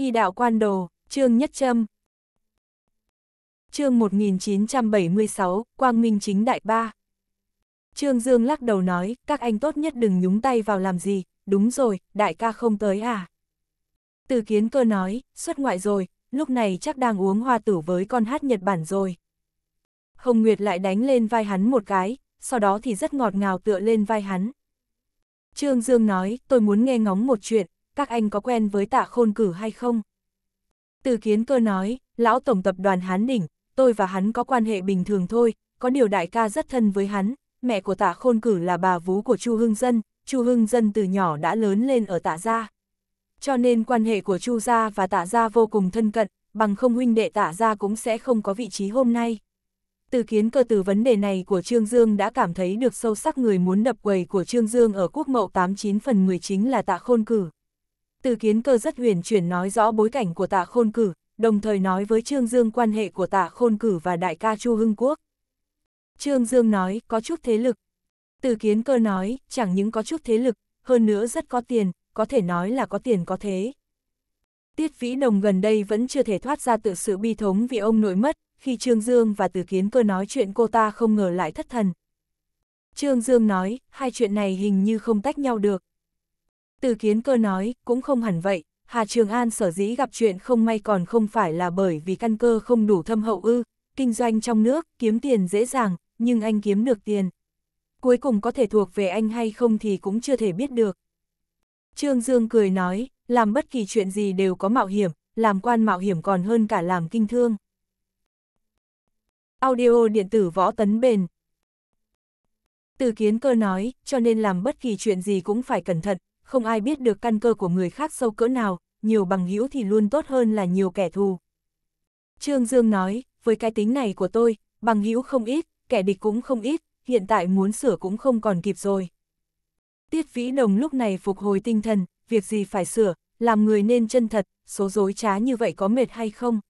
Y đạo quan đồ, Trương Nhất Trâm. chương 1976, Quang Minh chính đại ba. Trương Dương lắc đầu nói, các anh tốt nhất đừng nhúng tay vào làm gì, đúng rồi, đại ca không tới à. Từ kiến cơ nói, xuất ngoại rồi, lúc này chắc đang uống hoa tử với con hát Nhật Bản rồi. Hồng Nguyệt lại đánh lên vai hắn một cái, sau đó thì rất ngọt ngào tựa lên vai hắn. Trương Dương nói, tôi muốn nghe ngóng một chuyện, các anh có quen với tạ khôn cử hay không? Từ kiến cơ nói, lão tổng tập đoàn Hán Đỉnh, tôi và hắn có quan hệ bình thường thôi, có điều đại ca rất thân với hắn, mẹ của tạ khôn cử là bà vú của Chu Hưng Dân, Chu Hưng Dân từ nhỏ đã lớn lên ở tạ gia. Cho nên quan hệ của Chu gia và tạ gia vô cùng thân cận, bằng không huynh đệ tạ gia cũng sẽ không có vị trí hôm nay. Từ kiến cơ từ vấn đề này của Trương Dương đã cảm thấy được sâu sắc người muốn đập quầy của Trương Dương ở quốc mậu 89 phần 10 chính là tạ khôn cử. Từ kiến cơ rất huyền chuyển nói rõ bối cảnh của tạ khôn cử, đồng thời nói với Trương Dương quan hệ của tạ khôn cử và đại ca Chu Hưng Quốc. Trương Dương nói, có chút thế lực. Từ kiến cơ nói, chẳng những có chút thế lực, hơn nữa rất có tiền, có thể nói là có tiền có thế. Tiết Vĩ Đồng gần đây vẫn chưa thể thoát ra tự sự bi thống vì ông nội mất, khi Trương Dương và Từ Kiến Cơ nói chuyện cô ta không ngờ lại thất thần. Trương Dương nói, hai chuyện này hình như không tách nhau được. Từ Kiến Cơ nói, cũng không hẳn vậy, Hà Trường An sở dĩ gặp chuyện không may còn không phải là bởi vì căn cơ không đủ thâm hậu ư, kinh doanh trong nước, kiếm tiền dễ dàng, nhưng anh kiếm được tiền. Cuối cùng có thể thuộc về anh hay không thì cũng chưa thể biết được. Trương Dương cười nói, làm bất kỳ chuyện gì đều có mạo hiểm, làm quan mạo hiểm còn hơn cả làm kinh thương. Audio điện tử võ tấn bền. Từ kiến cơ nói, cho nên làm bất kỳ chuyện gì cũng phải cẩn thận, không ai biết được căn cơ của người khác sâu cỡ nào, nhiều bằng hữu thì luôn tốt hơn là nhiều kẻ thù. Trương Dương nói, với cái tính này của tôi, bằng hữu không ít, kẻ địch cũng không ít, hiện tại muốn sửa cũng không còn kịp rồi. Tiết Vĩ Đồng lúc này phục hồi tinh thần, việc gì phải sửa, làm người nên chân thật, số dối trá như vậy có mệt hay không?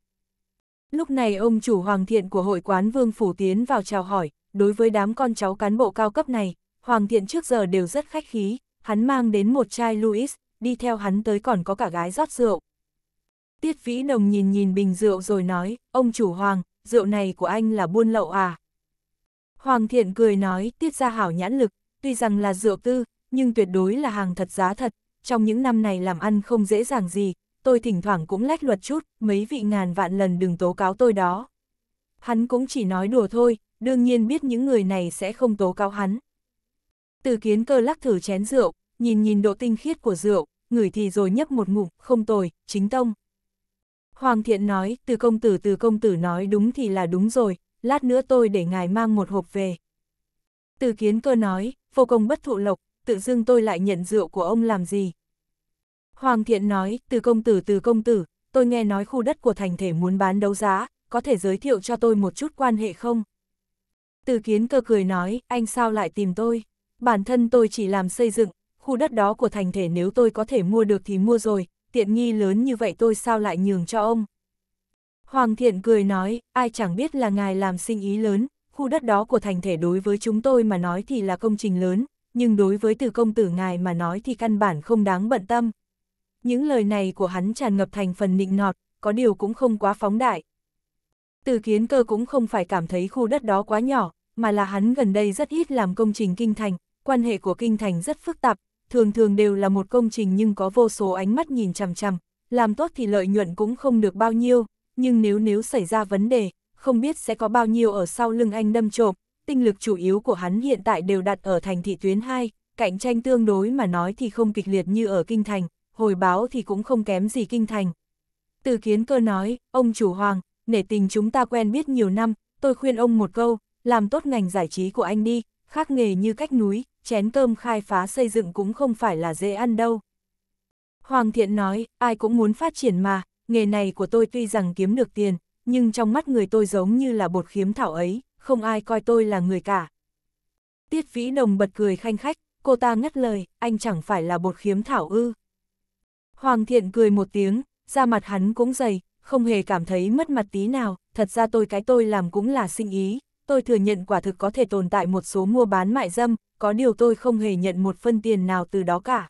Lúc này ông chủ hoàng thiện của hội quán Vương Phủ tiến vào chào hỏi, đối với đám con cháu cán bộ cao cấp này, hoàng thiện trước giờ đều rất khách khí, hắn mang đến một chai Louis, đi theo hắn tới còn có cả gái rót rượu. Tiết Vĩ Đồng nhìn nhìn bình rượu rồi nói, ông chủ hoàng, rượu này của anh là buôn lậu à? Hoàng thiện cười nói, tiết ra hảo nhãn lực, tuy rằng là rượu tư, nhưng tuyệt đối là hàng thật giá thật, trong những năm này làm ăn không dễ dàng gì, tôi thỉnh thoảng cũng lách luật chút, mấy vị ngàn vạn lần đừng tố cáo tôi đó. Hắn cũng chỉ nói đùa thôi, đương nhiên biết những người này sẽ không tố cáo hắn. Từ kiến cơ lắc thử chén rượu, nhìn nhìn độ tinh khiết của rượu, ngửi thì rồi nhấp một ngụm, không tồi, chính tông. Hoàng thiện nói, từ công tử từ công tử nói đúng thì là đúng rồi, lát nữa tôi để ngài mang một hộp về. Từ kiến cơ nói, vô công bất thụ lộc, tự dưng tôi lại nhận rượu của ông làm gì. Hoàng thiện nói, từ công tử từ công tử, tôi nghe nói khu đất của thành thể muốn bán đấu giá, có thể giới thiệu cho tôi một chút quan hệ không? Từ kiến cơ cười nói, anh sao lại tìm tôi? Bản thân tôi chỉ làm xây dựng, khu đất đó của thành thể nếu tôi có thể mua được thì mua rồi, tiện nghi lớn như vậy tôi sao lại nhường cho ông? Hoàng thiện cười nói, ai chẳng biết là ngài làm sinh ý lớn, khu đất đó của thành thể đối với chúng tôi mà nói thì là công trình lớn, nhưng đối với từ công tử ngài mà nói thì căn bản không đáng bận tâm. Những lời này của hắn tràn ngập thành phần nịnh nọt, có điều cũng không quá phóng đại. Từ kiến cơ cũng không phải cảm thấy khu đất đó quá nhỏ, mà là hắn gần đây rất ít làm công trình kinh thành, quan hệ của kinh thành rất phức tạp, thường thường đều là một công trình nhưng có vô số ánh mắt nhìn chằm chằm, làm tốt thì lợi nhuận cũng không được bao nhiêu, nhưng nếu nếu xảy ra vấn đề, không biết sẽ có bao nhiêu ở sau lưng anh đâm trộm, tinh lực chủ yếu của hắn hiện tại đều đặt ở thành thị tuyến 2, cạnh tranh tương đối mà nói thì không kịch liệt như ở kinh thành, hồi báo thì cũng không kém gì kinh thành. Từ kiến cơ nói, ông chủ hoàng, nể tình chúng ta quen biết nhiều năm, tôi khuyên ông một câu, làm tốt ngành giải trí của anh đi, khác nghề như cách núi, chén cơm khai phá xây dựng cũng không phải là dễ ăn đâu. Hoàng thiện nói, ai cũng muốn phát triển mà, nghề này của tôi tuy rằng kiếm được tiền, nhưng trong mắt người tôi giống như là bột khiếm thảo ấy, không ai coi tôi là người cả. Tiết Vĩ Đồng bật cười khanh khách, cô ta ngắt lời, anh chẳng phải là bột khiếm thảo ư. Hoàng thiện cười một tiếng, da mặt hắn cũng dày, không hề cảm thấy mất mặt tí nào, thật ra tôi cái tôi làm cũng là sinh ý, tôi thừa nhận quả thực có thể tồn tại một số mua bán mại dâm, có điều tôi không hề nhận một phân tiền nào từ đó cả.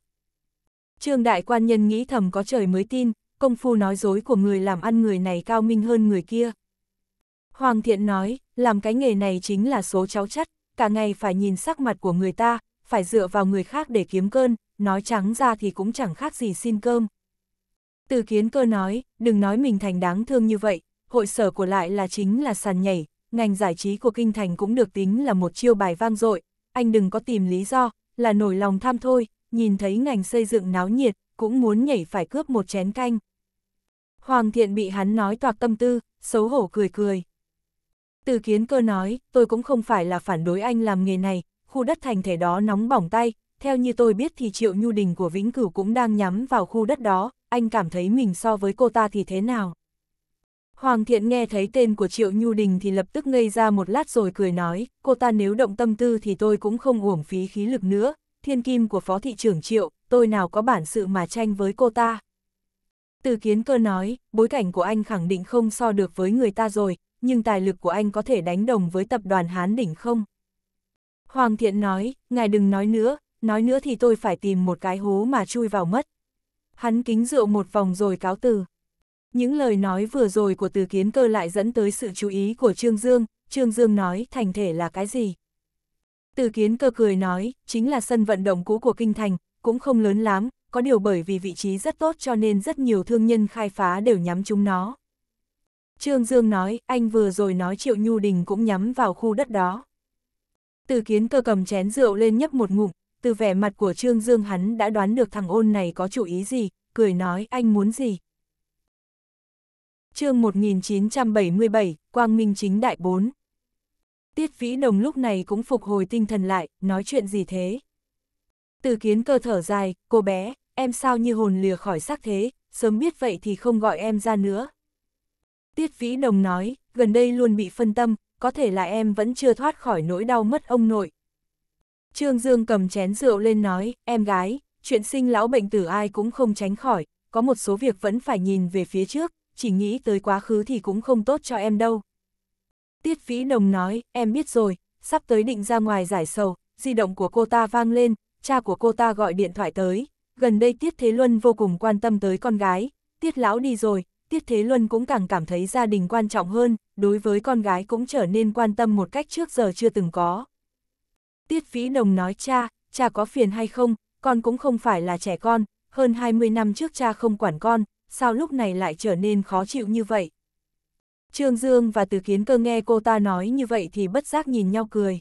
Trương đại quan nhân nghĩ thầm có trời mới tin, công phu nói dối của người làm ăn người này cao minh hơn người kia. Hoàng thiện nói, làm cái nghề này chính là số cháu chắt, cả ngày phải nhìn sắc mặt của người ta, phải dựa vào người khác để kiếm cơn, nói trắng ra thì cũng chẳng khác gì xin cơm. Từ kiến cơ nói, đừng nói mình thành đáng thương như vậy, hội sở của lại là chính là sàn nhảy, ngành giải trí của kinh thành cũng được tính là một chiêu bài vang dội, anh đừng có tìm lý do, là nổi lòng tham thôi, nhìn thấy ngành xây dựng náo nhiệt, cũng muốn nhảy phải cướp một chén canh. Hoàng thiện bị hắn nói toạc tâm tư, xấu hổ cười cười. Từ kiến cơ nói, tôi cũng không phải là phản đối anh làm nghề này, khu đất thành thể đó nóng bỏng tay, theo như tôi biết thì Triệu Nhu Đình của Vĩnh Cửu cũng đang nhắm vào khu đất đó, anh cảm thấy mình so với cô ta thì thế nào? Hoàng thiện nghe thấy tên của Triệu Nhu Đình thì lập tức ngây ra một lát rồi cười nói, cô ta nếu động tâm tư thì tôi cũng không uổng phí khí lực nữa, thiên kim của phó thị trưởng Triệu, tôi nào có bản sự mà tranh với cô ta. Từ kiến cơ nói, bối cảnh của anh khẳng định không so được với người ta rồi, nhưng tài lực của anh có thể đánh đồng với tập đoàn Hán Đỉnh không? Hoàng thiện nói, ngài đừng nói nữa, nói nữa thì tôi phải tìm một cái hố mà chui vào mất. Hắn kính rượu một vòng rồi cáo từ. Những lời nói vừa rồi của từ kiến cơ lại dẫn tới sự chú ý của Trương Dương, Trương Dương nói thành thể là cái gì? Từ kiến cơ cười nói, chính là sân vận động cũ của Kinh Thành, cũng không lớn lắm, có điều bởi vì vị trí rất tốt cho nên rất nhiều thương nhân khai phá đều nhắm chúng nó. Trương Dương nói, anh vừa rồi nói Triệu Nhu Đình cũng nhắm vào khu đất đó. Từ kiến cơ cầm chén rượu lên nhấp một ngụm, từ vẻ mặt của Trương Dương hắn đã đoán được thằng ôn này có chủ ý gì, cười nói anh muốn gì chương 1977, Quang Minh chính đại 4 Tiết Vĩ Đồng lúc này cũng phục hồi tinh thần lại, nói chuyện gì thế? Từ kiến cơ thở dài, cô bé, em sao như hồn lìa khỏi xác thế, sớm biết vậy thì không gọi em ra nữa. Tiết Vĩ Đồng nói, gần đây luôn bị phân tâm, có thể là em vẫn chưa thoát khỏi nỗi đau mất ông nội. Trương Dương cầm chén rượu lên nói, em gái, chuyện sinh lão bệnh tử ai cũng không tránh khỏi, có một số việc vẫn phải nhìn về phía trước, chỉ nghĩ tới quá khứ thì cũng không tốt cho em đâu. Tiết Vĩ Đồng nói, em biết rồi, sắp tới định ra ngoài giải sầu, di động của cô ta vang lên, cha của cô ta gọi điện thoại tới, gần đây Tiết Thế Luân vô cùng quan tâm tới con gái, Tiết Lão đi rồi, Tiết Thế Luân cũng càng cảm thấy gia đình quan trọng hơn, đối với con gái cũng trở nên quan tâm một cách trước giờ chưa từng có. Tiết Vĩ Đồng nói cha, cha có phiền hay không, con cũng không phải là trẻ con, hơn 20 năm trước cha không quản con, sao lúc này lại trở nên khó chịu như vậy. Trương Dương và Từ Kiến Cơ nghe cô ta nói như vậy thì bất giác nhìn nhau cười.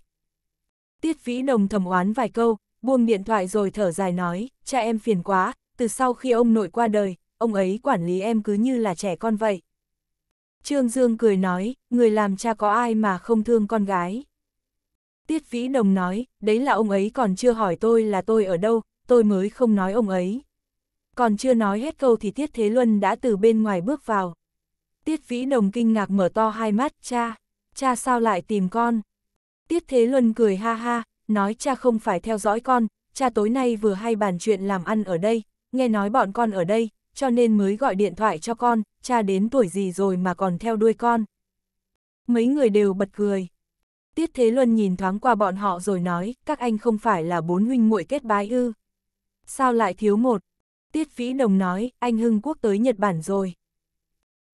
Tiết Vĩ Đồng thầm oán vài câu, buông điện thoại rồi thở dài nói, cha em phiền quá, từ sau khi ông nội qua đời, ông ấy quản lý em cứ như là trẻ con vậy. Trương Dương cười nói, người làm cha có ai mà không thương con gái. Tiết Vĩ Đồng nói, đấy là ông ấy còn chưa hỏi tôi là tôi ở đâu, tôi mới không nói ông ấy. Còn chưa nói hết câu thì Tiết Thế Luân đã từ bên ngoài bước vào. Tiết Vĩ Đồng kinh ngạc mở to hai mắt, cha, cha sao lại tìm con? Tiết Thế Luân cười ha ha, nói cha không phải theo dõi con, cha tối nay vừa hay bàn chuyện làm ăn ở đây, nghe nói bọn con ở đây, cho nên mới gọi điện thoại cho con, cha đến tuổi gì rồi mà còn theo đuôi con. Mấy người đều bật cười. Tiết Thế Luân nhìn thoáng qua bọn họ rồi nói, các anh không phải là bốn huynh muội kết bái ư. Sao lại thiếu một? Tiết Vĩ Đồng nói, anh Hưng Quốc tới Nhật Bản rồi.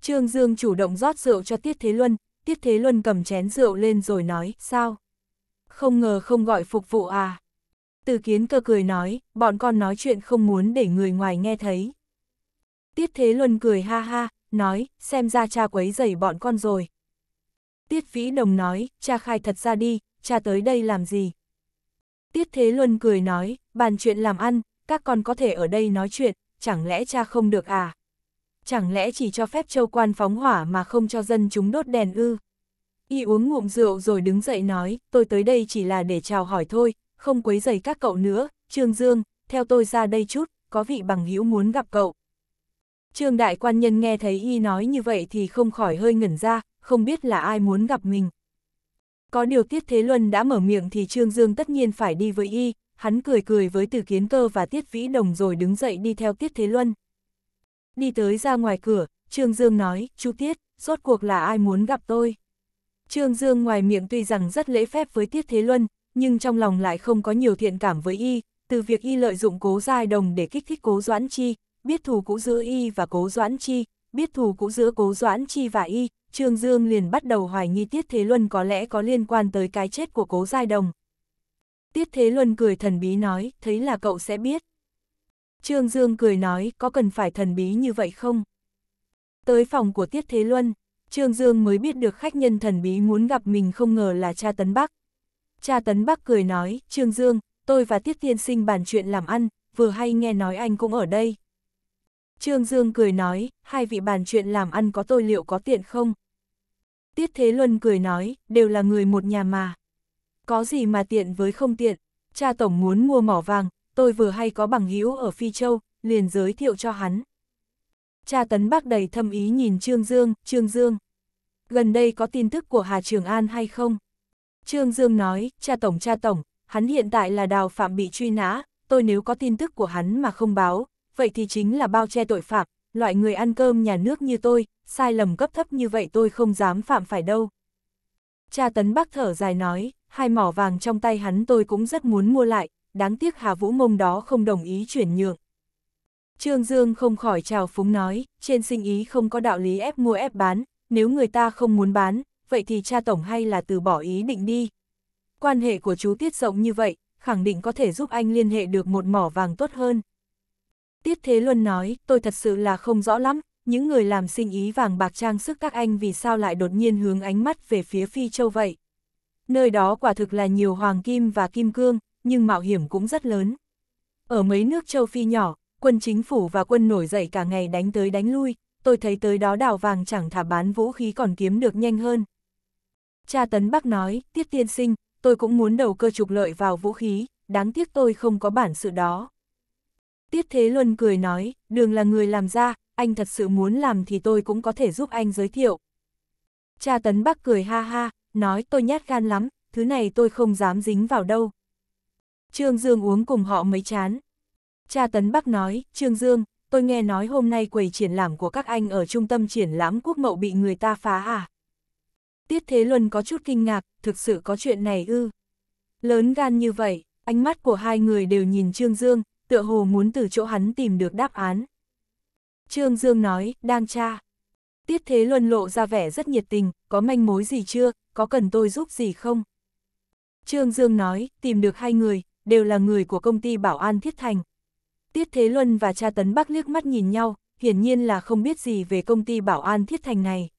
Trương Dương chủ động rót rượu cho Tiết Thế Luân, Tiết Thế Luân cầm chén rượu lên rồi nói, sao? Không ngờ không gọi phục vụ à? Từ kiến cơ cười nói, bọn con nói chuyện không muốn để người ngoài nghe thấy. Tiết Thế Luân cười ha ha, nói, xem ra cha quấy rầy bọn con rồi. Tiết Vĩ Đồng nói, cha khai thật ra đi, cha tới đây làm gì? Tiết Thế Luân cười nói, bàn chuyện làm ăn, các con có thể ở đây nói chuyện, chẳng lẽ cha không được à? Chẳng lẽ chỉ cho phép châu quan phóng hỏa mà không cho dân chúng đốt đèn ư? Y uống ngụm rượu rồi đứng dậy nói, tôi tới đây chỉ là để chào hỏi thôi, không quấy rầy các cậu nữa, Trương Dương, theo tôi ra đây chút, có vị bằng hữu muốn gặp cậu. Trương đại quan nhân nghe thấy y nói như vậy thì không khỏi hơi ngẩn ra, không biết là ai muốn gặp mình. Có điều Tiết Thế Luân đã mở miệng thì Trương Dương tất nhiên phải đi với y, hắn cười cười với Từ Kiến Cơ và Tiết Vĩ Đồng rồi đứng dậy đi theo Tiết Thế Luân. Đi tới ra ngoài cửa, Trương Dương nói, chú Tiết, rốt cuộc là ai muốn gặp tôi? Trương Dương ngoài miệng tuy rằng rất lễ phép với Tiết Thế Luân, nhưng trong lòng lại không có nhiều thiện cảm với y, từ việc y lợi dụng cố giai đồng để kích thích cố doãn chi, biết thù cũ giữa y và cố Doãn Chi, biết thù cũ giữa cố Doãn Chi và y, Trương Dương liền bắt đầu hoài nghi Tiết Thế Luân có lẽ có liên quan tới cái chết của cố Giai Đồng. Tiết Thế Luân cười thần bí nói, thấy là cậu sẽ biết. Trương Dương cười nói, có cần phải thần bí như vậy không? Tới phòng của Tiết Thế Luân, Trương Dương mới biết được khách nhân thần bí muốn gặp mình không ngờ là cha Tấn Bắc. Cha Tấn Bắc cười nói, Trương Dương, tôi và Tiết Tiên Sinh bàn chuyện làm ăn, vừa hay nghe nói anh cũng ở đây. Trương Dương cười nói, hai vị bàn chuyện làm ăn có tôi liệu có tiện không? Tiết Thế Luân cười nói, đều là người một nhà mà. Có gì mà tiện với không tiện, cha tổng muốn mua mỏ vàng, tôi vừa hay có bằng hữu ở Phi Châu, liền giới thiệu cho hắn. Cha Tấn Bắc đầy thâm ý nhìn Trương Dương, Trương Dương. Gần đây có tin tức của Hà Trường An hay không? Trương Dương nói, cha tổng cha tổng, hắn hiện tại là đào phạm bị truy nã, tôi nếu có tin tức của hắn mà không báo, vậy thì chính là bao che tội phạm, loại người ăn cơm nhà nước như tôi, sai lầm cấp thấp như vậy tôi không dám phạm phải đâu. Cha Tấn Bắc thở dài nói, hai mỏ vàng trong tay hắn tôi cũng rất muốn mua lại, đáng tiếc Hà Vũ Mông đó không đồng ý chuyển nhượng. Trương Dương không khỏi chào phúng nói, trên sinh ý không có đạo lý ép mua ép bán, nếu người ta không muốn bán, vậy thì cha tổng hay là từ bỏ ý định đi. Quan hệ của chú Tiết rộng như vậy, khẳng định có thể giúp anh liên hệ được một mỏ vàng tốt hơn. Tiết Thế Luân nói, tôi thật sự là không rõ lắm, những người làm sinh ý vàng bạc trang sức các anh vì sao lại đột nhiên hướng ánh mắt về phía Phi Châu vậy. Nơi đó quả thực là nhiều hoàng kim và kim cương, nhưng mạo hiểm cũng rất lớn. Ở mấy nước châu Phi nhỏ, quân chính phủ và quân nổi dậy cả ngày đánh tới đánh lui, tôi thấy tới đó đào vàng chẳng thả bán vũ khí còn kiếm được nhanh hơn. Cha Tấn Bắc nói, Tiết tiên sinh, tôi cũng muốn đầu cơ trục lợi vào vũ khí, đáng tiếc tôi không có bản sự đó. Tiết Thế Luân cười nói, đường là người làm ra, anh thật sự muốn làm thì tôi cũng có thể giúp anh giới thiệu. Cha Tấn Bắc cười ha ha, nói tôi nhát gan lắm, thứ này tôi không dám dính vào đâu. Trương Dương uống cùng họ mấy chán. Cha Tấn Bắc nói, Trương Dương, tôi nghe nói hôm nay quầy triển lãm của các anh ở trung tâm triển lãm quốc mậu bị người ta phá à? Tiết Thế Luân có chút kinh ngạc, thực sự có chuyện này ư. Lớn gan như vậy, ánh mắt của hai người đều nhìn Trương Dương, tựa hồ muốn từ chỗ hắn tìm được đáp án. Trương Dương nói, đang tra. Tiết Thế Luân lộ ra vẻ rất nhiệt tình, có manh mối gì chưa, có cần tôi giúp gì không? Trương Dương nói, tìm được hai người, đều là người của công ty Bảo An Thiết Thành. Tiết Thế Luân và cha Tấn Bắc liếc mắt nhìn nhau, hiển nhiên là không biết gì về công ty Bảo An Thiết Thành này.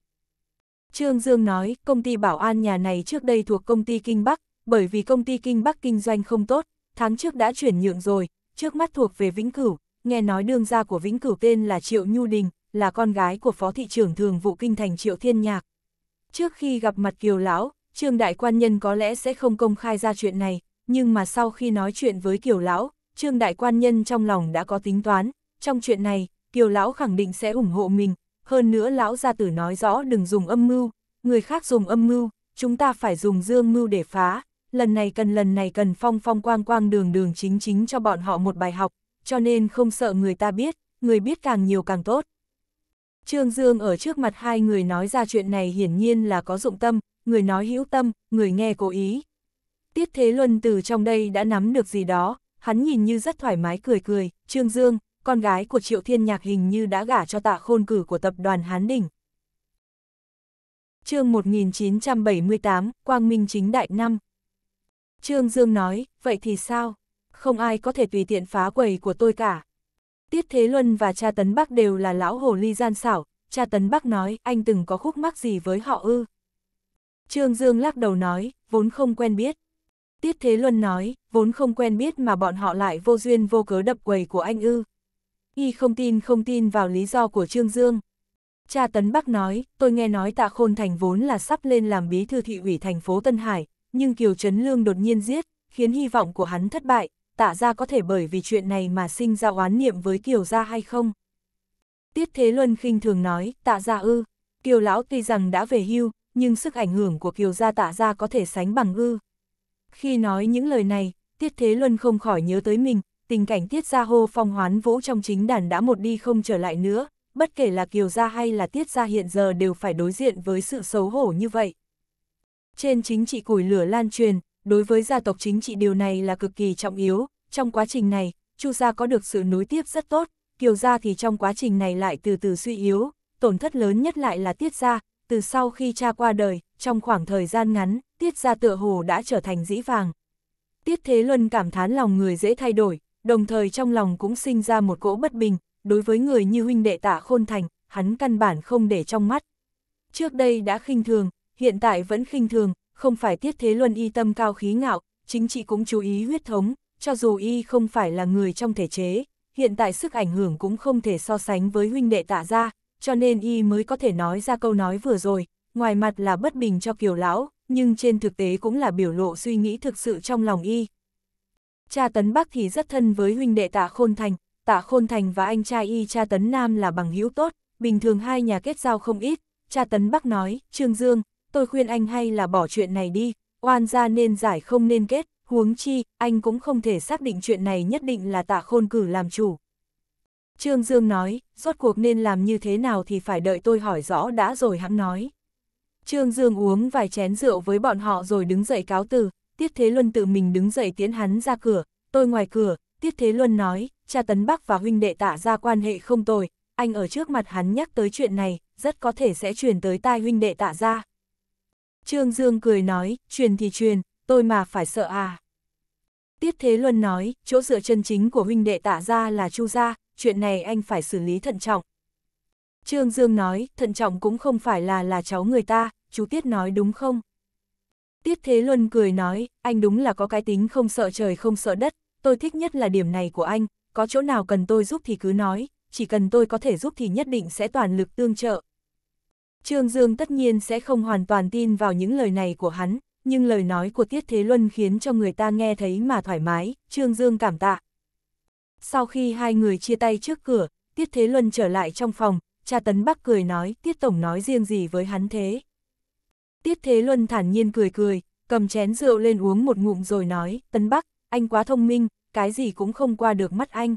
Trương Dương nói, công ty Bảo An nhà này trước đây thuộc công ty Kinh Bắc, bởi vì công ty Kinh Bắc kinh doanh không tốt, tháng trước đã chuyển nhượng rồi, trước mắt thuộc về Vĩnh Cửu, nghe nói đương gia của Vĩnh Cửu tên là Triệu Nhu Đình, là con gái của Phó Thị trưởng Thường vụ Kinh Thành Triệu Thiên Nhạc. Trước khi gặp mặt Kiều Lão, Trương Đại Quan Nhân có lẽ sẽ không công khai ra chuyện này, nhưng mà sau khi nói chuyện với Kiều Lão, Trương Đại Quan Nhân trong lòng đã có tính toán, trong chuyện này, Kiều Lão khẳng định sẽ ủng hộ mình, hơn nữa Lão gia tử nói rõ đừng dùng âm mưu, người khác dùng âm mưu, chúng ta phải dùng dương mưu để phá, lần này cần lần này cần phong phong quang quang đường đường chính chính cho bọn họ một bài học, cho nên không sợ người ta biết, người biết càng nhiều càng tốt. Trương Dương ở trước mặt hai người nói ra chuyện này hiển nhiên là có dụng tâm, người nói hữu tâm, người nghe cố ý. Tiết Thế Luân từ trong đây đã nắm được gì đó, hắn nhìn như rất thoải mái cười cười, Trương Dương, con gái của Triệu Thiên Nhạc hình như đã gả cho tạ khôn cử của tập đoàn Hán Đình. chương 1978, Quang Minh Chính Đại Năm Trương Dương nói, vậy thì sao? Không ai có thể tùy tiện phá quầy của tôi cả. Tiết Thế Luân và cha Tấn Bắc đều là lão hồ ly gian xảo, cha Tấn Bắc nói, anh từng có khúc mắc gì với họ ư? Trương Dương lắc đầu nói, vốn không quen biết. Tiết Thế Luân nói, vốn không quen biết mà bọn họ lại vô duyên vô cớ đập quầy của anh ư. Y không tin không tin vào lý do của Trương Dương. Cha Tấn Bắc nói, tôi nghe nói tạ khôn thành vốn là sắp lên làm bí thư thị ủy thành phố Tân Hải, nhưng Kiều Trấn Lương đột nhiên giết, khiến hy vọng của hắn thất bại, tạ ra có thể bởi vì chuyện này mà sinh ra oán niệm với Kiều gia hay không? Tiết Thế Luân khinh thường nói, tạ ra ư, Kiều lão tuy rằng đã về hưu, nhưng sức ảnh hưởng của Kiều gia tạ ra có thể sánh bằng ư. Khi nói những lời này, Tiết Thế Luân không khỏi nhớ tới mình, tình cảnh Tiết Gia hô phong hoán vũ trong chính đàn đã một đi không trở lại nữa, bất kể là Kiều Gia hay là Tiết Gia hiện giờ đều phải đối diện với sự xấu hổ như vậy. Trên chính trị củi lửa lan truyền, đối với gia tộc chính trị điều này là cực kỳ trọng yếu, trong quá trình này, Chu gia có được sự nối tiếp rất tốt, Kiều gia thì trong quá trình này lại từ từ suy yếu, tổn thất lớn nhất lại là Tiết gia, từ sau khi cha qua đời, trong khoảng thời gian ngắn, Tiết gia tựa hồ đã trở thành dĩ vàng. Tiết Thế Luân cảm thán lòng người dễ thay đổi, đồng thời trong lòng cũng sinh ra một cỗ bất bình, đối với người như huynh đệ tạ khôn thành, hắn căn bản không để trong mắt. Trước đây đã khinh thường, hiện tại vẫn khinh thường, không phải Tiết Thế Luân y tâm cao khí ngạo, chính trị cũng chú ý huyết thống, cho dù y không phải là người trong thể chế, hiện tại sức ảnh hưởng cũng không thể so sánh với huynh đệ tạ ra, cho nên y mới có thể nói ra câu nói vừa rồi, ngoài mặt là bất bình cho kiều lão, nhưng trên thực tế cũng là biểu lộ suy nghĩ thực sự trong lòng y. Cha Tấn Bắc thì rất thân với huynh đệ tạ Khôn Thành, tạ Khôn Thành và anh trai y cha Tấn Nam là bằng hữu tốt, bình thường hai nhà kết giao không ít, cha Tấn Bắc nói, Trương Dương, tôi khuyên anh hay là bỏ chuyện này đi, oan ra nên giải không nên kết, huống chi, anh cũng không thể xác định chuyện này nhất định là tạ khôn cử làm chủ. Trương Dương nói, rốt cuộc nên làm như thế nào thì phải đợi tôi hỏi rõ đã rồi hãng nói. Trương Dương uống vài chén rượu với bọn họ rồi đứng dậy cáo từ, Tiết Thế Luân tự mình đứng dậy tiến hắn ra cửa, tôi ngoài cửa, Tiết Thế Luân nói, cha Tấn Bắc và huynh đệ tạ ra quan hệ không tồi, anh ở trước mặt hắn nhắc tới chuyện này, rất có thể sẽ truyền tới tai huynh đệ tạ ra. Trương Dương cười nói, truyền thì truyền, tôi mà phải sợ à. Tiết Thế Luân nói, chỗ dựa chân chính của huynh đệ tạ ra là Chu gia, chuyện này anh phải xử lý thận trọng. Trương Dương nói, thận trọng cũng không phải là là cháu người ta, chú Tiết nói đúng không? Tiết Thế Luân cười nói, anh đúng là có cái tính không sợ trời không sợ đất, tôi thích nhất là điểm này của anh, có chỗ nào cần tôi giúp thì cứ nói, chỉ cần tôi có thể giúp thì nhất định sẽ toàn lực tương trợ. Trương Dương tất nhiên sẽ không hoàn toàn tin vào những lời này của hắn, nhưng lời nói của Tiết Thế Luân khiến cho người ta nghe thấy mà thoải mái, Trương Dương cảm tạ. Sau khi hai người chia tay trước cửa, Tiết Thế Luân trở lại trong phòng, cha Tấn Bắc cười nói, Tiết Tổng nói riêng gì với hắn thế. Tiết Thế Luân thản nhiên cười cười, cầm chén rượu lên uống một ngụm rồi nói, Tấn Bắc, anh quá thông minh, cái gì cũng không qua được mắt anh.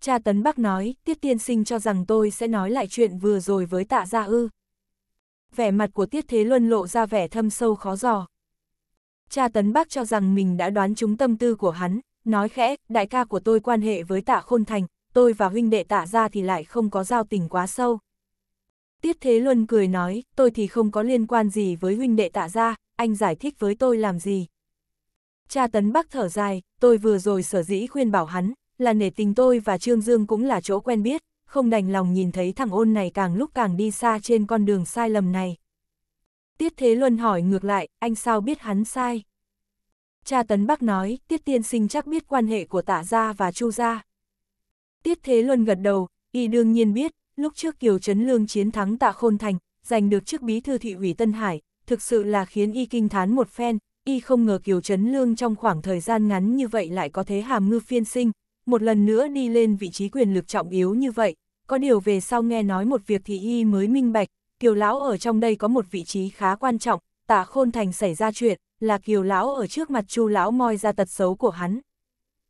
Cha Tấn Bắc nói, Tiết Tiên Sinh cho rằng tôi sẽ nói lại chuyện vừa rồi với tạ gia ư. Vẻ mặt của Tiết Thế Luân lộ ra vẻ thâm sâu khó dò. Cha Tấn Bắc cho rằng mình đã đoán trúng tâm tư của hắn, nói khẽ, đại ca của tôi quan hệ với tạ Khôn Thành, tôi và huynh đệ tạ ra thì lại không có giao tình quá sâu. Tiết Thế Luân cười nói, tôi thì không có liên quan gì với huynh đệ tạ ra, anh giải thích với tôi làm gì. Cha Tấn Bắc thở dài, tôi vừa rồi sở dĩ khuyên bảo hắn, là nể tình tôi và Trương Dương cũng là chỗ quen biết, không đành lòng nhìn thấy thằng ôn này càng lúc càng đi xa trên con đường sai lầm này. Tiết Thế Luân hỏi ngược lại, anh sao biết hắn sai? Cha Tấn Bắc nói, Tiết Tiên Sinh chắc biết quan hệ của Tạ Gia và Chu Gia. Tiết Thế Luân gật đầu, y đương nhiên biết, lúc trước Kiều Trấn Lương chiến thắng Tạ Khôn Thành, giành được chức bí thư thị ủy Tân Hải, thực sự là khiến y kinh thán một phen, y không ngờ Kiều Trấn Lương trong khoảng thời gian ngắn như vậy lại có thế hàm ngư phiên sinh, một lần nữa đi lên vị trí quyền lực trọng yếu như vậy, có điều về sau nghe nói một việc thì y mới minh bạch, Kiều Lão ở trong đây có một vị trí khá quan trọng, Tạ Khôn Thành xảy ra chuyện, là Kiều Lão ở trước mặt Chu Lão moi ra tật xấu của hắn.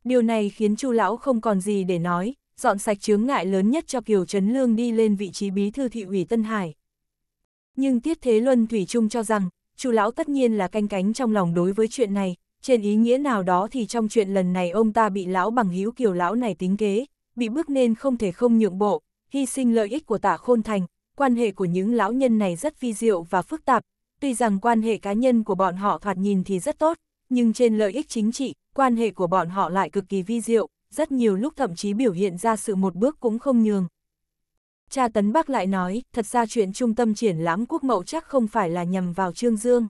Điều này khiến Chu Lão không còn gì để nói, dọn sạch chướng ngại lớn nhất cho Kiều Trấn Lương đi lên vị trí bí thư thị ủy Tân Hải. Nhưng Tiết Thế Luân Thủy Trung cho rằng, Chu Lão tất nhiên là canh cánh trong lòng đối với chuyện này, trên ý nghĩa nào đó thì trong chuyện lần này ông ta bị lão bằng hữu Kiều Lão này tính kế, bị bước nên không thể không nhượng bộ, hy sinh lợi ích của tả khôn thành, quan hệ của những lão nhân này rất vi diệu và phức tạp, tuy rằng quan hệ cá nhân của bọn họ thoạt nhìn thì rất tốt, nhưng trên lợi ích chính trị, quan hệ của bọn họ lại cực kỳ vi diệu, rất nhiều lúc thậm chí biểu hiện ra sự một bước cũng không nhường. Cha Tấn Bắc lại nói, thật ra chuyện trung tâm triển lãm quốc mậu chắc không phải là nhằm vào Trương Dương.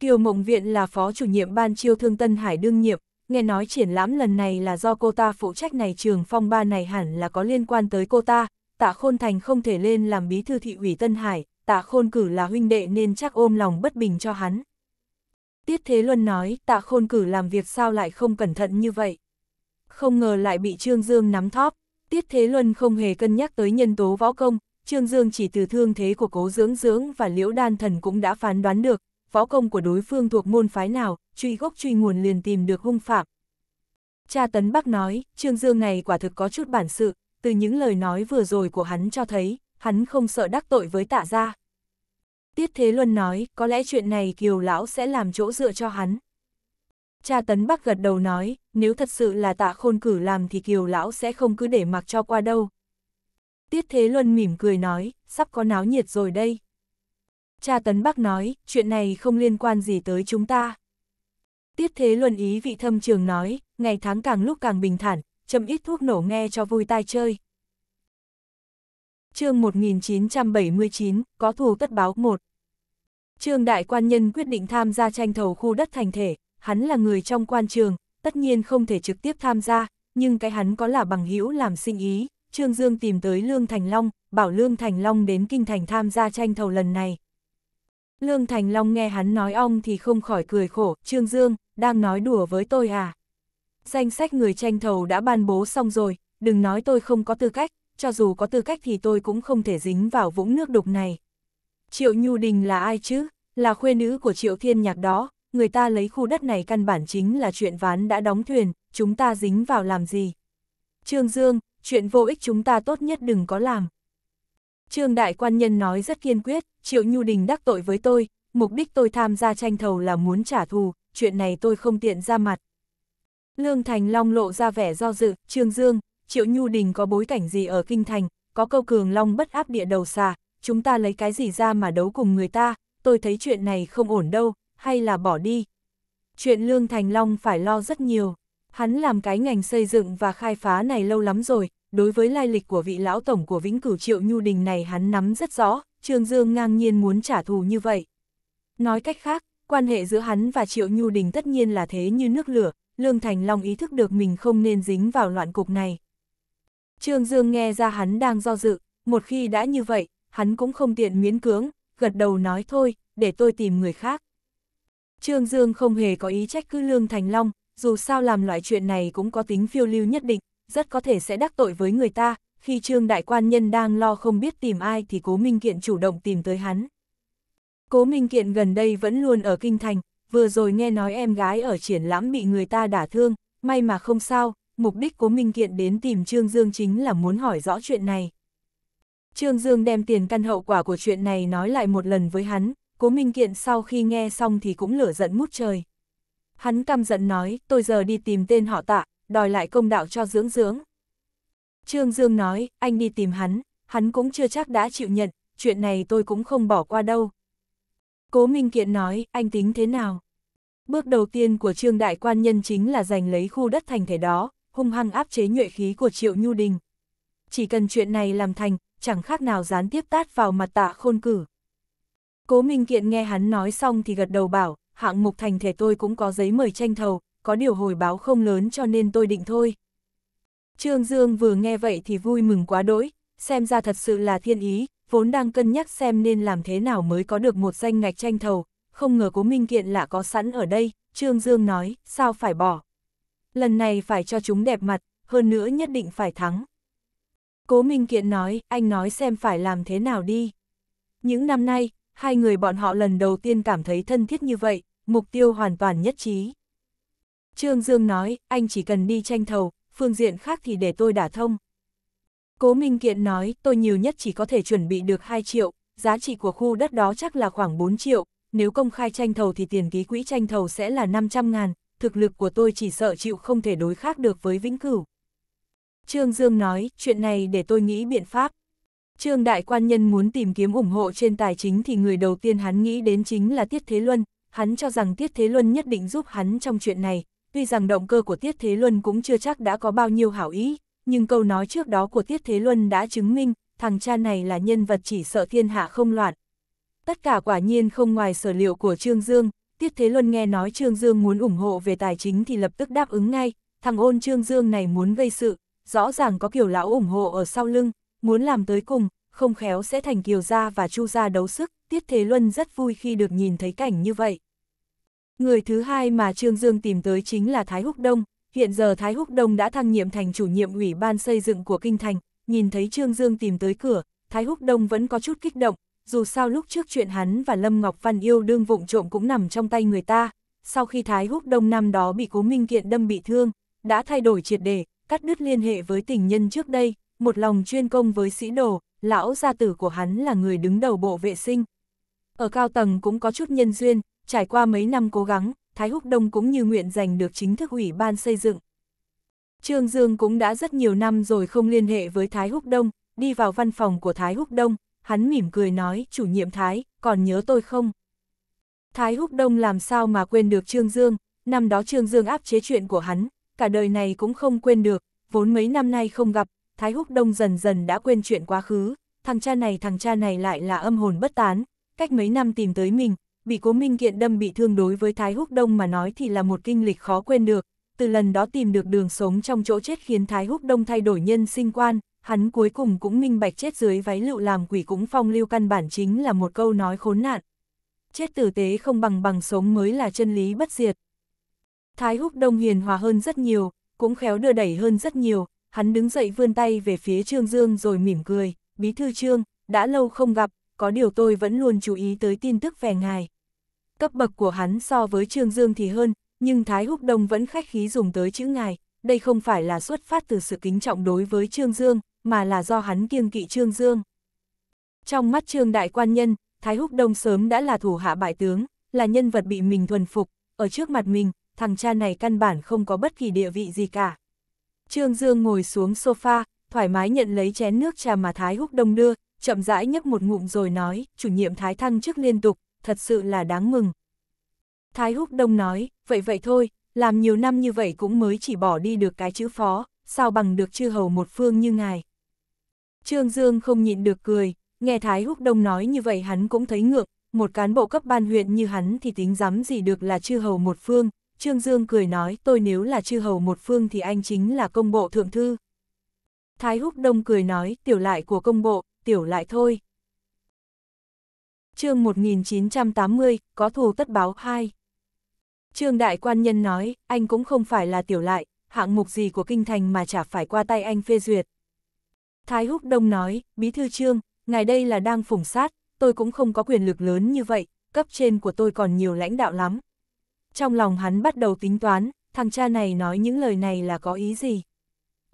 Kiều Mộng Viện là phó chủ nhiệm ban chiêu thương Tân Hải đương nhiệm, nghe nói triển lãm lần này là do cô ta phụ trách này trường phong ba này hẳn là có liên quan tới cô ta, tạ khôn thành không thể lên làm bí thư thị ủy Tân Hải, tạ khôn cử là huynh đệ nên chắc ôm lòng bất bình cho hắn. Tiết Thế Luân nói, tạ khôn cử làm việc sao lại không cẩn thận như vậy. Không ngờ lại bị Trương Dương nắm thóp, Tiết Thế Luân không hề cân nhắc tới nhân tố võ công, Trương Dương chỉ từ thương thế của cố dưỡng dưỡng và liễu đan thần cũng đã phán đoán được, võ công của đối phương thuộc môn phái nào, truy gốc truy nguồn liền tìm được hung phạm. Cha Tấn Bắc nói, Trương Dương này quả thực có chút bản sự, từ những lời nói vừa rồi của hắn cho thấy, hắn không sợ đắc tội với tạ gia. Tiết Thế Luân nói, có lẽ chuyện này Kiều Lão sẽ làm chỗ dựa cho hắn. Cha Tấn Bắc gật đầu nói, nếu thật sự là tạ khôn cử làm thì kiều lão sẽ không cứ để mặc cho qua đâu. Tiết Thế Luân mỉm cười nói, sắp có náo nhiệt rồi đây. Cha Tấn Bắc nói, chuyện này không liên quan gì tới chúng ta. Tiết Thế Luân ý vị thâm trường nói, ngày tháng càng lúc càng bình thản, châm ít thuốc nổ nghe cho vui tai chơi. chương 1979, có thù tất báo 1. Trương Đại Quan Nhân quyết định tham gia tranh thầu khu đất thành thể, hắn là người trong quan trường, tất nhiên không thể trực tiếp tham gia, nhưng cái hắn có là bằng hữu làm sinh ý. Trương Dương tìm tới Lương Thành Long, bảo Lương Thành Long đến Kinh Thành tham gia tranh thầu lần này. Lương Thành Long nghe hắn nói ong thì không khỏi cười khổ, Trương Dương, đang nói đùa với tôi à? Danh sách người tranh thầu đã ban bố xong rồi, đừng nói tôi không có tư cách, cho dù có tư cách thì tôi cũng không thể dính vào vũng nước đục này. Triệu Nhu Đình là ai chứ? Là khuê nữ của Triệu Thiên Nhạc đó, người ta lấy khu đất này căn bản chính là chuyện ván đã đóng thuyền, chúng ta dính vào làm gì? Trương Dương, chuyện vô ích chúng ta tốt nhất đừng có làm. Trương Đại Quan Nhân nói rất kiên quyết, Triệu Nhu Đình đắc tội với tôi, mục đích tôi tham gia tranh thầu là muốn trả thù, chuyện này tôi không tiện ra mặt. Lương Thành Long lộ ra vẻ do dự, Trương Dương, Triệu Nhu Đình có bối cảnh gì ở Kinh Thành, có câu cường long bất áp địa đầu xà, chúng ta lấy cái gì ra mà đấu cùng người ta, tôi thấy chuyện này không ổn đâu, hay là bỏ đi. Chuyện Lương Thành Long phải lo rất nhiều, hắn làm cái ngành xây dựng và khai phá này lâu lắm rồi, đối với lai lịch của vị lão tổng của Vĩnh Cửu Triệu Nhu Đình này hắn nắm rất rõ, Trương Dương ngang nhiên muốn trả thù như vậy. Nói cách khác, quan hệ giữa hắn và Triệu Nhu Đình tất nhiên là thế như nước lửa, Lương Thành Long ý thức được mình không nên dính vào loạn cục này. Trương Dương nghe ra hắn đang do dự, một khi đã như vậy, hắn cũng không tiện miễn cưỡng, gật đầu nói thôi, để tôi tìm người khác. Trương Dương không hề có ý trách cứ Lương Thành Long, dù sao làm loại chuyện này cũng có tính phiêu lưu nhất định, rất có thể sẽ đắc tội với người ta, khi Trương Đại Quan Nhân đang lo không biết tìm ai thì Cố Minh Kiện chủ động tìm tới hắn. Cố Minh Kiện gần đây vẫn luôn ở Kinh Thành, vừa rồi nghe nói em gái ở triển lãm bị người ta đả thương, may mà không sao, mục đích Cố Minh Kiện đến tìm Trương Dương chính là muốn hỏi rõ chuyện này. Trương Dương đem tiền căn hậu quả của chuyện này nói lại một lần với hắn, Cố Minh Kiện sau khi nghe xong thì cũng lửa giận mút trời. Hắn căm giận nói, tôi giờ đi tìm tên họ tạ, đòi lại công đạo cho dưỡng dưỡng. Trương Dương nói, anh đi tìm hắn, hắn cũng chưa chắc đã chịu nhận, chuyện này tôi cũng không bỏ qua đâu. Cố Minh Kiện nói, anh tính thế nào? Bước đầu tiên của Trương Đại Quan Nhân chính là giành lấy khu đất thành thể đó, hung hăng áp chế nhuệ khí của Triệu Nhu Đình. Chỉ cần chuyện này làm thành, chẳng khác nào gián tiếp tát vào mặt tạ khôn cử. Cố Minh Kiện nghe hắn nói xong thì gật đầu bảo, hạng mục thành thể tôi cũng có giấy mời tranh thầu, có điều hồi báo không lớn cho nên tôi định thôi. Trương Dương vừa nghe vậy thì vui mừng quá đỗi, xem ra thật sự là thiên ý, vốn đang cân nhắc xem nên làm thế nào mới có được một danh ngạch tranh thầu, không ngờ cố minh kiện lạ có sẵn ở đây, Trương Dương nói, sao phải bỏ. Lần này phải cho chúng đẹp mặt, hơn nữa nhất định phải thắng. Cố Minh Kiện nói, anh nói xem phải làm thế nào đi. Những năm nay, hai người bọn họ lần đầu tiên cảm thấy thân thiết như vậy, mục tiêu hoàn toàn nhất trí. Trương Dương nói, anh chỉ cần đi tranh thầu, phương diện khác thì để tôi đả thông. Cố Minh Kiện nói, tôi nhiều nhất chỉ có thể chuẩn bị được 2 triệu, giá trị của khu đất đó chắc là khoảng 4 triệu, nếu công khai tranh thầu thì tiền ký quỹ tranh thầu sẽ là 500 ngàn, thực lực của tôi chỉ sợ chịu không thể đối khác được với Vĩnh Cửu. Trương Dương nói, chuyện này để tôi nghĩ biện pháp. Trương Đại Quan Nhân muốn tìm kiếm ủng hộ trên tài chính thì người đầu tiên hắn nghĩ đến chính là Tiết Thế Luân, hắn cho rằng Tiết Thế Luân nhất định giúp hắn trong chuyện này, tuy rằng động cơ của Tiết Thế Luân cũng chưa chắc đã có bao nhiêu hảo ý, nhưng câu nói trước đó của Tiết Thế Luân đã chứng minh, thằng cha này là nhân vật chỉ sợ thiên hạ không loạn. Tất cả quả nhiên không ngoài sở liệu của Trương Dương, Tiết Thế Luân nghe nói Trương Dương muốn ủng hộ về tài chính thì lập tức đáp ứng ngay, thằng ôn Trương Dương này muốn gây sự, rõ ràng có kiểu lão ủng hộ ở sau lưng, muốn làm tới cùng, không khéo sẽ thành kiều gia và chu gia đấu sức, Tiết Thế Luân rất vui khi được nhìn thấy cảnh như vậy. Người thứ hai mà Trương Dương tìm tới chính là Thái Húc Đông, hiện giờ Thái Húc Đông đã thăng nhiệm thành chủ nhiệm ủy ban xây dựng của Kinh Thành, nhìn thấy Trương Dương tìm tới cửa, Thái Húc Đông vẫn có chút kích động, dù sao lúc trước chuyện hắn và Lâm Ngọc Văn yêu đương vụng trộm cũng nằm trong tay người ta, sau khi Thái Húc Đông năm đó bị Cố Minh Kiện đâm bị thương, đã thay đổi triệt để, cắt đứt liên hệ với tình nhân trước đây, một lòng chuyên công với sĩ đồ, lão gia tử của hắn là người đứng đầu bộ vệ sinh. Ở cao tầng cũng có chút nhân duyên, trải qua mấy năm cố gắng, Thái Húc Đông cũng như nguyện giành được chính thức ủy ban xây dựng. Trương Dương cũng đã rất nhiều năm rồi không liên hệ với Thái Húc Đông, đi vào văn phòng của Thái Húc Đông, hắn mỉm cười nói, chủ nhiệm Thái, còn nhớ tôi không? Thái Húc Đông làm sao mà quên được Trương Dương, năm đó Trương Dương áp chế chuyện của hắn, cả đời này cũng không quên được, vốn mấy năm nay không gặp, Thái Húc Đông dần dần đã quên chuyện quá khứ, thằng cha này thằng cha này lại là âm hồn bất tán, cách mấy năm tìm tới mình, bị cố minh kiện đâm bị thương đối với Thái Húc Đông mà nói thì là một kinh lịch khó quên được, từ lần đó tìm được đường sống trong chỗ chết khiến Thái Húc Đông thay đổi nhân sinh quan, hắn cuối cùng cũng minh bạch chết dưới váy lựu làm quỷ cũng phong lưu căn bản chính là một câu nói khốn nạn. Chết tử tế không bằng bằng sống mới là chân lý bất diệt. Thái Húc Đông hiền hòa hơn rất nhiều, cũng khéo đưa đẩy hơn rất nhiều, hắn đứng dậy vươn tay về phía Trương Dương rồi mỉm cười, bí thư Trương, đã lâu không gặp, có điều tôi vẫn luôn chú ý tới tin tức về ngài. Cấp bậc của hắn so với Trương Dương thì hơn, nhưng Thái Húc Đông vẫn khách khí dùng tới chữ ngài, đây không phải là xuất phát từ sự kính trọng đối với Trương Dương, mà là do hắn kiêng kỵ Trương Dương. Trong mắt Trương Đại Quan Nhân, Thái Húc Đông sớm đã là thủ hạ bại tướng, là nhân vật bị mình thuần phục, ở trước mặt mình, thằng cha này căn bản không có bất kỳ địa vị gì cả. Trương Dương ngồi xuống sofa, thoải mái nhận lấy chén nước trà mà Thái Húc Đông đưa, chậm rãi nhấp một ngụm rồi nói, chủ nhiệm Thái thăng chức liên tục, thật sự là đáng mừng. Thái Húc Đông nói, vậy vậy thôi, làm nhiều năm như vậy cũng mới chỉ bỏ đi được cái chữ phó, sao bằng được chư hầu một phương như ngài. Trương Dương không nhịn được cười, nghe Thái Húc Đông nói như vậy hắn cũng thấy ngược, một cán bộ cấp ban huyện như hắn thì tính dám gì được là chư hầu một phương, Trương Dương cười nói tôi nếu là chư hầu một phương thì anh chính là công bộ thượng thư. Thái Húc Đông cười nói tiểu lại của công bộ, tiểu lại thôi chương 1980, có thù tất báo 2. Trương Đại Quan Nhân nói, anh cũng không phải là tiểu lại, hạng mục gì của kinh thành mà chả phải qua tay anh phê duyệt. Thái Húc Đông nói, Bí Thư Trương, ngài đây là đang phủng sát, tôi cũng không có quyền lực lớn như vậy, cấp trên của tôi còn nhiều lãnh đạo lắm. Trong lòng hắn bắt đầu tính toán, thằng cha này nói những lời này là có ý gì?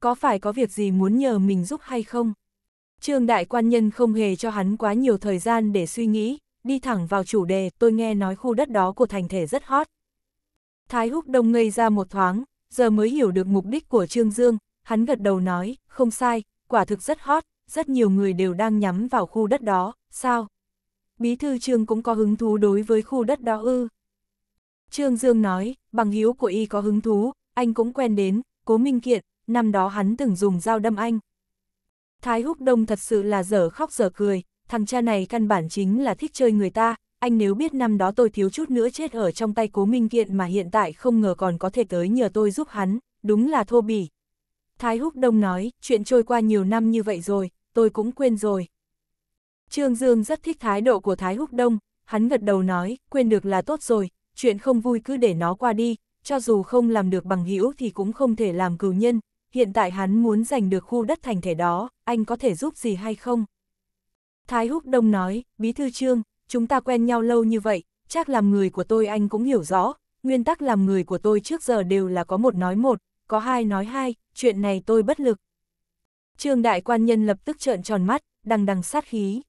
Có phải có việc gì muốn nhờ mình giúp hay không? Trương Đại Quan Nhân không hề cho hắn quá nhiều thời gian để suy nghĩ, đi thẳng vào chủ đề, tôi nghe nói khu đất đó của thành thể rất hot. Thái Húc Đông ngây ra một thoáng, giờ mới hiểu được mục đích của Trương Dương, hắn gật đầu nói, không sai, quả thực rất hot, rất nhiều người đều đang nhắm vào khu đất đó, sao? Bí thư Trương cũng có hứng thú đối với khu đất đó ư. Trương Dương nói, bằng hiếu của y có hứng thú, anh cũng quen đến, cố minh kiện, năm đó hắn từng dùng dao đâm anh. Thái Húc Đông thật sự là dở khóc dở cười, thằng cha này căn bản chính là thích chơi người ta, anh nếu biết năm đó tôi thiếu chút nữa chết ở trong tay cố minh kiện mà hiện tại không ngờ còn có thể tới nhờ tôi giúp hắn, đúng là thô bỉ. Thái Húc Đông nói, chuyện trôi qua nhiều năm như vậy rồi, tôi cũng quên rồi. Trương Dương rất thích thái độ của Thái Húc Đông, hắn gật đầu nói, quên được là tốt rồi, chuyện không vui cứ để nó qua đi, cho dù không làm được bằng hữu thì cũng không thể làm cừu nhân, hiện tại hắn muốn giành được khu đất thành thể đó, anh có thể giúp gì hay không? Thái Húc Đông nói, Bí Thư Trương, chúng ta quen nhau lâu như vậy, chắc làm người của tôi anh cũng hiểu rõ, nguyên tắc làm người của tôi trước giờ đều là có một nói một, có hai nói hai, chuyện này tôi bất lực. Trương Đại Quan Nhân lập tức trợn tròn mắt, đằng đằng sát khí.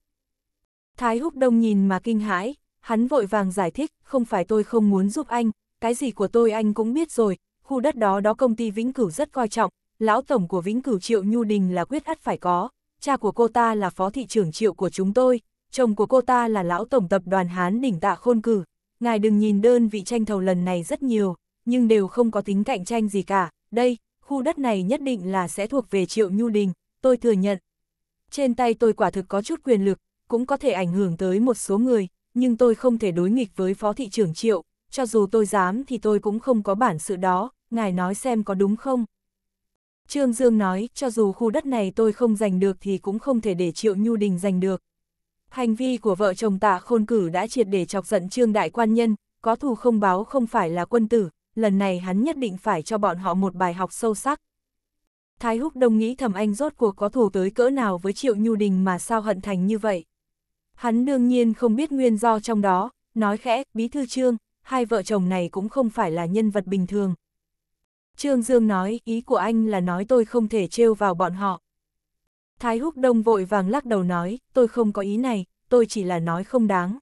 Thái Húc Đông nhìn mà kinh hãi, hắn vội vàng giải thích, không phải tôi không muốn giúp anh, cái gì của tôi anh cũng biết rồi, khu đất đó đó công ty Vĩnh Cửu rất coi trọng, lão tổng của Vĩnh Cửu Triệu Nhu Đình là quyết ắt phải có, cha của cô ta là phó thị trưởng Triệu của chúng tôi, chồng của cô ta là lão tổng tập đoàn Hán đỉnh tạ khôn cử, ngài đừng nhìn đơn vị tranh thầu lần này rất nhiều, nhưng đều không có tính cạnh tranh gì cả, đây, khu đất này nhất định là sẽ thuộc về Triệu Nhu Đình, tôi thừa nhận. Trên tay tôi quả thực có chút quyền lực, cũng có thể ảnh hưởng tới một số người, nhưng tôi không thể đối nghịch với phó thị trưởng Triệu, cho dù tôi dám thì tôi cũng không có bản sự đó, ngài nói xem có đúng không? Trương Dương nói, cho dù khu đất này tôi không giành được thì cũng không thể để Triệu Nhu Đình giành được. Hành vi của vợ chồng tạ khôn cử đã triệt để chọc giận Trương Đại Quan Nhân, có thù không báo không phải là quân tử, lần này hắn nhất định phải cho bọn họ một bài học sâu sắc. Thái Húc Đông nghĩ thầm anh rốt cuộc có thù tới cỡ nào với Triệu Nhu Đình mà sao hận thành như vậy. Hắn đương nhiên không biết nguyên do trong đó, nói khẽ, bí thư trương, hai vợ chồng này cũng không phải là nhân vật bình thường. Trương Dương nói, ý của anh là nói tôi không thể trêu vào bọn họ. Thái Húc Đông vội vàng lắc đầu nói, tôi không có ý này, tôi chỉ là nói không đáng.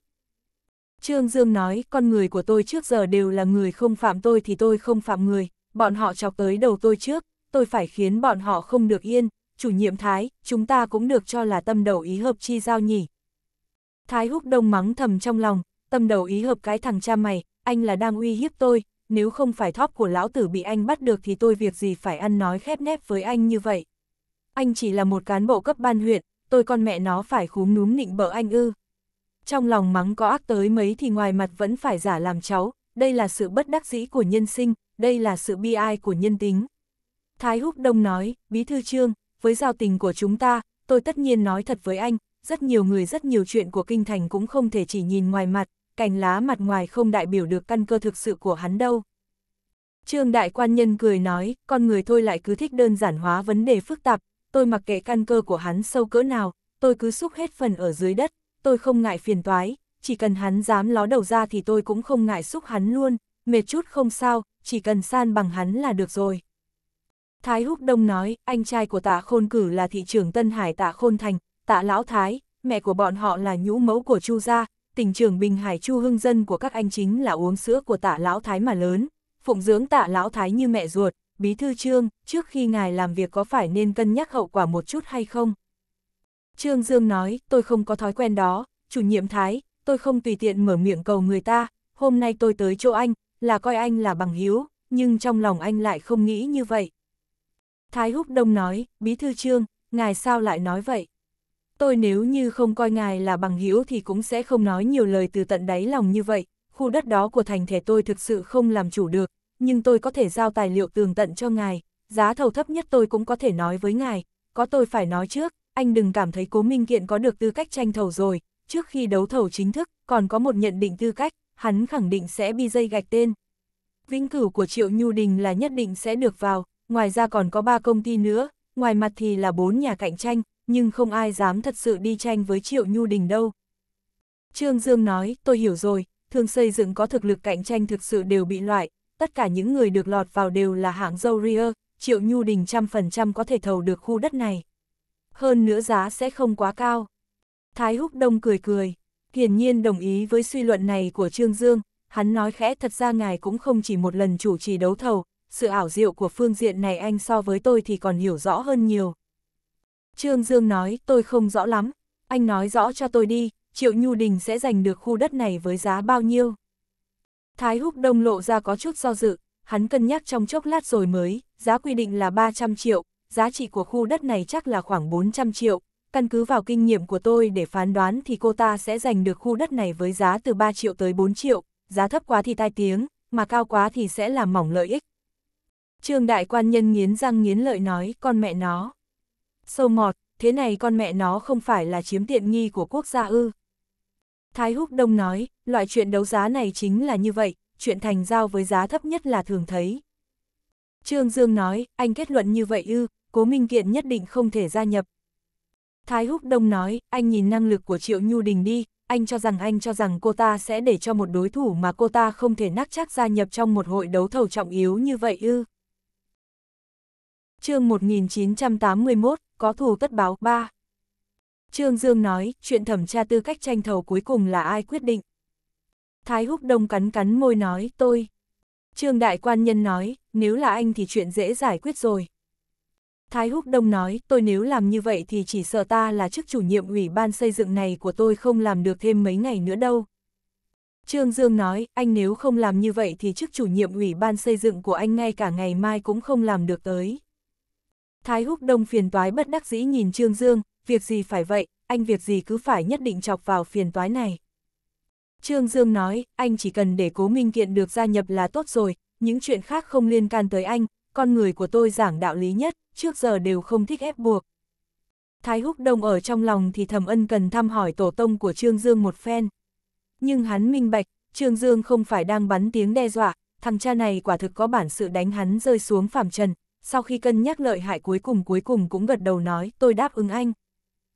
Trương Dương nói, con người của tôi trước giờ đều là người không phạm tôi thì tôi không phạm người, bọn họ chọc tới đầu tôi trước, tôi phải khiến bọn họ không được yên, chủ nhiệm Thái, chúng ta cũng được cho là tâm đầu ý hợp chi giao nhỉ. Thái húc đông mắng thầm trong lòng, tâm đầu ý hợp cái thằng cha mày, anh là đang uy hiếp tôi, nếu không phải thóp của lão tử bị anh bắt được thì tôi việc gì phải ăn nói khép nép với anh như vậy. Anh chỉ là một cán bộ cấp ban huyện, tôi con mẹ nó phải khúm núm nịnh bợ anh ư. Trong lòng mắng có ác tới mấy thì ngoài mặt vẫn phải giả làm cháu, đây là sự bất đắc dĩ của nhân sinh, đây là sự bi ai của nhân tính. Thái Húc Đông nói, Bí Thư Trương, với giao tình của chúng ta, tôi tất nhiên nói thật với anh, rất nhiều người rất nhiều chuyện của kinh thành cũng không thể chỉ nhìn ngoài mặt, cành lá mặt ngoài không đại biểu được căn cơ thực sự của hắn đâu. Trương Đại Quan Nhân cười nói, con người thôi lại cứ thích đơn giản hóa vấn đề phức tạp, tôi mặc kệ căn cơ của hắn sâu cỡ nào, tôi cứ xúc hết phần ở dưới đất, tôi không ngại phiền toái, chỉ cần hắn dám ló đầu ra thì tôi cũng không ngại xúc hắn luôn, mệt chút không sao, chỉ cần san bằng hắn là được rồi. Thái Húc Đông nói, anh trai của tạ khôn cử là thị trưởng Tân Hải tạ khôn thành, tạ lão Thái, mẹ của bọn họ là nhũ mẫu của Chu gia, tỉnh trưởng Bình Hải Chu hưng dân của các anh chính là uống sữa của tạ lão Thái mà lớn, phụng dưỡng tạ lão Thái như mẹ ruột, bí thư trương, trước khi ngài làm việc có phải nên cân nhắc hậu quả một chút hay không? Trương Dương nói, tôi không có thói quen đó, chủ nhiệm Thái, tôi không tùy tiện mở miệng cầu người ta, hôm nay tôi tới chỗ anh, là coi anh là bằng hiếu, nhưng trong lòng anh lại không nghĩ như vậy. Thái Húc Đông nói, Bí Thư Trương, ngài sao lại nói vậy? Tôi nếu như không coi ngài là bằng hữu thì cũng sẽ không nói nhiều lời từ tận đáy lòng như vậy, khu đất đó của thành thể tôi thực sự không làm chủ được, nhưng tôi có thể giao tài liệu tường tận cho ngài, giá thầu thấp nhất tôi cũng có thể nói với ngài, có tôi phải nói trước, anh đừng cảm thấy cố minh kiện có được tư cách tranh thầu rồi, trước khi đấu thầu chính thức, còn có một nhận định tư cách, hắn khẳng định sẽ bi dây gạch tên. Vĩnh cửu của Triệu Nhu Đình là nhất định sẽ được vào, ngoài ra còn có 3 công ty nữa, ngoài mặt thì là 4 nhà cạnh tranh, nhưng không ai dám thật sự đi tranh với Triệu Nhu Đình đâu. Trương Dương nói, tôi hiểu rồi, thường xây dựng có thực lực cạnh tranh thực sự đều bị loại, tất cả những người được lọt vào đều là hãng dâu Ria, Triệu Nhu Đình trăm phần trăm có thể thầu được khu đất này. Hơn nữa giá sẽ không quá cao. Thái Húc Đông cười cười, hiển nhiên đồng ý với suy luận này của Trương Dương, hắn nói khẽ thật ra ngài cũng không chỉ một lần chủ trì đấu thầu, sự ảo diệu của phương diện này anh so với tôi thì còn hiểu rõ hơn nhiều. Trương Dương nói, tôi không rõ lắm, anh nói rõ cho tôi đi, Triệu Nhu Đình sẽ giành được khu đất này với giá bao nhiêu? Thái Húc Đông lộ ra có chút do dự, hắn cân nhắc trong chốc lát rồi mới, giá quy định là 300 triệu, giá trị của khu đất này chắc là khoảng 400 triệu, căn cứ vào kinh nghiệm của tôi để phán đoán thì cô ta sẽ giành được khu đất này với giá từ 3 triệu tới 4 triệu, giá thấp quá thì tai tiếng, mà cao quá thì sẽ làm mỏng lợi ích. Trương đại quan nhân nghiến răng nghiến lợi nói, con mẹ nó. Sâu mọt, thế này con mẹ nó không phải là chiếm tiện nghi của quốc gia ư. Thái Húc Đông nói, loại chuyện đấu giá này chính là như vậy, chuyện thành giao với giá thấp nhất là thường thấy. Trương Dương nói, anh kết luận như vậy ư, cố minh kiện nhất định không thể gia nhập. Thái Húc Đông nói, anh nhìn năng lực của Triệu Nhu Đình đi, anh cho rằng anh cho rằng cô ta sẽ để cho một đối thủ mà cô ta không thể nắc chắc gia nhập trong một hội đấu thầu trọng yếu như vậy ư. chương 1981, có thù tất báo 3 Trương Dương nói, chuyện thẩm tra tư cách tranh thầu cuối cùng là ai quyết định. Thái Húc Đông cắn cắn môi nói, tôi. Trương Đại Quan Nhân nói, nếu là anh thì chuyện dễ giải quyết rồi. Thái Húc Đông nói, tôi nếu làm như vậy thì chỉ sợ ta là chức chủ nhiệm ủy ban xây dựng này của tôi không làm được thêm mấy ngày nữa đâu. Trương Dương nói, anh nếu không làm như vậy thì chức chủ nhiệm ủy ban xây dựng của anh ngay cả ngày mai cũng không làm được tới. Thái Húc Đông phiền toái bất đắc dĩ nhìn Trương Dương, việc gì phải vậy, anh việc gì cứ phải nhất định chọc vào phiền toái này. Trương Dương nói, anh chỉ cần để cố minh kiện được gia nhập là tốt rồi, những chuyện khác không liên can tới anh, con người của tôi giảng đạo lý nhất, trước giờ đều không thích ép buộc. Thái Húc Đông ở trong lòng thì thầm ân cần thăm hỏi tổ tông của Trương Dương một phen. Nhưng hắn minh bạch, Trương Dương không phải đang bắn tiếng đe dọa, thằng cha này quả thực có bản sự đánh hắn rơi xuống phàm trần, sau khi cân nhắc lợi hại cuối cùng cuối cùng cũng gật đầu nói tôi đáp ứng anh.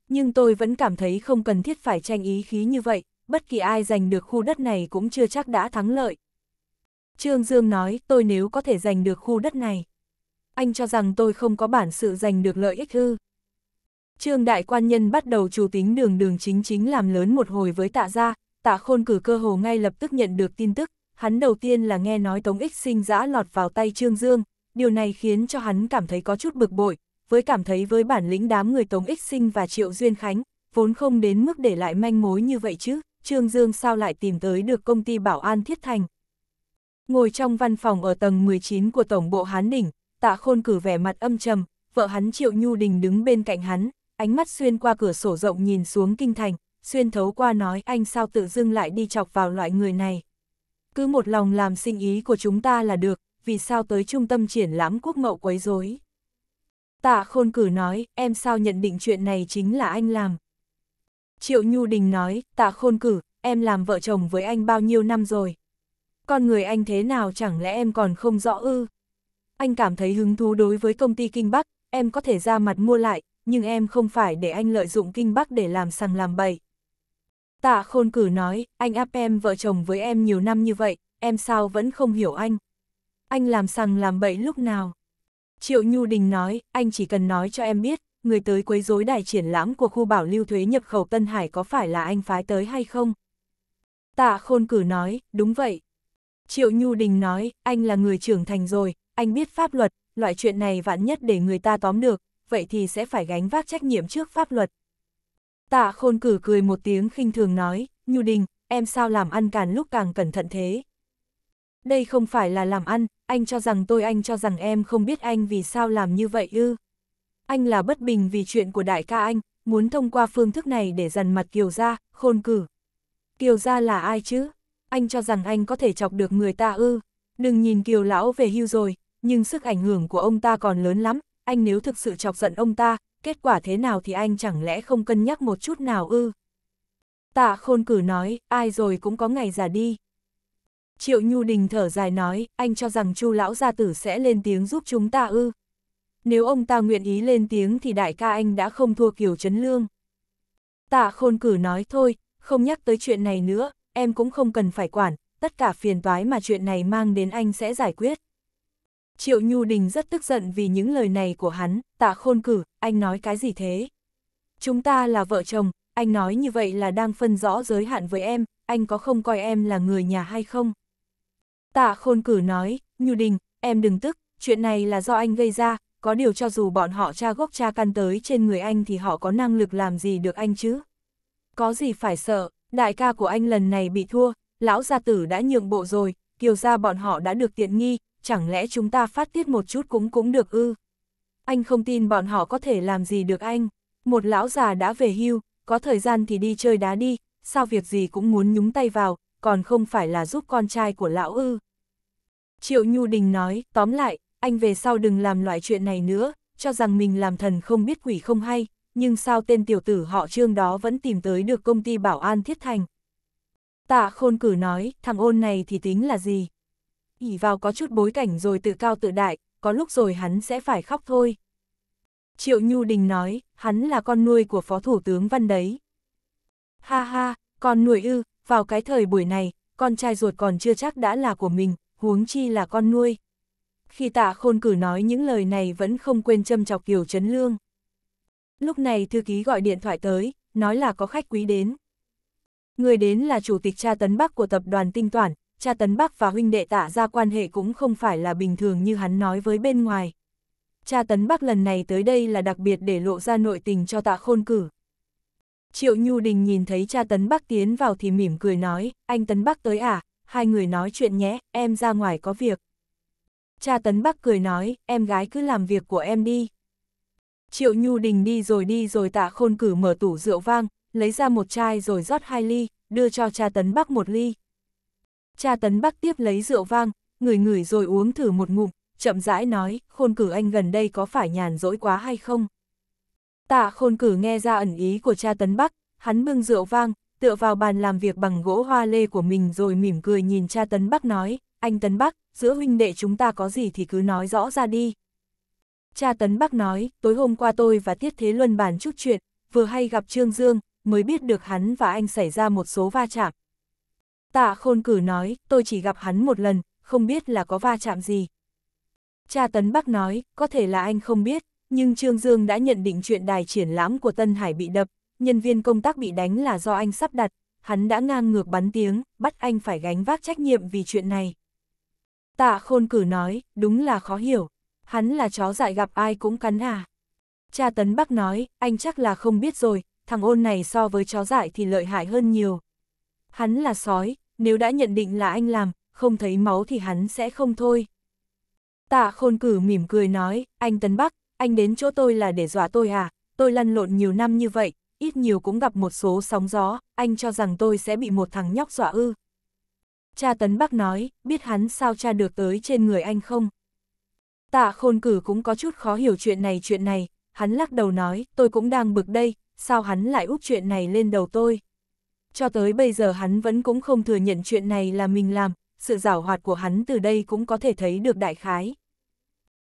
Nhưng tôi vẫn cảm thấy không cần thiết phải tranh ý khí như vậy, bất kỳ ai giành được khu đất này cũng chưa chắc đã thắng lợi. Trương Dương nói tôi nếu có thể giành được khu đất này. Anh cho rằng tôi không có bản sự giành được lợi ích ư. Trương Đại Quan Nhân bắt đầu chủ tính đường đường chính chính làm lớn một hồi với tạ gia, tạ khôn cử cơ hồ ngay lập tức nhận được tin tức, hắn đầu tiên là nghe nói Tống Ích sinh dã lọt vào tay Trương Dương, điều này khiến cho hắn cảm thấy có chút bực bội, với cảm thấy với bản lĩnh đám người Tống Ích sinh và Triệu Duyên Khánh, vốn không đến mức để lại manh mối như vậy chứ, Trương Dương sao lại tìm tới được công ty bảo an thiết thành. Ngồi trong văn phòng ở tầng 19 của Tổng bộ Hán Đỉnh, tạ khôn cử vẻ mặt âm trầm, vợ hắn Triệu Nhu Đình đứng bên cạnh hắn, ánh mắt xuyên qua cửa sổ rộng nhìn xuống kinh thành, xuyên thấu qua nói anh sao tự dưng lại đi chọc vào loại người này. Cứ một lòng làm sinh ý của chúng ta là được, vì sao tới trung tâm triển lãm quốc mậu quấy rối. Tạ khôn cử nói, em sao nhận định chuyện này chính là anh làm. Triệu Nhu Đình nói, tạ khôn cử, em làm vợ chồng với anh bao nhiêu năm rồi. Con người anh thế nào chẳng lẽ em còn không rõ ư? Anh cảm thấy hứng thú đối với công ty Kinh Bắc, em có thể ra mặt mua lại, nhưng em không phải để anh lợi dụng Kinh Bắc để làm sằng làm bậy. Tạ khôn cử nói, anh áp em vợ chồng với em nhiều năm như vậy, em sao vẫn không hiểu anh. Anh làm sằng làm bậy lúc nào? Triệu Nhu Đình nói, anh chỉ cần nói cho em biết, người tới quấy rối đài triển lãm của khu bảo lưu thuế nhập khẩu Tân Hải có phải là anh phái tới hay không? Tạ khôn cử nói, đúng vậy. Triệu Nhu Đình nói, anh là người trưởng thành rồi, anh biết pháp luật, loại chuyện này vạn nhất để người ta tóm được, vậy thì sẽ phải gánh vác trách nhiệm trước pháp luật. Tạ khôn cử cười một tiếng khinh thường nói, Nhu Đình, em sao làm ăn càng lúc càng cẩn thận thế? Đây không phải là làm ăn, anh cho rằng tôi anh cho rằng em không biết anh vì sao làm như vậy ư. Anh là bất bình vì chuyện của đại ca anh, muốn thông qua phương thức này để dằn mặt Kiều gia, khôn cử. Kiều gia là ai chứ? Anh cho rằng anh có thể chọc được người ta ư. Đừng nhìn Kiều lão về hưu rồi, nhưng sức ảnh hưởng của ông ta còn lớn lắm, anh nếu thực sự chọc giận ông ta, kết quả thế nào thì anh chẳng lẽ không cân nhắc một chút nào ư? Tạ khôn cử nói, ai rồi cũng có ngày già đi. Triệu Nhu Đình thở dài nói, anh cho rằng Chu lão gia tử sẽ lên tiếng giúp chúng ta ư. Nếu ông ta nguyện ý lên tiếng thì đại ca anh đã không thua Kiều Trấn Lương. Tạ khôn cử nói thôi, không nhắc tới chuyện này nữa, em cũng không cần phải quản, tất cả phiền toái mà chuyện này mang đến anh sẽ giải quyết. Triệu Nhu Đình rất tức giận vì những lời này của hắn, tạ khôn cử, anh nói cái gì thế? Chúng ta là vợ chồng, anh nói như vậy là đang phân rõ giới hạn với em, anh có không coi em là người nhà hay không? Tạ khôn cử nói, Nhu Đình, em đừng tức, chuyện này là do anh gây ra, có điều cho dù bọn họ tra gốc tra căn tới trên người anh thì họ có năng lực làm gì được anh chứ? Có gì phải sợ, đại ca của anh lần này bị thua, lão gia tử đã nhượng bộ rồi, kiều gia bọn họ đã được tiện nghi, chẳng lẽ chúng ta phát tiết một chút cũng cũng được ư? Anh không tin bọn họ có thể làm gì được anh, một lão già đã về hưu, có thời gian thì đi chơi đá đi, sao việc gì cũng muốn nhúng tay vào, còn không phải là giúp con trai của lão ư. Triệu Nhu Đình nói, tóm lại, anh về sau đừng làm loại chuyện này nữa, cho rằng mình làm thần không biết quỷ không hay, nhưng sao tên tiểu tử họ trương đó vẫn tìm tới được công ty bảo an thiết thành. Tạ khôn cử nói, thằng ôn này thì tính là gì? ỉ vào có chút bối cảnh rồi tự cao tự đại, có lúc rồi hắn sẽ phải khóc thôi. Triệu Nhu Đình nói, hắn là con nuôi của Phó Thủ tướng Văn đấy. Ha ha, con nuôi ư, vào cái thời buổi này, con trai ruột còn chưa chắc đã là của mình, huống chi là con nuôi. Khi tạ khôn cử nói những lời này vẫn không quên châm chọc Kiều Trấn Lương. Lúc này thư ký gọi điện thoại tới, nói là có khách quý đến. Người đến là chủ tịch cha tấn Bắc của tập đoàn Tinh Toản, cha Tấn Bắc và huynh đệ tạ ra quan hệ cũng không phải là bình thường như hắn nói với bên ngoài. Cha Tấn Bắc lần này tới đây là đặc biệt để lộ ra nội tình cho tạ khôn cử. Triệu Nhu Đình nhìn thấy cha Tấn Bắc tiến vào thì mỉm cười nói, anh Tấn Bắc tới à, hai người nói chuyện nhé, em ra ngoài có việc. Cha Tấn Bắc cười nói, em gái cứ làm việc của em đi. Triệu Nhu Đình đi rồi đi rồi tạ khôn cử mở tủ rượu vang, lấy ra một chai rồi rót hai ly, đưa cho cha Tấn Bắc một ly. Cha Tấn Bắc tiếp lấy rượu vang, ngửi ngửi rồi uống thử một ngụm, chậm rãi nói, khôn cử anh gần đây có phải nhàn rỗi quá hay không? Tạ khôn cử nghe ra ẩn ý của cha Tấn Bắc, hắn bưng rượu vang, tựa vào bàn làm việc bằng gỗ hoa lê của mình rồi mỉm cười nhìn cha Tấn Bắc nói, anh Tấn Bắc, giữa huynh đệ chúng ta có gì thì cứ nói rõ ra đi. Cha Tấn Bắc nói, tối hôm qua tôi và Tiết Thế Luân bàn chút chuyện, vừa hay gặp Trương Dương, mới biết được hắn và anh xảy ra một số va chạm, Tạ khôn cử nói, tôi chỉ gặp hắn một lần, không biết là có va chạm gì. Cha Tấn Bắc nói, có thể là anh không biết, nhưng Trương Dương đã nhận định chuyện đài triển lãm của Tân Hải bị đập, nhân viên công tác bị đánh là do anh sắp đặt, hắn đã ngang ngược bắn tiếng, bắt anh phải gánh vác trách nhiệm vì chuyện này. Tạ khôn cử nói, đúng là khó hiểu, hắn là chó dại gặp ai cũng cắn à. Cha Tấn Bắc nói, anh chắc là không biết rồi, thằng ôn này so với chó dại thì lợi hại hơn nhiều. Hắn là sói, nếu đã nhận định là anh làm, không thấy máu thì hắn sẽ không thôi. Tạ khôn cử mỉm cười nói, anh Tấn Bắc, anh đến chỗ tôi là để dọa tôi à, tôi lăn lộn nhiều năm như vậy, ít nhiều cũng gặp một số sóng gió, anh cho rằng tôi sẽ bị một thằng nhóc dọa ư. Cha Tấn Bắc nói, biết hắn sao cha được tới trên người anh không? Tạ khôn cử cũng có chút khó hiểu chuyện này chuyện này, hắn lắc đầu nói, tôi cũng đang bực đây, sao hắn lại úp chuyện này lên đầu tôi? Cho tới bây giờ hắn vẫn cũng không thừa nhận chuyện này là mình làm, sự giảo hoạt của hắn từ đây cũng có thể thấy được đại khái.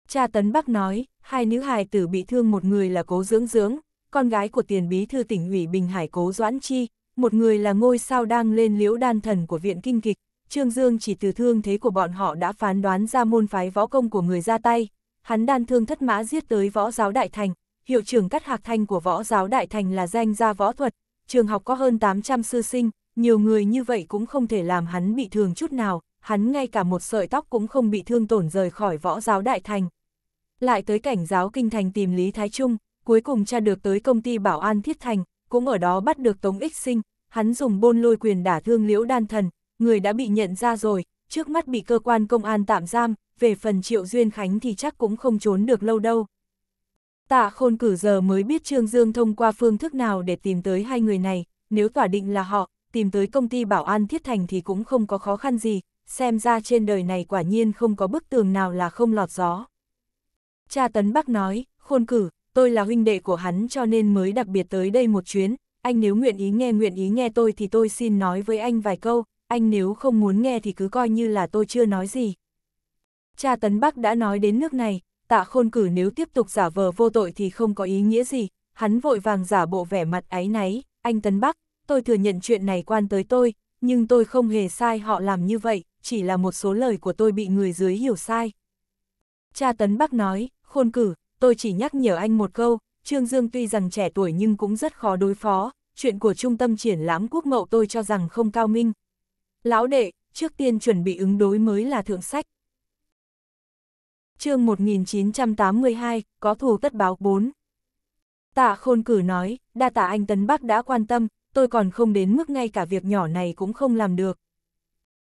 Cha Tấn Bắc nói, hai nữ hài tử bị thương một người là cố dưỡng dưỡng, con gái của tiền bí thư tỉnh ủy Bình Hải cố Doãn Chi, một người là ngôi sao đang lên liễu đan thần của viện kinh kịch, Trương Dương chỉ từ thương thế của bọn họ đã phán đoán ra môn phái võ công của người ra tay, hắn đan thương thất mã giết tới võ giáo đại thành, hiệu trưởng cắt hạc thanh của võ giáo đại thành là danh gia võ thuật, trường học có hơn 800 sư sinh, nhiều người như vậy cũng không thể làm hắn bị thương chút nào, hắn ngay cả một sợi tóc cũng không bị thương tổn rời khỏi võ giáo đại thành. Lại tới cảnh giáo kinh thành tìm Lý Thái Trung, cuối cùng tra được tới công ty bảo an thiết thành, cũng ở đó bắt được Tống Ích Sinh, hắn dùng bôn lôi quyền đả thương liễu đan thần, người đã bị nhận ra rồi, trước mắt bị cơ quan công an tạm giam, về phần Triệu Duyên Khánh thì chắc cũng không trốn được lâu đâu. Tạ khôn cử giờ mới biết Trương Dương thông qua phương thức nào để tìm tới hai người này, nếu tỏa định là họ, tìm tới công ty bảo an thiết thành thì cũng không có khó khăn gì, xem ra trên đời này quả nhiên không có bức tường nào là không lọt gió. Cha Tấn Bắc nói, khôn cử, tôi là huynh đệ của hắn cho nên mới đặc biệt tới đây một chuyến, anh nếu nguyện ý nghe nguyện ý nghe tôi thì tôi xin nói với anh vài câu, anh nếu không muốn nghe thì cứ coi như là tôi chưa nói gì. Cha Tấn Bắc đã nói đến nước này, tạ khôn cử nếu tiếp tục giả vờ vô tội thì không có ý nghĩa gì, hắn vội vàng giả bộ vẻ mặt áy náy, anh Tấn Bắc, tôi thừa nhận chuyện này quan tới tôi, nhưng tôi không hề sai họ làm như vậy, chỉ là một số lời của tôi bị người dưới hiểu sai. Cha Tấn Bắc nói, khôn cử, tôi chỉ nhắc nhở anh một câu, Trương Dương tuy rằng trẻ tuổi nhưng cũng rất khó đối phó, chuyện của trung tâm triển lãm quốc mậu tôi cho rằng không cao minh. Lão đệ, trước tiên chuẩn bị ứng đối mới là thượng sách. chương 1982, có thù tất báo 4. Tạ khôn cử nói, đa tạ anh Tấn Bắc đã quan tâm, tôi còn không đến mức ngay cả việc nhỏ này cũng không làm được.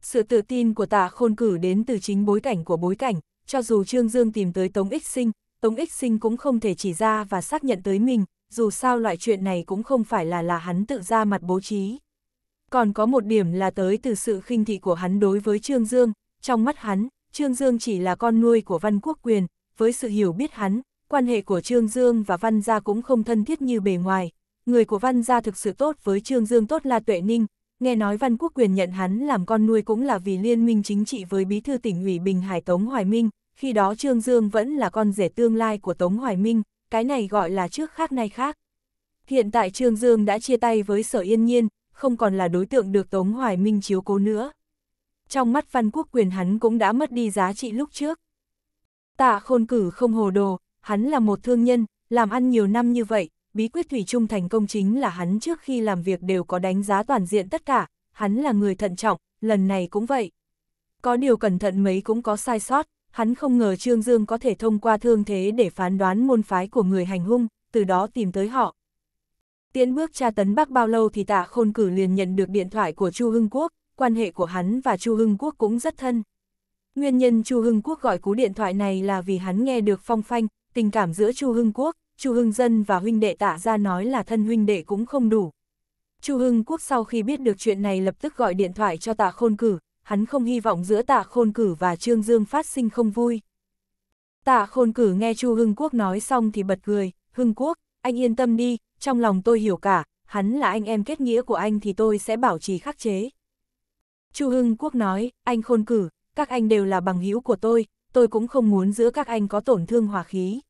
Sự tự tin của tạ khôn cử đến từ chính bối cảnh của bối cảnh, cho dù Trương Dương tìm tới Tống Ích Sinh, Tống Ích Sinh cũng không thể chỉ ra và xác nhận tới mình, dù sao loại chuyện này cũng không phải là là hắn tự ra mặt bố trí. Còn có một điểm là tới từ sự khinh thị của hắn đối với Trương Dương, trong mắt hắn, Trương Dương chỉ là con nuôi của Văn Quốc Quyền, với sự hiểu biết hắn, quan hệ của Trương Dương và Văn Gia cũng không thân thiết như bề ngoài. Người của Văn Gia thực sự tốt với Trương Dương tốt là Tuệ Ninh, nghe nói Văn Quốc Quyền nhận hắn làm con nuôi cũng là vì liên minh chính trị với bí thư tỉnh ủy Bình Hải Tống Hoài Minh, khi đó Trương Dương vẫn là con rể tương lai của Tống Hoài Minh, cái này gọi là trước khác nay khác. Hiện tại Trương Dương đã chia tay với Sở Yên Nhiên, không còn là đối tượng được Tống Hoài Minh chiếu cố nữa. Trong mắt Văn Quốc Quyền hắn cũng đã mất đi giá trị lúc trước. Tạ khôn cử không hồ đồ, hắn là một thương nhân, làm ăn nhiều năm như vậy, bí quyết thủy chung thành công chính là hắn trước khi làm việc đều có đánh giá toàn diện tất cả, hắn là người thận trọng, lần này cũng vậy. Có điều cẩn thận mấy cũng có sai sót, hắn không ngờ Trương Dương có thể thông qua thương thế để phán đoán môn phái của người hành hung, từ đó tìm tới họ. Tiến bước tra tấn Bắc bao lâu thì tạ khôn cử liền nhận được điện thoại của Chu Hưng Quốc, quan hệ của hắn và Chu Hưng Quốc cũng rất thân. Nguyên nhân Chu Hưng Quốc gọi cú điện thoại này là vì hắn nghe được phong phanh, tình cảm giữa Chu Hưng Quốc, Chu Hưng Dân và huynh đệ tạ ra nói là thân huynh đệ cũng không đủ. Chu Hưng Quốc sau khi biết được chuyện này lập tức gọi điện thoại cho tạ khôn cử, hắn không hy vọng giữa tạ khôn cử và Trương Dương phát sinh không vui. Tạ khôn cử nghe Chu Hưng Quốc nói xong thì bật cười, Hưng Quốc, anh yên tâm đi, trong lòng tôi hiểu cả, hắn là anh em kết nghĩa của anh thì tôi sẽ bảo trì khắc chế. Chu Hưng Quốc nói, anh khôn cử, các anh đều là bằng hữu của tôi, tôi cũng không muốn giữa các anh có tổn thương hòa khí.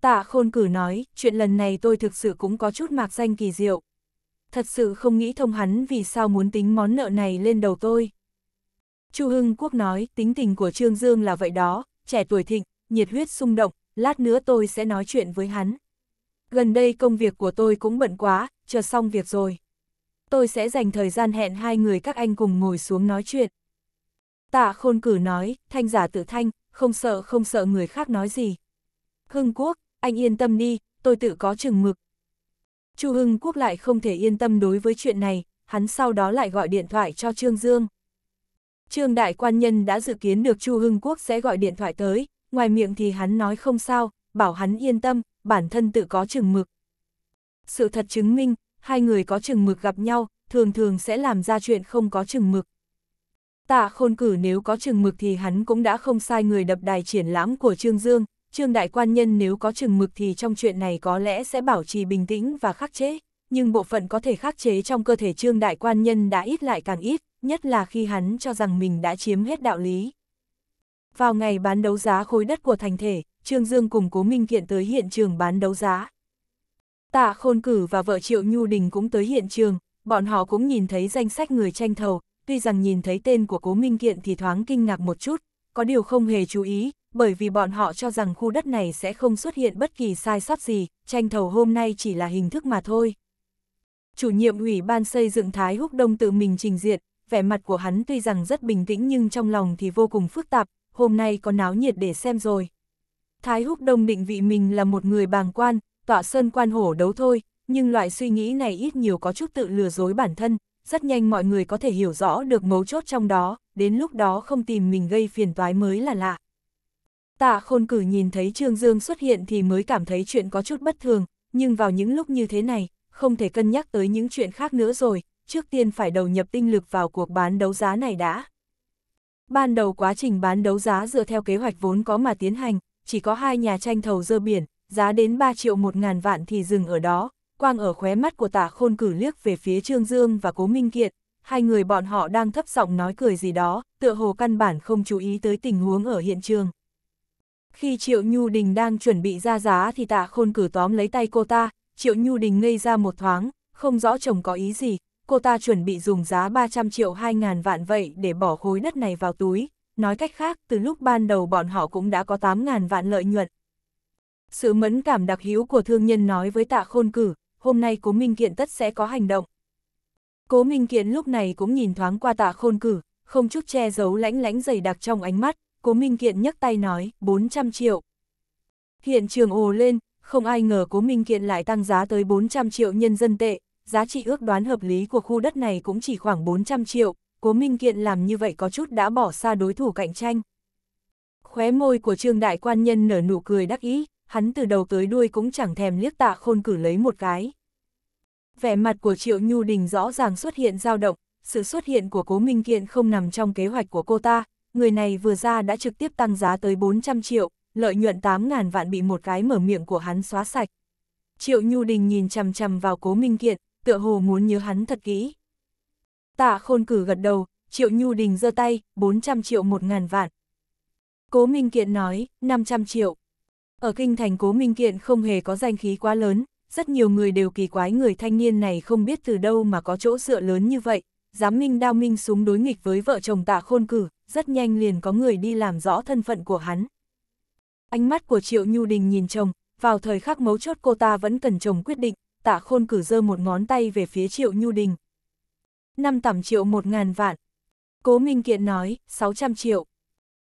Tạ khôn cử nói, chuyện lần này tôi thực sự cũng có chút mạc danh kỳ diệu. Thật sự không nghĩ thông hắn vì sao muốn tính món nợ này lên đầu tôi. Chu Hưng Quốc nói, tính tình của Trương Dương là vậy đó, trẻ tuổi thịnh, nhiệt huyết sung động, lát nữa tôi sẽ nói chuyện với hắn. Gần đây công việc của tôi cũng bận quá, chờ xong việc rồi. Tôi sẽ dành thời gian hẹn hai người các anh cùng ngồi xuống nói chuyện. Tạ khôn cử nói, thanh giả tự thanh, không sợ không sợ người khác nói gì. Hưng Quốc, anh yên tâm đi, tôi tự có chừng mực. Chu Hưng Quốc lại không thể yên tâm đối với chuyện này, hắn sau đó lại gọi điện thoại cho Trương Dương. Trương Đại Quan Nhân đã dự kiến được Chu Hưng Quốc sẽ gọi điện thoại tới, ngoài miệng thì hắn nói không sao, bảo hắn yên tâm, bản thân tự có chừng mực. Sự thật chứng minh, hai người có chừng mực gặp nhau, thường thường sẽ làm ra chuyện không có chừng mực. Tạ khôn cử nếu có chừng mực thì hắn cũng đã không sai người đập đài triển lãm của Trương Dương, Trương Đại Quan Nhân nếu có chừng mực thì trong chuyện này có lẽ sẽ bảo trì bình tĩnh và khắc chế, nhưng bộ phận có thể khắc chế trong cơ thể Trương Đại Quan Nhân đã ít lại càng ít, nhất là khi hắn cho rằng mình đã chiếm hết đạo lý. Vào ngày bán đấu giá khối đất của thành thể, Trương Dương cùng Cố Minh Kiện tới hiện trường bán đấu giá. Tạ Khôn Cử và vợ Triệu Nhu Đình cũng tới hiện trường, bọn họ cũng nhìn thấy danh sách người tranh thầu, tuy rằng nhìn thấy tên của Cố Minh Kiện thì thoáng kinh ngạc một chút, có điều không hề chú ý, bởi vì bọn họ cho rằng khu đất này sẽ không xuất hiện bất kỳ sai sót gì, tranh thầu hôm nay chỉ là hình thức mà thôi. Chủ nhiệm ủy ban xây dựng Thái Húc Đông tự mình trình diện, vẻ mặt của hắn tuy rằng rất bình tĩnh nhưng trong lòng thì vô cùng phức tạp, hôm nay có náo nhiệt để xem rồi. Thái Húc Đông định vị mình là một người bàng quan, tọa sơn quan hổ đấu thôi, nhưng loại suy nghĩ này ít nhiều có chút tự lừa dối bản thân, rất nhanh mọi người có thể hiểu rõ được mấu chốt trong đó, đến lúc đó không tìm mình gây phiền toái mới là lạ. Tạ khôn cử nhìn thấy Trương Dương xuất hiện thì mới cảm thấy chuyện có chút bất thường, nhưng vào những lúc như thế này, không thể cân nhắc tới những chuyện khác nữa rồi, trước tiên phải đầu nhập tinh lực vào cuộc bán đấu giá này đã. Ban đầu quá trình bán đấu giá dựa theo kế hoạch vốn có mà tiến hành, chỉ có hai nhà tranh thầu dơ biển, giá đến 3 triệu 1 ngàn vạn thì dừng ở đó, quang ở khóe mắt của tả khôn cử liếc về phía Trương Dương và Cố Minh Kiệt, hai người bọn họ đang thấp giọng nói cười gì đó, tựa hồ căn bản không chú ý tới tình huống ở hiện trường. Khi Triệu Nhu Đình đang chuẩn bị ra giá thì tạ khôn cử tóm lấy tay cô ta, Triệu Nhu Đình ngây ra một thoáng, không rõ chồng có ý gì, cô ta chuẩn bị dùng giá 300 triệu 2 ngàn vạn vậy để bỏ khối đất này vào túi, nói cách khác từ lúc ban đầu bọn họ cũng đã có 8 ngàn vạn lợi nhuận. Sự mẫn cảm đặc hữu của thương nhân nói với tạ khôn cử, hôm nay cố Minh Kiện tất sẽ có hành động. Cố Minh Kiện lúc này cũng nhìn thoáng qua tạ khôn cử, không chút che giấu lãnh lãnh dày đặc trong ánh mắt, cố Minh Kiện nhấc tay nói, 400 triệu. Hiện trường ồ lên, không ai ngờ cố Minh Kiện lại tăng giá tới 400 triệu nhân dân tệ, giá trị ước đoán hợp lý của khu đất này cũng chỉ khoảng 400 triệu, cố Minh Kiện làm như vậy có chút đã bỏ xa đối thủ cạnh tranh. Khóe môi của trương đại quan nhân nở nụ cười đắc ý, hắn từ đầu tới đuôi cũng chẳng thèm liếc tạ khôn cử lấy một cái. Vẻ mặt của Triệu Nhu Đình rõ ràng xuất hiện dao động, sự xuất hiện của Cố Minh Kiện không nằm trong kế hoạch của cô ta, người này vừa ra đã trực tiếp tăng giá tới 400 triệu, lợi nhuận 8.000 vạn bị một cái mở miệng của hắn xóa sạch. Triệu Nhu Đình nhìn chằm chằm vào Cố Minh Kiện, tựa hồ muốn nhớ hắn thật kỹ. Tạ khôn cử gật đầu, Triệu Nhu Đình giơ tay, 400 triệu 1.000 vạn. Cố Minh Kiện nói, 500 triệu. Ở kinh thành Cố Minh Kiện không hề có danh khí quá lớn, rất nhiều người đều kỳ quái người thanh niên này không biết từ đâu mà có chỗ dựa lớn như vậy, dám minh đao minh súng đối nghịch với vợ chồng tạ khôn cử, rất nhanh liền có người đi làm rõ thân phận của hắn. Ánh mắt của Triệu Nhu Đình nhìn chồng, vào thời khắc mấu chốt cô ta vẫn cần chồng quyết định, tạ khôn cử giơ một ngón tay về phía Triệu Nhu Đình. Năm tẩm triệu một ngàn vạn. Cố Minh Kiện nói, 600 triệu.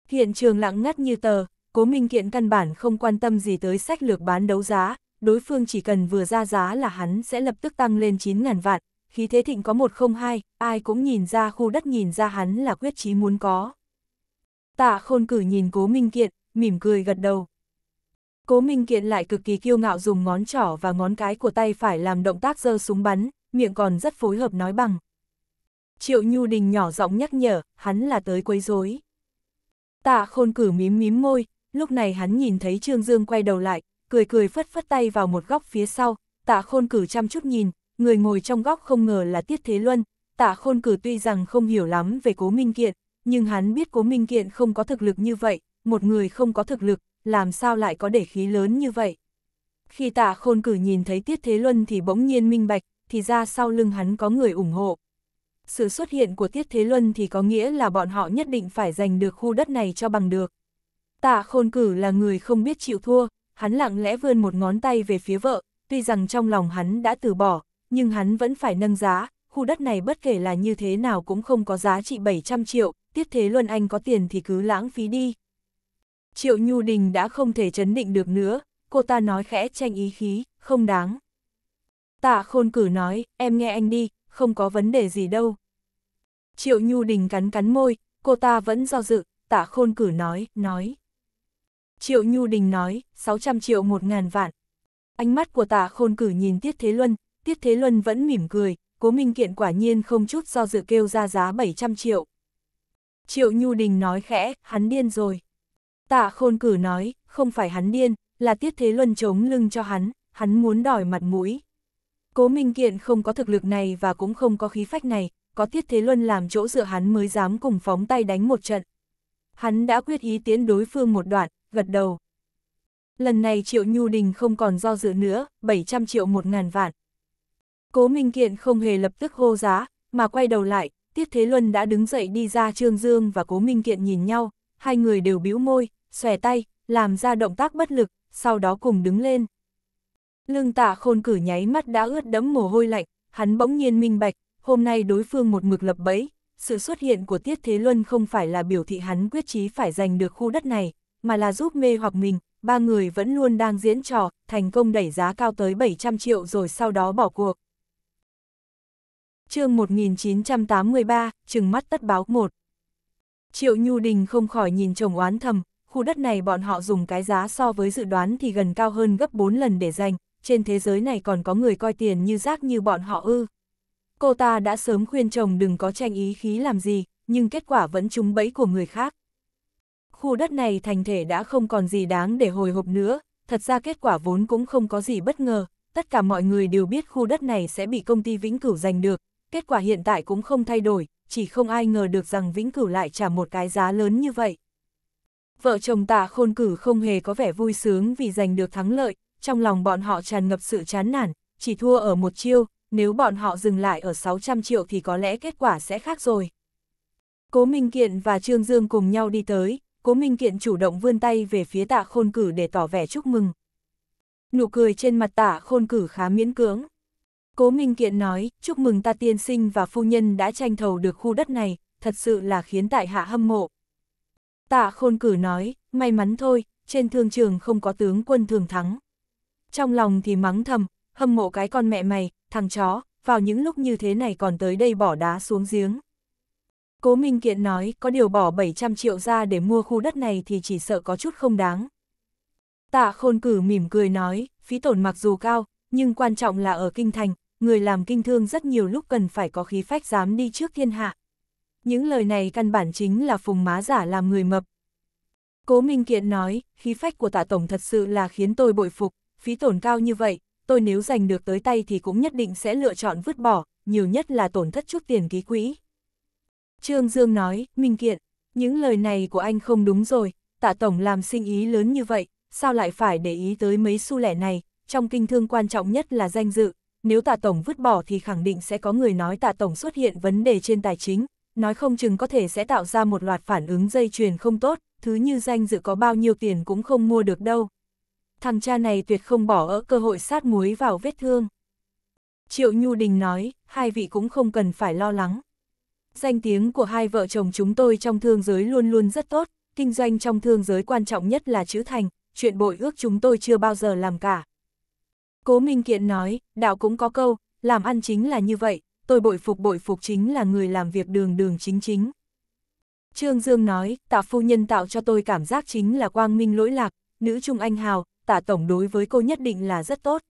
Hiện trường lặng ngắt như tờ, Cố Minh Kiện căn bản không quan tâm gì tới sách lược bán đấu giá, đối phương chỉ cần vừa ra giá là hắn sẽ lập tức tăng lên 9.000 vạn, khí thế thịnh có 102, ai cũng nhìn ra khu đất nhìn ra hắn là quyết chí muốn có. Tạ khôn cử nhìn Cố Minh Kiện, mỉm cười gật đầu. Cố Minh Kiện lại cực kỳ kiêu ngạo dùng ngón trỏ và ngón cái của tay phải làm động tác giơ súng bắn, miệng còn rất phối hợp nói bằng. Triệu Nhu Đình nhỏ giọng nhắc nhở, hắn là tới quấy rối. Tạ khôn cử mím mím môi, lúc này hắn nhìn thấy Trương Dương quay đầu lại, cười cười phất phất tay vào một góc phía sau, tạ khôn cử chăm chút nhìn, người ngồi trong góc không ngờ là Tiết Thế Luân, tạ khôn cử tuy rằng không hiểu lắm về cố Minh Kiện, nhưng hắn biết cố Minh Kiện không có thực lực như vậy, một người không có thực lực, làm sao lại có để khí lớn như vậy. Khi tạ khôn cử nhìn thấy Tiết Thế Luân thì bỗng nhiên minh bạch, thì ra sau lưng hắn có người ủng hộ. Sự xuất hiện của Tiết Thế Luân thì có nghĩa là bọn họ nhất định phải giành được khu đất này cho bằng được. Tạ khôn cử là người không biết chịu thua, hắn lặng lẽ vươn một ngón tay về phía vợ, tuy rằng trong lòng hắn đã từ bỏ, nhưng hắn vẫn phải nâng giá, khu đất này bất kể là như thế nào cũng không có giá trị 700 triệu, Tiết Thế Luân anh có tiền thì cứ lãng phí đi. Triệu Nhu Đình đã không thể chấn định được nữa, cô ta nói khẽ tranh ý khí, không đáng. Tạ khôn cử nói, em nghe anh đi, không có vấn đề gì đâu. Triệu Nhu Đình cắn cắn môi, cô ta vẫn do dự, tạ khôn cử nói, nói. Triệu Nhu Đình nói, 600 triệu một ngàn vạn. Ánh mắt của tạ khôn cử nhìn Tiết Thế Luân, Tiết Thế Luân vẫn mỉm cười, cố minh kiện quả nhiên không chút do dự kêu ra giá 700 triệu. Triệu Nhu Đình nói khẽ, hắn điên rồi. Tạ khôn cử nói, không phải hắn điên, là Tiết Thế Luân chống lưng cho hắn, hắn muốn đòi mặt mũi. Cố Minh Kiện không có thực lực này và cũng không có khí phách này, có Tiết Thế Luân làm chỗ dựa hắn mới dám cùng phóng tay đánh một trận. Hắn đã quyết ý tiến đối phương một đoạn, gật đầu. Lần này Triệu Nhu Đình không còn do dự nữa, 700 triệu một ngàn vạn. Cố Minh Kiện không hề lập tức hô giá, mà quay đầu lại, Tiết Thế Luân đã đứng dậy đi ra Trương Dương và Cố Minh Kiện nhìn nhau, hai người đều bĩu môi, xòe tay, làm ra động tác bất lực, sau đó cùng đứng lên. Lương tạ khôn cử nháy mắt đã ướt đẫm mồ hôi lạnh, hắn bỗng nhiên minh bạch, hôm nay đối phương một mực lập bẫy, sự xuất hiện của Tiết Thế Luân không phải là biểu thị hắn quyết chí phải giành được khu đất này, mà là giúp mê hoặc mình, ba người vẫn luôn đang diễn trò, thành công đẩy giá cao tới 700 triệu rồi sau đó bỏ cuộc chương 1983, chừng mắt tất báo 1 Triệu Nhu Đình không khỏi nhìn chồng oán thầm, khu đất này bọn họ dùng cái giá so với dự đoán thì gần cao hơn gấp 4 lần để giành, trên thế giới này còn có người coi tiền như rác như bọn họ ư. Cô ta đã sớm khuyên chồng đừng có tranh ý khí làm gì, nhưng kết quả vẫn trúng bẫy của người khác. Khu đất này thành thể đã không còn gì đáng để hồi hộp nữa, thật ra kết quả vốn cũng không có gì bất ngờ, tất cả mọi người đều biết khu đất này sẽ bị công ty Vĩnh Cửu giành được, kết quả hiện tại cũng không thay đổi, chỉ không ai ngờ được rằng Vĩnh Cửu lại trả một cái giá lớn như vậy. Vợ chồng tạ khôn cử không hề có vẻ vui sướng vì giành được thắng lợi, trong lòng bọn họ tràn ngập sự chán nản, chỉ thua ở một chiêu, nếu bọn họ dừng lại ở 600 triệu thì có lẽ kết quả sẽ khác rồi. Cố Minh Kiện và Trương Dương cùng nhau đi tới, Cố Minh Kiện chủ động vươn tay về phía tạ khôn cử để tỏ vẻ chúc mừng. Nụ cười trên mặt tạ khôn cử khá miễn cưỡng. Cố Minh Kiện nói, chúc mừng ta tiên sinh và phu nhân đã tranh thầu được khu đất này, thật sự là khiến tại hạ hâm mộ. Tạ khôn cử nói, may mắn thôi, trên thương trường không có tướng quân thường thắng. Trong lòng thì mắng thầm, hâm mộ cái con mẹ mày, thằng chó, vào những lúc như thế này còn tới đây bỏ đá xuống giếng. Cố Minh Kiện nói, có điều bỏ 700 triệu ra để mua khu đất này thì chỉ sợ có chút không đáng. Tạ khôn cử mỉm cười nói, phí tổn mặc dù cao, nhưng quan trọng là ở kinh thành, người làm kinh thương rất nhiều lúc cần phải có khí phách dám đi trước thiên hạ. Những lời này căn bản chính là phùng má giả làm người mập. Cố Minh Kiện nói, khí phách của tạ tổng thật sự là khiến tôi bội phục, phí tổn cao như vậy, tôi nếu giành được tới tay thì cũng nhất định sẽ lựa chọn vứt bỏ, nhiều nhất là tổn thất chút tiền ký quỹ. Trương Dương nói, Minh Kiện, những lời này của anh không đúng rồi, tạ tổng làm sinh ý lớn như vậy, sao lại phải để ý tới mấy xu lẻ này, trong kinh thương quan trọng nhất là danh dự, nếu tạ tổng vứt bỏ thì khẳng định sẽ có người nói tạ tổng xuất hiện vấn đề trên tài chính, nói không chừng có thể sẽ tạo ra một loạt phản ứng dây chuyền không tốt, thứ như danh dự có bao nhiêu tiền cũng không mua được đâu. Thằng cha này tuyệt không bỏ ở cơ hội sát muối vào vết thương. Triệu Nhu Đình nói, hai vị cũng không cần phải lo lắng. Danh tiếng của hai vợ chồng chúng tôi trong thương giới luôn luôn rất tốt, kinh doanh trong thương giới quan trọng nhất là chữ thành, chuyện bội ước chúng tôi chưa bao giờ làm cả. Cố Minh Kiện nói, đạo cũng có câu, làm ăn chính là như vậy, tôi bội phục bội phục chính là người làm việc đường đường chính chính. Trương Dương nói, tạ phu nhân tạo cho tôi cảm giác chính là quang minh lỗi lạc, nữ trung anh hào, tạ tổng đối với cô nhất định là rất tốt.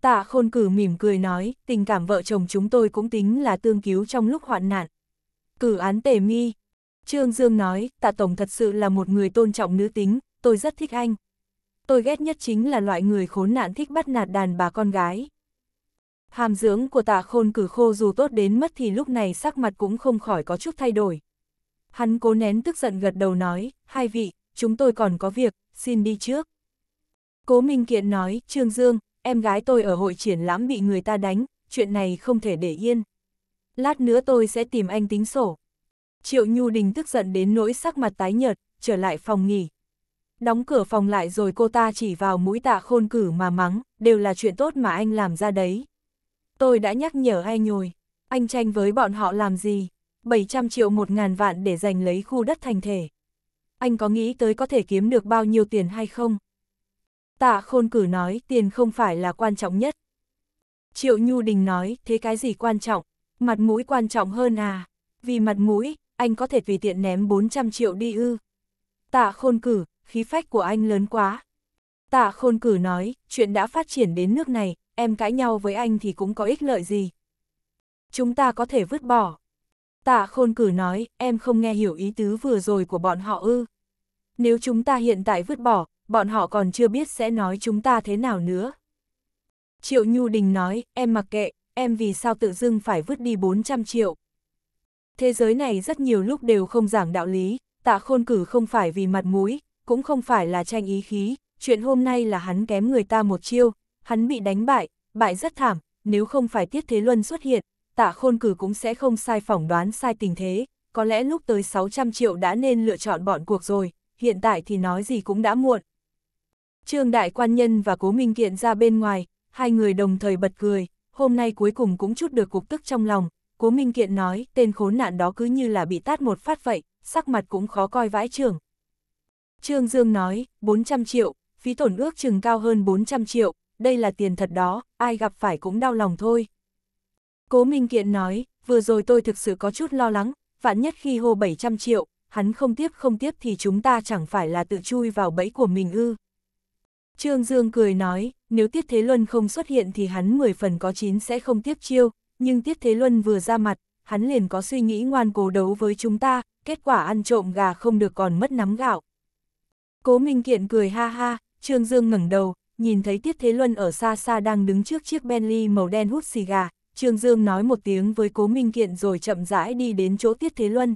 Tạ khôn cử mỉm cười nói, tình cảm vợ chồng chúng tôi cũng tính là tương cứu trong lúc hoạn nạn. Cử án tề mi. Trương Dương nói, tạ tổng thật sự là một người tôn trọng nữ tính, tôi rất thích anh. Tôi ghét nhất chính là loại người khốn nạn thích bắt nạt đàn bà con gái. Hàm dưỡng của tạ khôn cử khô dù tốt đến mất thì lúc này sắc mặt cũng không khỏi có chút thay đổi. Hắn cố nén tức giận gật đầu nói, hai vị, chúng tôi còn có việc, xin đi trước. Cố Minh Kiện nói, Trương Dương, em gái tôi ở hội triển lãm bị người ta đánh, chuyện này không thể để yên. Lát nữa tôi sẽ tìm anh tính sổ. Triệu Nhu Đình tức giận đến nỗi sắc mặt tái nhợt, trở lại phòng nghỉ. Đóng cửa phòng lại rồi cô ta chỉ vào mũi tạ khôn cử mà mắng, đều là chuyện tốt mà anh làm ra đấy. Tôi đã nhắc nhở anh nhồi. Anh tranh với bọn họ làm gì? 700 triệu một ngàn vạn để giành lấy khu đất thành thể. Anh có nghĩ tới có thể kiếm được bao nhiêu tiền hay không? Tạ khôn cử nói tiền không phải là quan trọng nhất. Triệu Nhu Đình nói, thế cái gì quan trọng? Mặt mũi quan trọng hơn à? Vì mặt mũi, anh có thể tùy tiện ném 400 triệu đi ư. Tạ khôn cử, khí phách của anh lớn quá. Tạ khôn cử nói, chuyện đã phát triển đến nước này, em cãi nhau với anh thì cũng có ích lợi gì. Chúng ta có thể vứt bỏ. Tạ khôn cử nói, em không nghe hiểu ý tứ vừa rồi của bọn họ ư. Nếu chúng ta hiện tại vứt bỏ, bọn họ còn chưa biết sẽ nói chúng ta thế nào nữa. Triệu Nhu Đình nói, em mặc kệ, em vì sao tự dưng phải vứt đi 400 triệu. Thế giới này rất nhiều lúc đều không giảng đạo lý, tạ khôn cử không phải vì mặt mũi, cũng không phải là tranh ý khí, chuyện hôm nay là hắn kém người ta một chiêu, hắn bị đánh bại, bại rất thảm, nếu không phải Tiết Thế Luân xuất hiện, tạ khôn cử cũng sẽ không sai phỏng đoán sai tình thế, có lẽ lúc tới 600 triệu đã nên lựa chọn bọn cuộc rồi, hiện tại thì nói gì cũng đã muộn. Trương Đại Quan Nhân và Cố Minh Kiện ra bên ngoài, hai người đồng thời bật cười, hôm nay cuối cùng cũng chút được cục tức trong lòng, Cố Minh Kiện nói, tên khốn nạn đó cứ như là bị tát một phát vậy, sắc mặt cũng khó coi vãi trưởng. Trương Dương nói, 400 triệu, phí tổn ước chừng cao hơn 400 triệu, đây là tiền thật đó, ai gặp phải cũng đau lòng thôi. Cố Minh Kiện nói, vừa rồi tôi thực sự có chút lo lắng, vạn nhất khi hô 700 triệu, hắn không tiếp không tiếp thì chúng ta chẳng phải là tự chui vào bẫy của mình ư. Trương Dương cười nói, nếu Tiết Thế Luân không xuất hiện thì hắn 10 phần có 9 sẽ không tiếp chiêu, nhưng Tiết Thế Luân vừa ra mặt, hắn liền có suy nghĩ ngoan cố đấu với chúng ta, kết quả ăn trộm gà không được còn mất nắm gạo. Cố Minh Kiện cười ha ha, Trương Dương ngẩng đầu, nhìn thấy Tiết Thế Luân ở xa xa đang đứng trước chiếc Bentley màu đen hút xì gà, Trương Dương nói một tiếng với Cố Minh Kiện rồi chậm rãi đi đến chỗ Tiết Thế Luân.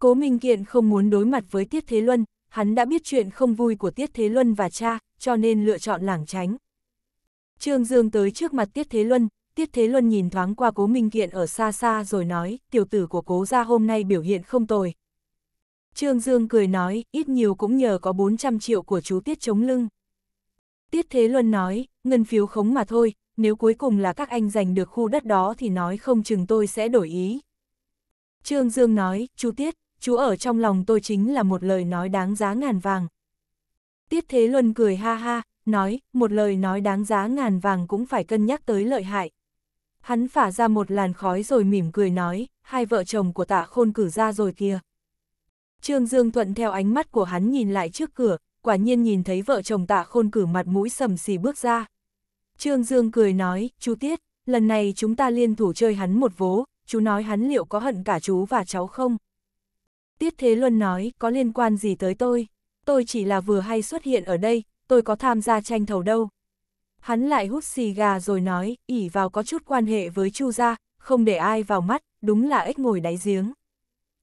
Cố Minh Kiện không muốn đối mặt với Tiết Thế Luân, hắn đã biết chuyện không vui của Tiết Thế Luân và cha, cho nên lựa chọn lảng tránh. Trương Dương tới trước mặt Tiết Thế Luân, Tiết Thế Luân nhìn thoáng qua Cố Minh Kiện ở xa xa rồi nói, tiểu tử của cố gia hôm nay biểu hiện không tồi. Trương Dương cười nói, ít nhiều cũng nhờ có 400 triệu của chú Tiết chống lưng. Tiết Thế Luân nói, ngân phiếu khống mà thôi, nếu cuối cùng là các anh giành được khu đất đó thì nói không chừng tôi sẽ đổi ý. Trương Dương nói, chú Tiết, chú ở trong lòng tôi chính là một lời nói đáng giá ngàn vàng. Tiết Thế Luân cười ha ha, nói, một lời nói đáng giá ngàn vàng cũng phải cân nhắc tới lợi hại. Hắn phả ra một làn khói rồi mỉm cười nói, hai vợ chồng của tạ khôn cử ra rồi kìa. Trương Dương thuận theo ánh mắt của hắn nhìn lại trước cửa, quả nhiên nhìn thấy vợ chồng tạ khôn cử mặt mũi sầm xì bước ra. Trương Dương cười nói, chú Tiết, lần này chúng ta liên thủ chơi hắn một vố, chú nói hắn liệu có hận cả chú và cháu không? Tiết Thế Luân nói, có liên quan gì tới tôi? Tôi chỉ là vừa hay xuất hiện ở đây, tôi có tham gia tranh thầu đâu. Hắn lại hút xì gà rồi nói, ỉ vào có chút quan hệ với Chu gia, không để ai vào mắt, đúng là ếch ngồi đáy giếng.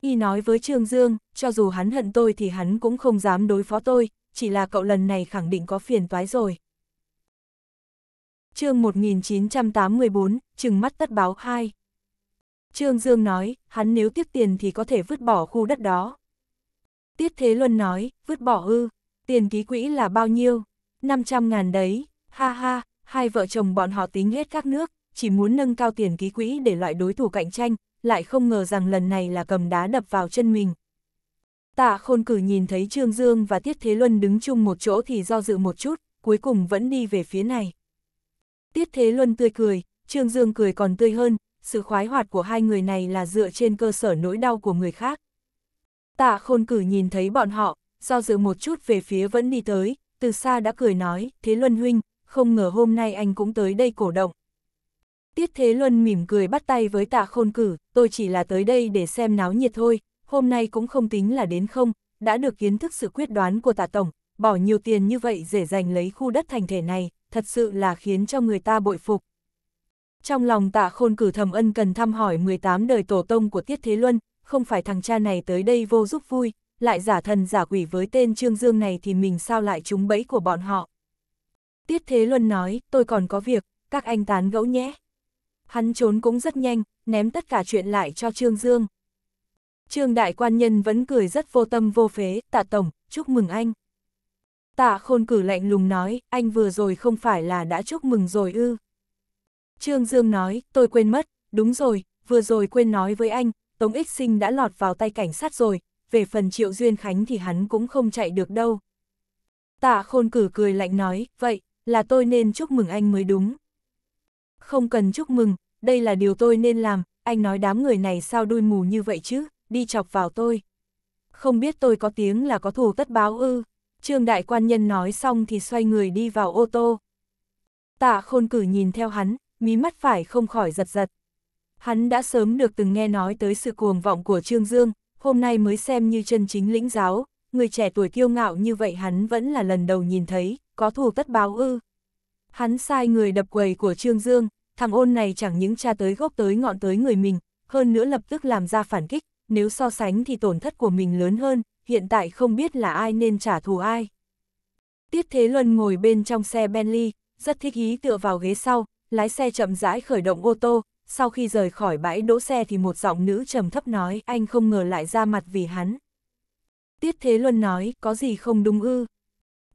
Y nói với Trương Dương, cho dù hắn hận tôi thì hắn cũng không dám đối phó tôi, chỉ là cậu lần này khẳng định có phiền toái rồi. chương 1984, chừng mắt tất báo 2 Trương Dương nói, hắn nếu tiếp tiền thì có thể vứt bỏ khu đất đó. Tiết Thế Luân nói, vứt bỏ ư, tiền ký quỹ là bao nhiêu? 500 ngàn đấy, ha ha, hai vợ chồng bọn họ tính hết các nước, chỉ muốn nâng cao tiền ký quỹ để loại đối thủ cạnh tranh, lại không ngờ rằng lần này là cầm đá đập vào chân mình. Tạ khôn cử nhìn thấy Trương Dương và Tiết Thế Luân đứng chung một chỗ thì do dự một chút, cuối cùng vẫn đi về phía này. Tiết Thế Luân tươi cười, Trương Dương cười còn tươi hơn, sự khoái hoạt của hai người này là dựa trên cơ sở nỗi đau của người khác. Tạ khôn cử nhìn thấy bọn họ, do dự một chút về phía vẫn đi tới, từ xa đã cười nói, Thế Luân huynh, không ngờ hôm nay anh cũng tới đây cổ động. Tiết Thế Luân mỉm cười bắt tay với tạ khôn cử, tôi chỉ là tới đây để xem náo nhiệt thôi, hôm nay cũng không tính là đến không, đã được kiến thức sự quyết đoán của tạ tổng, bỏ nhiều tiền như vậy để giành lấy khu đất thành thể này, thật sự là khiến cho người ta bội phục. Trong lòng tạ khôn cử thầm ân cần thăm hỏi 18 đời tổ tông của Tiết Thế Luân, không phải thằng cha này tới đây vô giúp vui, lại giả thần giả quỷ với tên Trương Dương này thì mình sao lại trúng bẫy của bọn họ. Tiết Thế Luân nói, tôi còn có việc, các anh tán gẫu nhé. Hắn trốn cũng rất nhanh, ném tất cả chuyện lại cho Trương Dương. Trương Đại Quan Nhân vẫn cười rất vô tâm vô phế, tạ tổng, chúc mừng anh. Tạ khôn cử lạnh lùng nói, anh vừa rồi không phải là đã chúc mừng rồi ư. Trương Dương nói, tôi quên mất, đúng rồi, vừa rồi quên nói với anh, Tống Ích Sinh đã lọt vào tay cảnh sát rồi, về phần Triệu Duyên Khánh thì hắn cũng không chạy được đâu. Tạ khôn cử cười lạnh nói, vậy, là tôi nên chúc mừng anh mới đúng. Không cần chúc mừng, đây là điều tôi nên làm, anh nói đám người này sao đuôi mù như vậy chứ, đi chọc vào tôi. Không biết tôi có tiếng là có thù tất báo ư. Trương đại quan nhân nói xong thì xoay người đi vào ô tô. Tạ khôn cử nhìn theo hắn, mí mắt phải không khỏi giật giật. Hắn đã sớm được từng nghe nói tới sự cuồng vọng của Trương Dương, hôm nay mới xem như chân chính lĩnh giáo, người trẻ tuổi kiêu ngạo như vậy hắn vẫn là lần đầu nhìn thấy, có thù tất báo ư. Hắn sai người đập quầy của Trương Dương, thằng ôn này chẳng những tra tới gốc tới ngọn tới người mình, hơn nữa lập tức làm ra phản kích, nếu so sánh thì tổn thất của mình lớn hơn, hiện tại không biết là ai nên trả thù ai. Tiết Thế Luân ngồi bên trong xe Bentley, rất thích ý tựa vào ghế sau, lái xe chậm rãi khởi động ô tô, sau khi rời khỏi bãi đỗ xe thì một giọng nữ trầm thấp nói anh không ngờ lại ra mặt vì hắn. Tiết Thế Luân nói, có gì không đúng ư?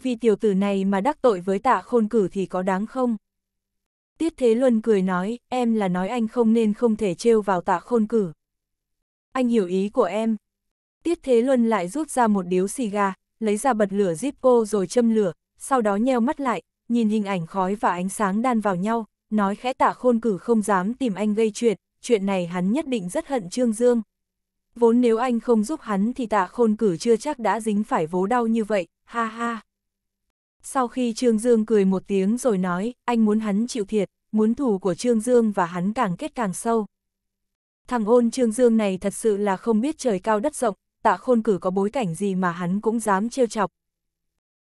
Vì tiểu tử này mà đắc tội với tạ khôn cử thì có đáng không? Tiết Thế Luân cười nói, em là nói anh không nên không thể trêu vào tạ khôn cử. Anh hiểu ý của em. Tiết Thế Luân lại rút ra một điếu xì gà, lấy ra bật lửa Zippo rồi châm lửa, sau đó nheo mắt lại, nhìn hình ảnh khói và ánh sáng đan vào nhau, nói khẽ tạ khôn cử không dám tìm anh gây chuyện, chuyện này hắn nhất định rất hận Trương Dương. Vốn nếu anh không giúp hắn thì tạ khôn cử chưa chắc đã dính phải vố đau như vậy, ha ha. Sau khi Trương Dương cười một tiếng rồi nói, anh muốn hắn chịu thiệt, muốn thù của Trương Dương và hắn càng kết càng sâu. Thằng ôn Trương Dương này thật sự là không biết trời cao đất rộng, tạ khôn cử có bối cảnh gì mà hắn cũng dám trêu chọc.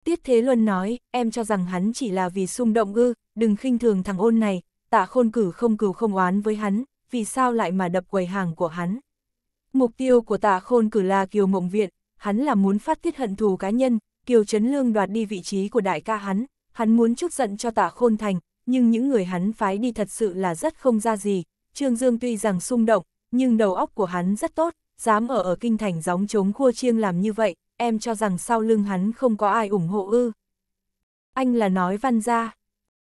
Tiết Thế Luân nói, em cho rằng hắn chỉ là vì xung động ư, đừng khinh thường thằng ôn này, tạ khôn cử không cừu không oán với hắn, vì sao lại mà đập quầy hàng của hắn. Mục tiêu của tạ khôn cử là Kiều Mộng Viện, hắn là muốn phát tiết hận thù cá nhân, Kiều Trấn Lương đoạt đi vị trí của đại ca hắn, hắn muốn chút giận cho tạ khôn thành, nhưng những người hắn phái đi thật sự là rất không ra gì, Trương Dương tuy rằng xung động, nhưng đầu óc của hắn rất tốt, dám ở ở kinh thành gióng chống khua chiêng làm như vậy, em cho rằng sau lưng hắn không có ai ủng hộ ư. Anh là nói văn gia.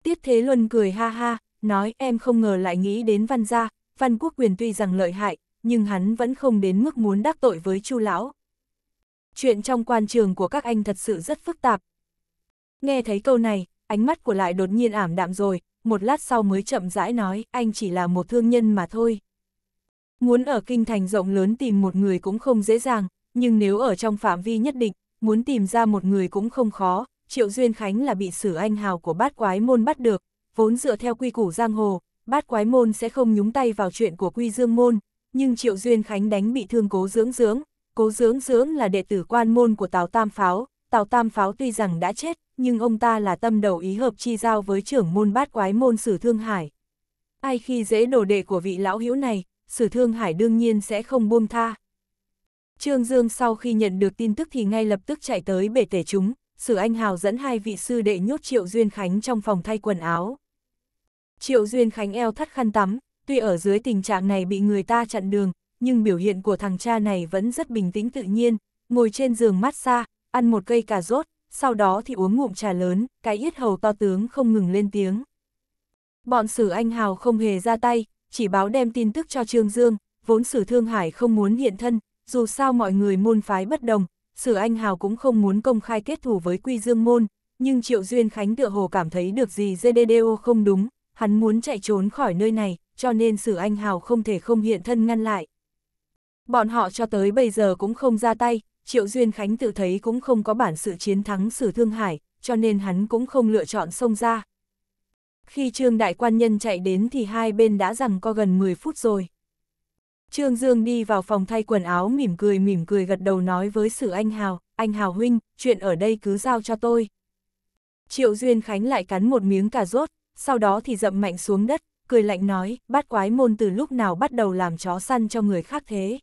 Tiết Thế Luân cười ha ha, nói em không ngờ lại nghĩ đến văn gia, văn quốc quyền tuy rằng lợi hại, nhưng hắn vẫn không đến mức muốn đắc tội với chu lão. Chuyện trong quan trường của các anh thật sự rất phức tạp. Nghe thấy câu này, ánh mắt của lại đột nhiên ảm đạm rồi, một lát sau mới chậm rãi nói, anh chỉ là một thương nhân mà thôi. Muốn ở kinh thành rộng lớn tìm một người cũng không dễ dàng, nhưng nếu ở trong phạm vi nhất định, muốn tìm ra một người cũng không khó, Triệu Duyên Khánh là bị sử anh hào của bát quái môn bắt được, vốn dựa theo quy củ giang hồ, bát quái môn sẽ không nhúng tay vào chuyện của quy dương môn, nhưng Triệu Duyên Khánh đánh bị thương cố dưỡng dưỡng, cố dưỡng dưỡng là đệ tử quan môn của Tào Tam Pháo, Tào Tam Pháo tuy rằng đã chết, nhưng ông ta là tâm đầu ý hợp chi giao với trưởng môn bát quái môn Sử Thương Hải. Ai khi dễ đồ đệ của vị lão hữu này, Sử Thương Hải đương nhiên sẽ không buông tha. Trương Dương sau khi nhận được tin tức thì ngay lập tức chạy tới bể tể chúng, Sử Anh Hào dẫn hai vị sư đệ nhốt Triệu Duyên Khánh trong phòng thay quần áo. Triệu Duyên Khánh eo thắt khăn tắm, tuy ở dưới tình trạng này bị người ta chặn đường, nhưng biểu hiện của thằng cha này vẫn rất bình tĩnh tự nhiên, ngồi trên giường mát xa, ăn một cây cà rốt, sau đó thì uống ngụm trà lớn, cái yết hầu to tướng không ngừng lên tiếng. Bọn sử anh Hào không hề ra tay, chỉ báo đem tin tức cho Trương Dương, vốn sử Thương Hải không muốn hiện thân, dù sao mọi người môn phái bất đồng, sử anh Hào cũng không muốn công khai kết thù với Quy Dương môn, nhưng Triệu Duyên Khánh tựa hồ cảm thấy được gì GDDO không đúng, hắn muốn chạy trốn khỏi nơi này, cho nên sử anh Hào không thể không hiện thân ngăn lại. Bọn họ cho tới bây giờ cũng không ra tay, Triệu Duyên Khánh tự thấy cũng không có bản sự chiến thắng Sử Thương Hải, cho nên hắn cũng không lựa chọn xông ra. Khi Trương Đại Quan Nhân chạy đến thì hai bên đã rằng co gần 10 phút rồi. Trương Dương đi vào phòng thay quần áo mỉm cười mỉm cười gật đầu nói với Sử Anh Hào, anh Hào huynh, chuyện ở đây cứ giao cho tôi. Triệu Duyên Khánh lại cắn một miếng cà rốt, sau đó thì dậm mạnh xuống đất, cười lạnh nói, bát quái môn từ lúc nào bắt đầu làm chó săn cho người khác thế.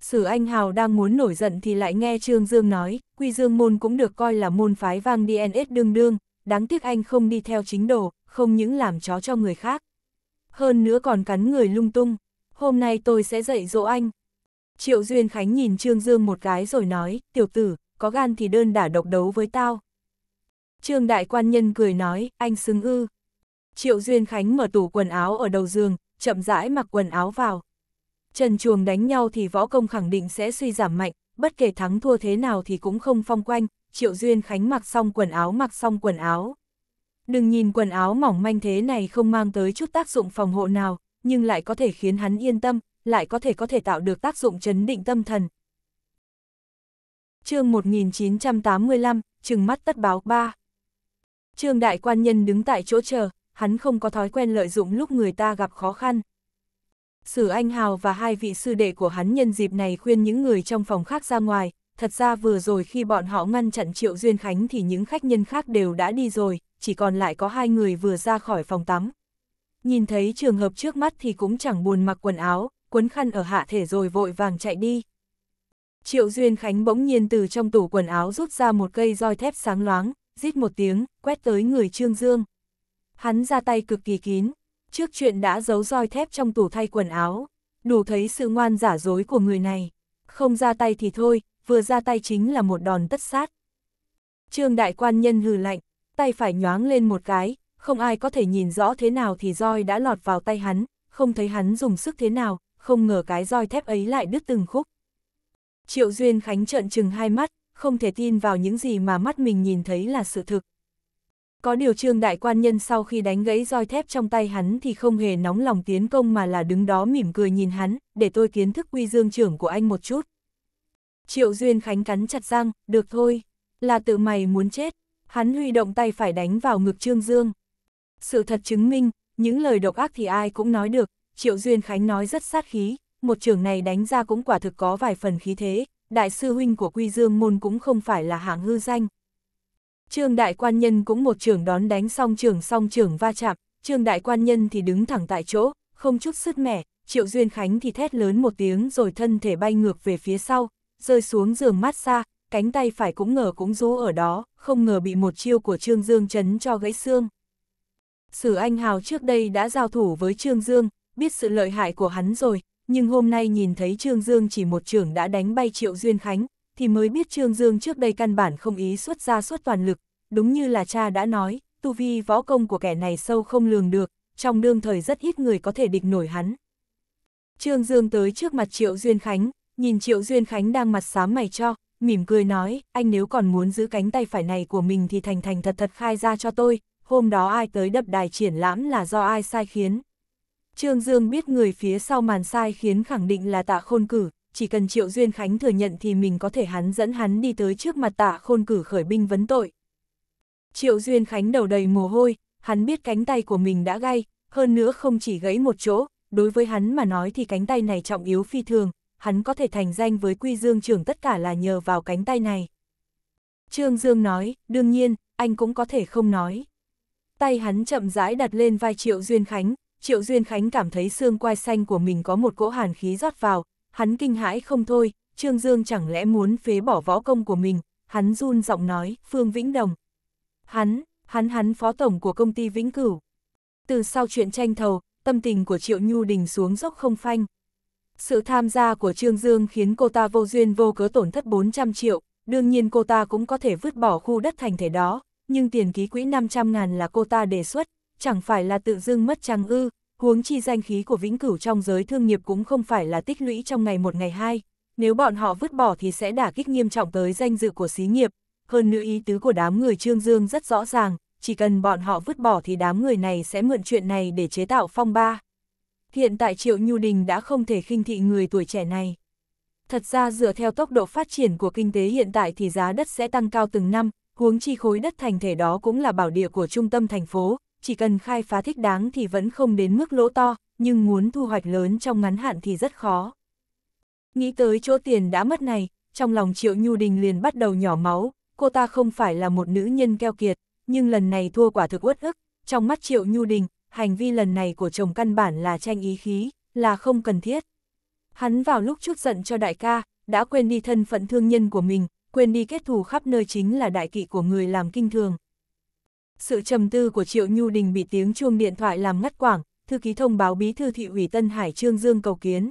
Sử Anh Hào đang muốn nổi giận thì lại nghe Trương Dương nói, Quy Dương môn cũng được coi là môn phái vang DNS đương đương, đáng tiếc anh không đi theo chính đồ, không những làm chó cho người khác. Hơn nữa còn cắn người lung tung, hôm nay tôi sẽ dạy dỗ anh. Triệu Duyên Khánh nhìn Trương Dương một cái rồi nói, tiểu tử, có gan thì đơn đả độc đấu với tao. Trương Đại Quan Nhân cười nói, anh xứng ư. Triệu Duyên Khánh mở tủ quần áo ở đầu giường, chậm rãi mặc quần áo vào. Trần chuồng đánh nhau thì võ công khẳng định sẽ suy giảm mạnh, bất kể thắng thua thế nào thì cũng không phong quanh, Triệu Duyên Khánh mặc xong quần áo mặc xong quần áo. Đừng nhìn quần áo mỏng manh thế này không mang tới chút tác dụng phòng hộ nào, nhưng lại có thể khiến hắn yên tâm, lại có thể có thể tạo được tác dụng chấn định tâm thần. chương 1985, trừng mắt tất báo 3 Trương đại quan nhân đứng tại chỗ chờ, hắn không có thói quen lợi dụng lúc người ta gặp khó khăn. Sử Anh Hào và hai vị sư đệ của hắn nhân dịp này khuyên những người trong phòng khác ra ngoài, thật ra vừa rồi khi bọn họ ngăn chặn Triệu Duyên Khánh thì những khách nhân khác đều đã đi rồi, chỉ còn lại có hai người vừa ra khỏi phòng tắm. Nhìn thấy trường hợp trước mắt thì cũng chẳng buồn mặc quần áo, quấn khăn ở hạ thể rồi vội vàng chạy đi. Triệu Duyên Khánh bỗng nhiên từ trong tủ quần áo rút ra một cây roi thép sáng loáng, rít một tiếng, quét tới người Trương Dương. Hắn ra tay cực kỳ kín, trước chuyện đã giấu roi thép trong tủ thay quần áo, đủ thấy sự ngoan giả dối của người này. Không ra tay thì thôi, vừa ra tay chính là một đòn tất sát. Trương đại quan nhân hừ lạnh, tay phải nhoáng lên một cái, không ai có thể nhìn rõ thế nào thì roi đã lọt vào tay hắn, không thấy hắn dùng sức thế nào, không ngờ cái roi thép ấy lại đứt từng khúc. Triệu Duyên Khánh trợn trừng hai mắt, không thể tin vào những gì mà mắt mình nhìn thấy là sự thực. Có điều trương đại quan nhân sau khi đánh gãy roi thép trong tay hắn thì không hề nóng lòng tiến công mà là đứng đó mỉm cười nhìn hắn, để tôi kiến thức quy dương trưởng của anh một chút. Triệu Duyên Khánh cắn chặt răng, được thôi, là tự mày muốn chết, hắn huy động tay phải đánh vào ngực Trương Dương. Sự thật chứng minh, những lời độc ác thì ai cũng nói được, Triệu Duyên Khánh nói rất sát khí, một trường này đánh ra cũng quả thực có vài phần khí thế, đại sư huynh của Quy Dương Môn cũng không phải là hạng hư danh. Trương đại quan nhân cũng một trường đón đánh xong trường xong trường va chạm, trương đại quan nhân thì đứng thẳng tại chỗ, không chút sứt mẻ, Triệu Duyên Khánh thì thét lớn một tiếng rồi thân thể bay ngược về phía sau, rơi xuống giường mát xa, cánh tay phải cũng ngờ cũng rú ở đó, không ngờ bị một chiêu của Trương Dương chấn cho gãy xương. Sử Anh Hào trước đây đã giao thủ với Trương Dương, biết sự lợi hại của hắn rồi, nhưng hôm nay nhìn thấy Trương Dương chỉ một trưởng đã đánh bay Triệu Duyên Khánh, thì mới biết Trương Dương trước đây căn bản không ý xuất ra suốt toàn lực, đúng như là cha đã nói, tu vi võ công của kẻ này sâu không lường được, trong đương thời rất ít người có thể địch nổi hắn. Trương Dương tới trước mặt Triệu Duyên Khánh, nhìn Triệu Duyên Khánh đang mặt xám mày cho, mỉm cười nói, anh nếu còn muốn giữ cánh tay phải này của mình thì thành thành thật thật khai ra cho tôi, hôm đó ai tới đập đài triển lãm là do ai sai khiến. Trương Dương biết người phía sau màn sai khiến khẳng định là tạ khôn cử, chỉ cần Triệu Duyên Khánh thừa nhận thì mình có thể hắn dẫn hắn đi tới trước mặt tạ khôn cử khởi binh vấn tội. Triệu Duyên Khánh đầu đầy mồ hôi, hắn biết cánh tay của mình đã gai hơn nữa không chỉ gãy một chỗ, đối với hắn mà nói thì cánh tay này trọng yếu phi thường, hắn có thể thành danh với Quy Dương trưởng tất cả là nhờ vào cánh tay này. Trương Dương nói, đương nhiên, anh cũng có thể không nói. Tay hắn chậm rãi đặt lên vai Triệu Duyên Khánh, Triệu Duyên Khánh cảm thấy xương quai xanh của mình có một cỗ hàn khí rót vào, hắn kinh hãi không thôi, Trương Dương chẳng lẽ muốn phế bỏ võ công của mình, hắn run giọng nói, Phương Vĩnh Đồng. Hắn, hắn hắn phó tổng của công ty Vĩnh Cửu. Từ sau chuyện tranh thầu, tâm tình của Triệu Nhu Đình xuống dốc không phanh. Sự tham gia của Trương Dương khiến cô ta vô duyên vô cớ tổn thất 400 triệu, đương nhiên cô ta cũng có thể vứt bỏ khu đất thành thể đó, nhưng tiền ký quỹ 500 ngàn là cô ta đề xuất, chẳng phải là tự dưng mất trăng ư, huống chi danh khí của vĩnh cửu trong giới thương nghiệp cũng không phải là tích lũy trong ngày một ngày hai, nếu bọn họ vứt bỏ thì sẽ đả kích nghiêm trọng tới danh dự của xí nghiệp, hơn nữa ý tứ của đám người Trương Dương rất rõ ràng, chỉ cần bọn họ vứt bỏ thì đám người này sẽ mượn chuyện này để chế tạo phong ba. Hiện tại Triệu Nhu Đình đã không thể khinh thị người tuổi trẻ này. Thật ra dựa theo tốc độ phát triển của kinh tế hiện tại thì giá đất sẽ tăng cao từng năm, huống chi khối đất thành thể đó cũng là bảo địa của trung tâm thành phố, chỉ cần khai phá thích đáng thì vẫn không đến mức lỗ to, nhưng muốn thu hoạch lớn trong ngắn hạn thì rất khó. Nghĩ tới chỗ tiền đã mất này, trong lòng Triệu Nhu Đình liền bắt đầu nhỏ máu, cô ta không phải là một nữ nhân keo kiệt, nhưng lần này thua quả thực uất ức, trong mắt Triệu Nhu Đình, hành vi lần này của chồng căn bản là tranh ý khí, là không cần thiết. Hắn vào lúc chút giận cho đại ca, đã quên đi thân phận thương nhân của mình, quên đi kết thù khắp nơi chính là đại kỵ của người làm kinh thường. Sự trầm tư của Triệu Nhu Đình bị tiếng chuông điện thoại làm ngắt quảng, thư ký thông báo bí thư thị ủy Tân Hải Trương Dương cầu kiến.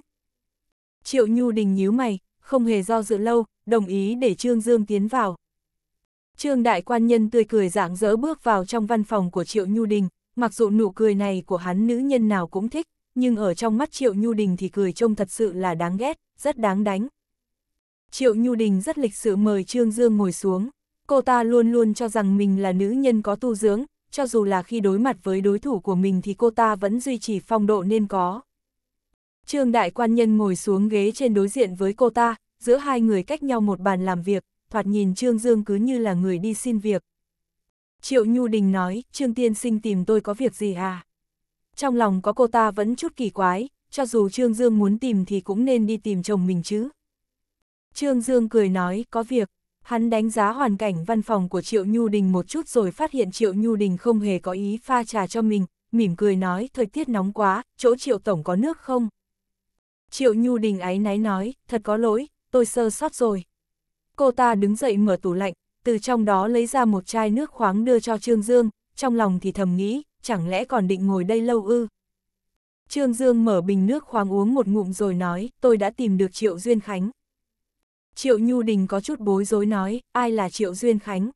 Triệu Nhu Đình nhíu mày, không hề do dự lâu, đồng ý để Trương Dương tiến vào. Trương Đại Quan Nhân tươi cười dạng dỡ bước vào trong văn phòng của Triệu Nhu Đình, mặc dù nụ cười này của hắn nữ nhân nào cũng thích, nhưng ở trong mắt Triệu Nhu Đình thì cười trông thật sự là đáng ghét, rất đáng đánh. Triệu Nhu Đình rất lịch sự mời Trương Dương ngồi xuống. Cô ta luôn luôn cho rằng mình là nữ nhân có tu dưỡng, cho dù là khi đối mặt với đối thủ của mình thì cô ta vẫn duy trì phong độ nên có. Trương Đại Quan Nhân ngồi xuống ghế trên đối diện với cô ta, giữa hai người cách nhau một bàn làm việc, thoạt nhìn Trương Dương cứ như là người đi xin việc. Triệu Nhu Đình nói, Trương Tiên Sinh tìm tôi có việc gì à? Trong lòng có cô ta vẫn chút kỳ quái, cho dù Trương Dương muốn tìm thì cũng nên đi tìm chồng mình chứ. Trương Dương cười nói, có việc. Hắn đánh giá hoàn cảnh văn phòng của Triệu Nhu Đình một chút rồi phát hiện Triệu Nhu Đình không hề có ý pha trà cho mình, mỉm cười nói, thời tiết nóng quá, chỗ Triệu Tổng có nước không? Triệu Nhu Đình áy náy nói, thật có lỗi, tôi sơ sót rồi. Cô ta đứng dậy mở tủ lạnh, từ trong đó lấy ra một chai nước khoáng đưa cho Trương Dương, trong lòng thì thầm nghĩ, chẳng lẽ còn định ngồi đây lâu ư? Trương Dương mở bình nước khoáng uống một ngụm rồi nói, tôi đã tìm được Triệu Duyên Khánh. Triệu Nhu Đình có chút bối rối nói, ai là Triệu Duyên Khánh?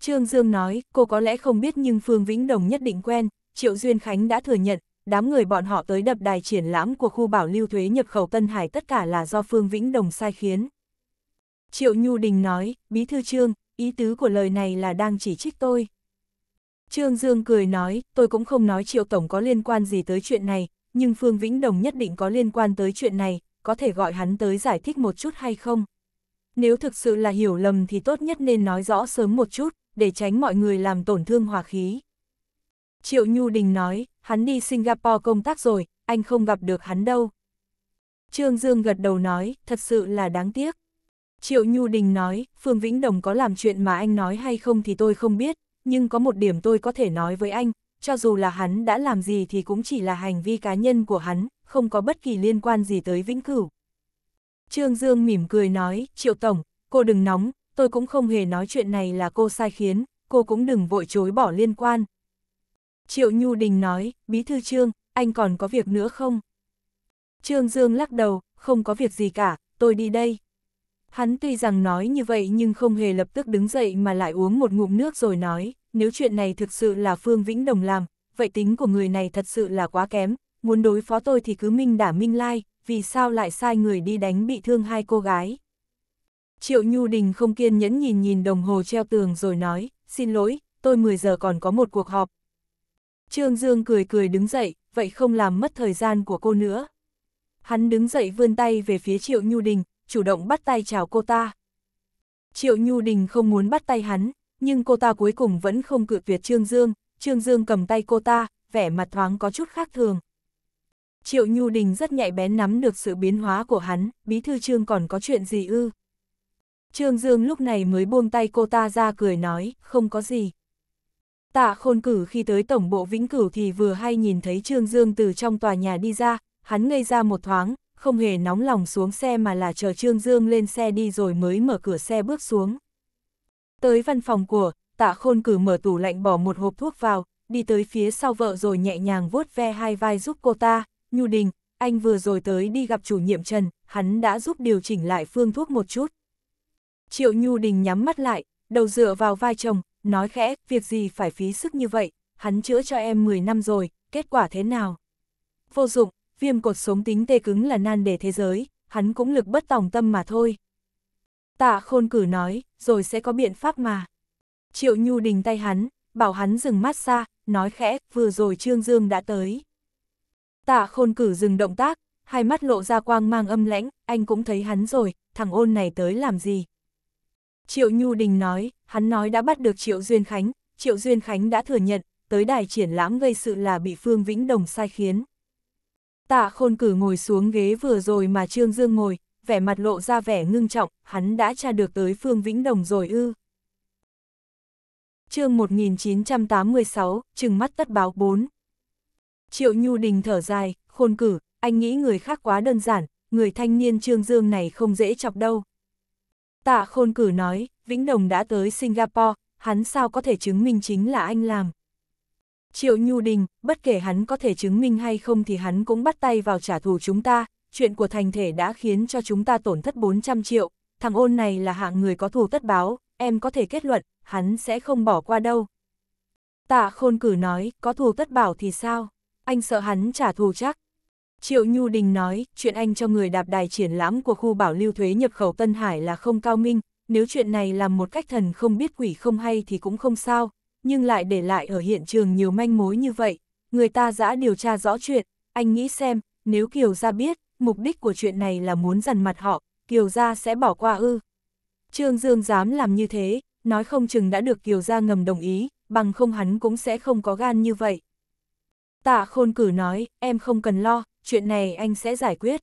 Trương Dương nói, cô có lẽ không biết nhưng Phương Vĩnh Đồng nhất định quen, Triệu Duyên Khánh đã thừa nhận, đám người bọn họ tới đập đài triển lãm của khu bảo lưu thuế nhập khẩu Tân Hải tất cả là do Phương Vĩnh Đồng sai khiến. Triệu Nhu Đình nói, Bí thư Trương, ý tứ của lời này là đang chỉ trích tôi. Trương Dương cười nói, tôi cũng không nói Triệu Tổng có liên quan gì tới chuyện này, nhưng Phương Vĩnh Đồng nhất định có liên quan tới chuyện này, có thể gọi hắn tới giải thích một chút hay không? Nếu thực sự là hiểu lầm thì tốt nhất nên nói rõ sớm một chút, để tránh mọi người làm tổn thương hòa khí. Triệu Nhu Đình nói, hắn đi Singapore công tác rồi, anh không gặp được hắn đâu. Trương Dương gật đầu nói, thật sự là đáng tiếc. Triệu Nhu Đình nói, Phương Vĩnh Đồng có làm chuyện mà anh nói hay không thì tôi không biết, nhưng có một điểm tôi có thể nói với anh, cho dù là hắn đã làm gì thì cũng chỉ là hành vi cá nhân của hắn, không có bất kỳ liên quan gì tới Vĩnh Cửu. Trương Dương mỉm cười nói, Triệu Tổng, cô đừng nóng, tôi cũng không hề nói chuyện này là cô sai khiến, cô cũng đừng vội chối bỏ liên quan. Triệu Nhu Đình nói, Bí thư Trương, anh còn có việc nữa không? Trương Dương lắc đầu, không có việc gì cả, tôi đi đây. Hắn tuy rằng nói như vậy nhưng không hề lập tức đứng dậy mà lại uống một ngụm nước rồi nói, nếu chuyện này thực sự là Phương Vĩnh Đồng làm, vậy tính của người này thật sự là quá kém, muốn đối phó tôi thì cứ minh đả minh lai, vì sao lại sai người đi đánh bị thương hai cô gái. Triệu Nhu Đình không kiên nhẫn nhìn nhìn đồng hồ treo tường rồi nói, xin lỗi, tôi 10 giờ còn có một cuộc họp. Trương Dương cười cười đứng dậy, vậy không làm mất thời gian của cô nữa. Hắn đứng dậy vươn tay về phía Triệu Nhu Đình, chủ động bắt tay chào cô ta. Triệu Nhu Đình không muốn bắt tay hắn, nhưng cô ta cuối cùng vẫn không cự tuyệt Trương Dương, Trương Dương cầm tay cô ta, vẻ mặt thoáng có chút khác thường. Triệu Nhu Đình rất nhạy bén nắm được sự biến hóa của hắn, bí thư Trương còn có chuyện gì ư? Trương Dương lúc này mới buông tay cô ta ra cười nói, không có gì. Tạ khôn cử khi tới tổng bộ Vĩnh Cửu thì vừa hay nhìn thấy Trương Dương từ trong tòa nhà đi ra, hắn ngây ra một thoáng, không hề nóng lòng xuống xe mà là chờ Trương Dương lên xe đi rồi mới mở cửa xe bước xuống. Tới văn phòng của, tạ khôn cử mở tủ lạnh bỏ một hộp thuốc vào, đi tới phía sau vợ rồi nhẹ nhàng vuốt ve hai vai giúp cô ta, Nhu Đình, anh vừa rồi tới đi gặp chủ nhiệm Trần, hắn đã giúp điều chỉnh lại phương thuốc một chút. Triệu Nhu Đình nhắm mắt lại, đầu dựa vào vai chồng, nói khẽ, việc gì phải phí sức như vậy, hắn chữa cho em 10 năm rồi, kết quả thế nào? Vô dụng, viêm cột sống tính tê cứng là nan đề thế giới, hắn cũng lực bất tòng tâm mà thôi. Tạ khôn cử nói, rồi sẽ có biện pháp mà. Triệu Nhu đình tay hắn, bảo hắn dừng mát xa, nói khẽ, vừa rồi Trương Dương đã tới. Tạ khôn cử dừng động tác, hai mắt lộ ra quang mang âm lãnh, anh cũng thấy hắn rồi, thằng ôn này tới làm gì? Triệu Nhu Đình nói, hắn nói đã bắt được Triệu Duyên Khánh, Triệu Duyên Khánh đã thừa nhận, tới đài triển lãm gây sự là bị Phương Vĩnh Đồng sai khiến. Tạ khôn cử ngồi xuống ghế vừa rồi mà Trương Dương ngồi, vẻ mặt lộ ra vẻ ngưng trọng, hắn đã tra được tới Phương Vĩnh Đồng rồi ư. chương 1986, trừng mắt tất báo 4. Triệu Nhu Đình thở dài, khôn cử, anh nghĩ người khác quá đơn giản, người thanh niên Trương Dương này không dễ chọc đâu. Tạ khôn cử nói, Vĩnh Đồng đã tới Singapore, hắn sao có thể chứng minh chính là anh làm. Triệu Nhu Đình, bất kể hắn có thể chứng minh hay không thì hắn cũng bắt tay vào trả thù chúng ta, chuyện của thành thể đã khiến cho chúng ta tổn thất 400 triệu, thằng ôn này là hạng người có thù tất báo, em có thể kết luận, hắn sẽ không bỏ qua đâu. Tạ khôn cử nói, có thù tất bảo thì sao? Anh sợ hắn trả thù chắc. Triệu Nhu Đình nói, chuyện anh cho người đạp đài triển lãm của khu bảo lưu thuế nhập khẩu Tân Hải là không cao minh, nếu chuyện này làm một cách thần không biết quỷ không hay thì cũng không sao, nhưng lại để lại ở hiện trường nhiều manh mối như vậy, người ta đã điều tra rõ chuyện, anh nghĩ xem, nếu Kiều Gia biết, mục đích của chuyện này là muốn dằn mặt họ, Kiều Gia sẽ bỏ qua ư. Trương Dương dám làm như thế, nói không chừng đã được Kiều Gia ngầm đồng ý, bằng không hắn cũng sẽ không có gan như vậy. Tạ khôn cử nói, em không cần lo, chuyện này anh sẽ giải quyết.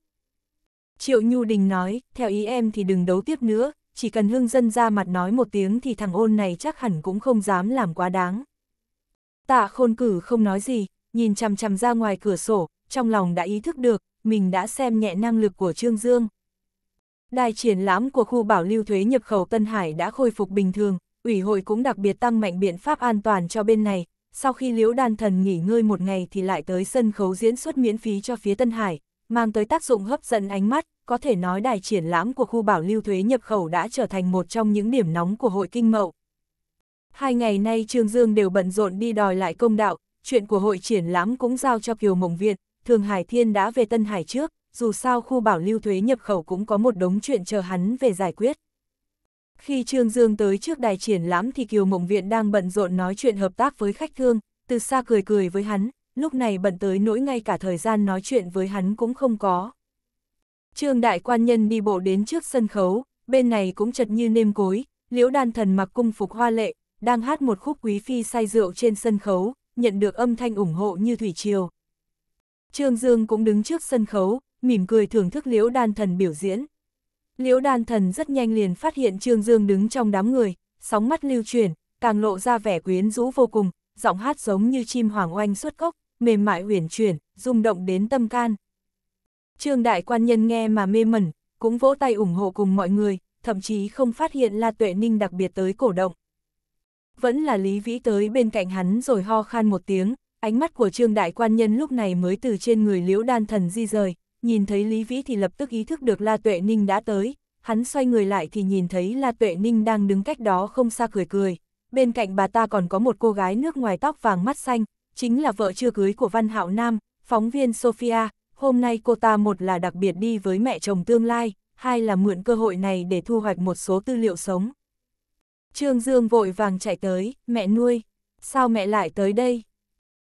Triệu Nhu Đình nói, theo ý em thì đừng đấu tiếp nữa, chỉ cần hương dân ra mặt nói một tiếng thì thằng ôn này chắc hẳn cũng không dám làm quá đáng. Tạ khôn cử không nói gì, nhìn chằm chằm ra ngoài cửa sổ, trong lòng đã ý thức được, mình đã xem nhẹ năng lực của Trương Dương. Đài triển lãm của khu bảo lưu thuế nhập khẩu Tân Hải đã khôi phục bình thường, ủy hội cũng đặc biệt tăng mạnh biện pháp an toàn cho bên này, sau khi Liễu Đan Thần nghỉ ngơi một ngày thì lại tới sân khấu diễn xuất miễn phí cho phía Tân Hải, mang tới tác dụng hấp dẫn ánh mắt, có thể nói đài triển lãm của khu bảo lưu thuế nhập khẩu đã trở thành một trong những điểm nóng của hội kinh mậu. Hai ngày nay Trương Dương đều bận rộn đi đòi lại công đạo, chuyện của hội triển lãm cũng giao cho Kiều Mộng Việt, Thường Hải Thiên đã về Tân Hải trước, dù sao khu bảo lưu thuế nhập khẩu cũng có một đống chuyện chờ hắn về giải quyết. Khi Trương Dương tới trước đài triển lãm thì Kiều Mộng Viện đang bận rộn nói chuyện hợp tác với khách thương, từ xa cười cười với hắn, lúc này bận tới nỗi ngay cả thời gian nói chuyện với hắn cũng không có. Trương Đại Quan Nhân đi bộ đến trước sân khấu, bên này cũng chật như nêm cối, liễu đan thần mặc cung phục hoa lệ, đang hát một khúc quý phi say rượu trên sân khấu, nhận được âm thanh ủng hộ như thủy triều. Trương Dương cũng đứng trước sân khấu, mỉm cười thưởng thức liễu đan thần biểu diễn. Liễu đan thần rất nhanh liền phát hiện Trương Dương đứng trong đám người, sóng mắt lưu chuyển, càng lộ ra vẻ quyến rũ vô cùng, giọng hát giống như chim hoàng oanh xuất cốc, mềm mại huyền chuyển, rung động đến tâm can. Trương đại quan nhân nghe mà mê mẩn, cũng vỗ tay ủng hộ cùng mọi người, thậm chí không phát hiện La Tuệ Ninh đặc biệt tới cổ động. Vẫn là Lý Vĩ tới bên cạnh hắn rồi ho khan một tiếng, ánh mắt của Trương đại quan nhân lúc này mới từ trên người Liễu Đan thần di rời, nhìn thấy Lý Vĩ thì lập tức ý thức được La Tuệ Ninh đã tới, hắn xoay người lại thì nhìn thấy La Tuệ Ninh đang đứng cách đó không xa cười cười. Bên cạnh bà ta còn có một cô gái nước ngoài tóc vàng mắt xanh, chính là vợ chưa cưới của Văn Hạo Nam, phóng viên Sophia. Hôm nay cô ta một là đặc biệt đi với mẹ chồng tương lai, hai là mượn cơ hội này để thu hoạch một số tư liệu sống. Trương Dương vội vàng chạy tới, mẹ nuôi, sao mẹ lại tới đây?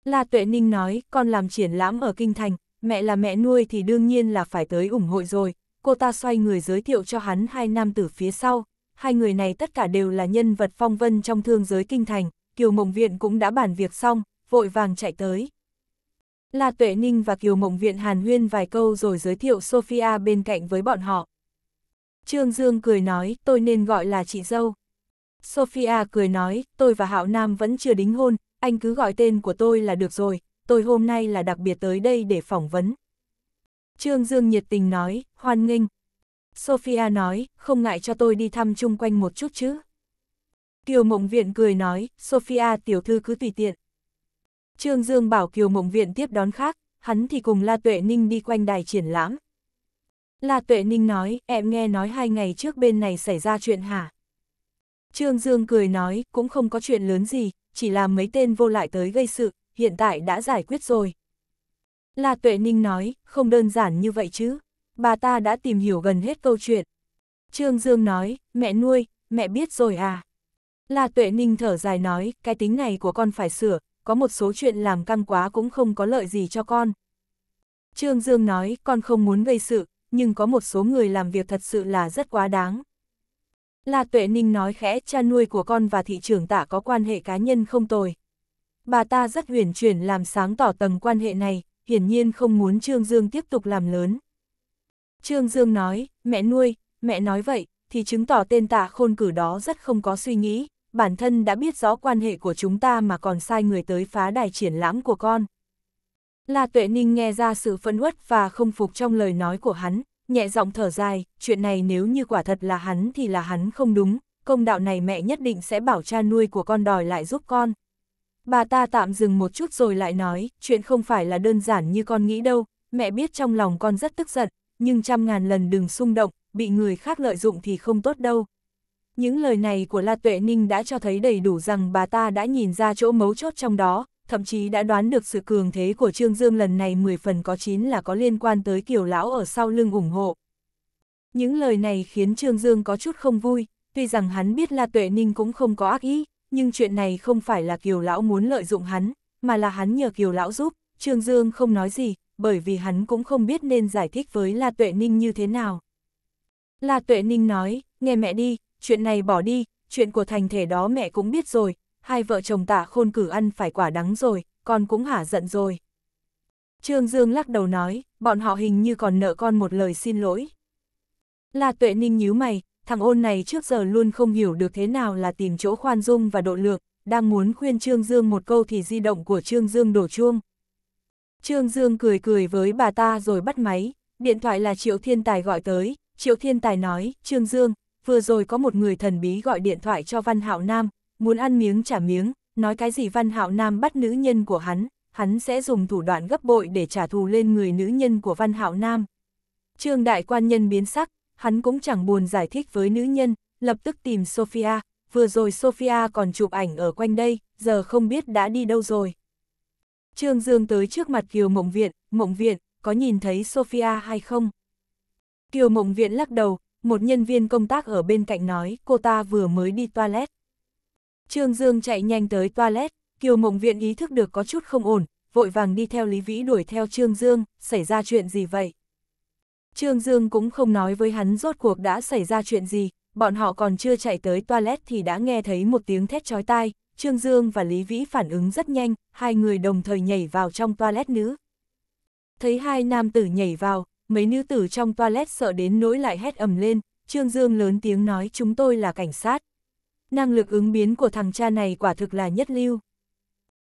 La Tuệ Ninh nói, con làm triển lãm ở Kinh Thành, mẹ là mẹ nuôi thì đương nhiên là phải tới ủng hộ rồi, cô ta xoay người giới thiệu cho hắn hai nam tử phía sau, hai người này tất cả đều là nhân vật phong vân trong thương giới kinh thành, Kiều Mộng Viện cũng đã bàn việc xong, vội vàng chạy tới. La Tuệ Ninh và Kiều Mộng Viện hàn huyên vài câu rồi giới thiệu Sophia bên cạnh với bọn họ. Trương Dương cười nói, tôi nên gọi là chị dâu. Sophia cười nói, tôi và Hạo Nam vẫn chưa đính hôn, anh cứ gọi tên của tôi là được rồi, tôi hôm nay là đặc biệt tới đây để phỏng vấn. Trương Dương nhiệt tình nói, hoan nghênh. Sophia nói, không ngại cho tôi đi thăm chung quanh một chút chứ. Kiều Mộng Viện cười nói, Sophia tiểu thư cứ tùy tiện. Trương Dương bảo Kiều Mộng Viện tiếp đón khác, hắn thì cùng La Tuệ Ninh đi quanh đài triển lãm. La Tuệ Ninh nói, em nghe nói hai ngày trước bên này xảy ra chuyện hả? Trương Dương cười nói, cũng không có chuyện lớn gì, chỉ là mấy tên vô lại tới gây sự, hiện tại đã giải quyết rồi. La Tuệ Ninh nói, không đơn giản như vậy chứ, bà ta đã tìm hiểu gần hết câu chuyện. Trương Dương nói, mẹ nuôi, mẹ biết rồi à. La Tuệ Ninh thở dài nói, cái tính này của con phải sửa, có một số chuyện làm căng quá cũng không có lợi gì cho con. Trương Dương nói, con không muốn gây sự, nhưng có một số người làm việc thật sự là rất quá đáng. La Tuệ Ninh nói khẽ, cha nuôi của con và thị trưởng tạ có quan hệ cá nhân không tồi. Bà ta rất huyền chuyển làm sáng tỏ tầng quan hệ này, hiển nhiên không muốn Trương Dương tiếp tục làm lớn. Trương Dương nói, mẹ nuôi, mẹ nói vậy, thì chứng tỏ tên tạ khôn cử đó rất không có suy nghĩ, bản thân đã biết rõ quan hệ của chúng ta mà còn sai người tới phá đài triển lãm của con. La Tuệ Ninh nghe ra sự phẫn uất và không phục trong lời nói của hắn, nhẹ giọng thở dài, chuyện này nếu như quả thật là hắn thì là hắn không đúng, công đạo này mẹ nhất định sẽ bảo cha nuôi của con đòi lại giúp con. Bà ta tạm dừng một chút rồi lại nói, chuyện không phải là đơn giản như con nghĩ đâu, mẹ biết trong lòng con rất tức giận, nhưng trăm ngàn lần đừng xung động, bị người khác lợi dụng thì không tốt đâu. Những lời này của La Tuệ Ninh đã cho thấy đầy đủ rằng bà ta đã nhìn ra chỗ mấu chốt trong đó, thậm chí đã đoán được sự cường thế của Trương Dương lần này 10 phần có 9 là có liên quan tới Kiều Lão ở sau lưng ủng hộ. Những lời này khiến Trương Dương có chút không vui, tuy rằng hắn biết La Tuệ Ninh cũng không có ác ý, nhưng chuyện này không phải là Kiều Lão muốn lợi dụng hắn, mà là hắn nhờ Kiều Lão giúp, Trương Dương không nói gì, bởi vì hắn cũng không biết nên giải thích với La Tuệ Ninh như thế nào. La Tuệ Ninh nói, nghe mẹ đi, chuyện này bỏ đi, chuyện của thành thể đó mẹ cũng biết rồi, hai vợ chồng tạ khôn cử ăn phải quả đắng rồi, con cũng hả giận rồi. Trương Dương lắc đầu nói, bọn họ hình như còn nợ con một lời xin lỗi. La Tuệ Ninh nhíu mày, thằng ôn này trước giờ luôn không hiểu được thế nào là tìm chỗ khoan dung và độ lượng, đang muốn khuyên Trương Dương một câu thì di động của Trương Dương đổ chuông. Trương Dương cười cười với bà ta rồi bắt máy, điện thoại là Triệu Thiên Tài gọi tới, Triệu Thiên Tài nói, Trương Dương, vừa rồi có một người thần bí gọi điện thoại cho Văn Hạo Nam, muốn ăn miếng trả miếng, nói cái gì Văn Hạo Nam bắt nữ nhân của hắn, hắn sẽ dùng thủ đoạn gấp bội để trả thù lên người nữ nhân của Văn Hạo Nam. Trương Đại Quan Nhân biến sắc, hắn cũng chẳng buồn giải thích với nữ nhân, lập tức tìm Sophia, vừa rồi Sophia còn chụp ảnh ở quanh đây, giờ không biết đã đi đâu rồi. Trương Dương tới trước mặt Kiều Mộng Viện, Mộng Viện, có nhìn thấy Sophia hay không? Kiều Mộng Viện lắc đầu, một nhân viên công tác ở bên cạnh nói cô ta vừa mới đi toilet. Trương Dương chạy nhanh tới toilet, Kiều Mộng Viện ý thức được có chút không ổn, vội vàng đi theo Lý Vĩ đuổi theo Trương Dương, xảy ra chuyện gì vậy? Trương Dương cũng không nói với hắn rốt cuộc đã xảy ra chuyện gì, bọn họ còn chưa chạy tới toilet thì đã nghe thấy một tiếng thét chói tai, Trương Dương và Lý Vĩ phản ứng rất nhanh, hai người đồng thời nhảy vào trong toilet nữ. Thấy hai nam tử nhảy vào, mấy nữ tử trong toilet sợ đến nỗi lại hét ầm lên, Trương Dương lớn tiếng nói chúng tôi là cảnh sát. Năng lực ứng biến của thằng cha này quả thực là nhất lưu.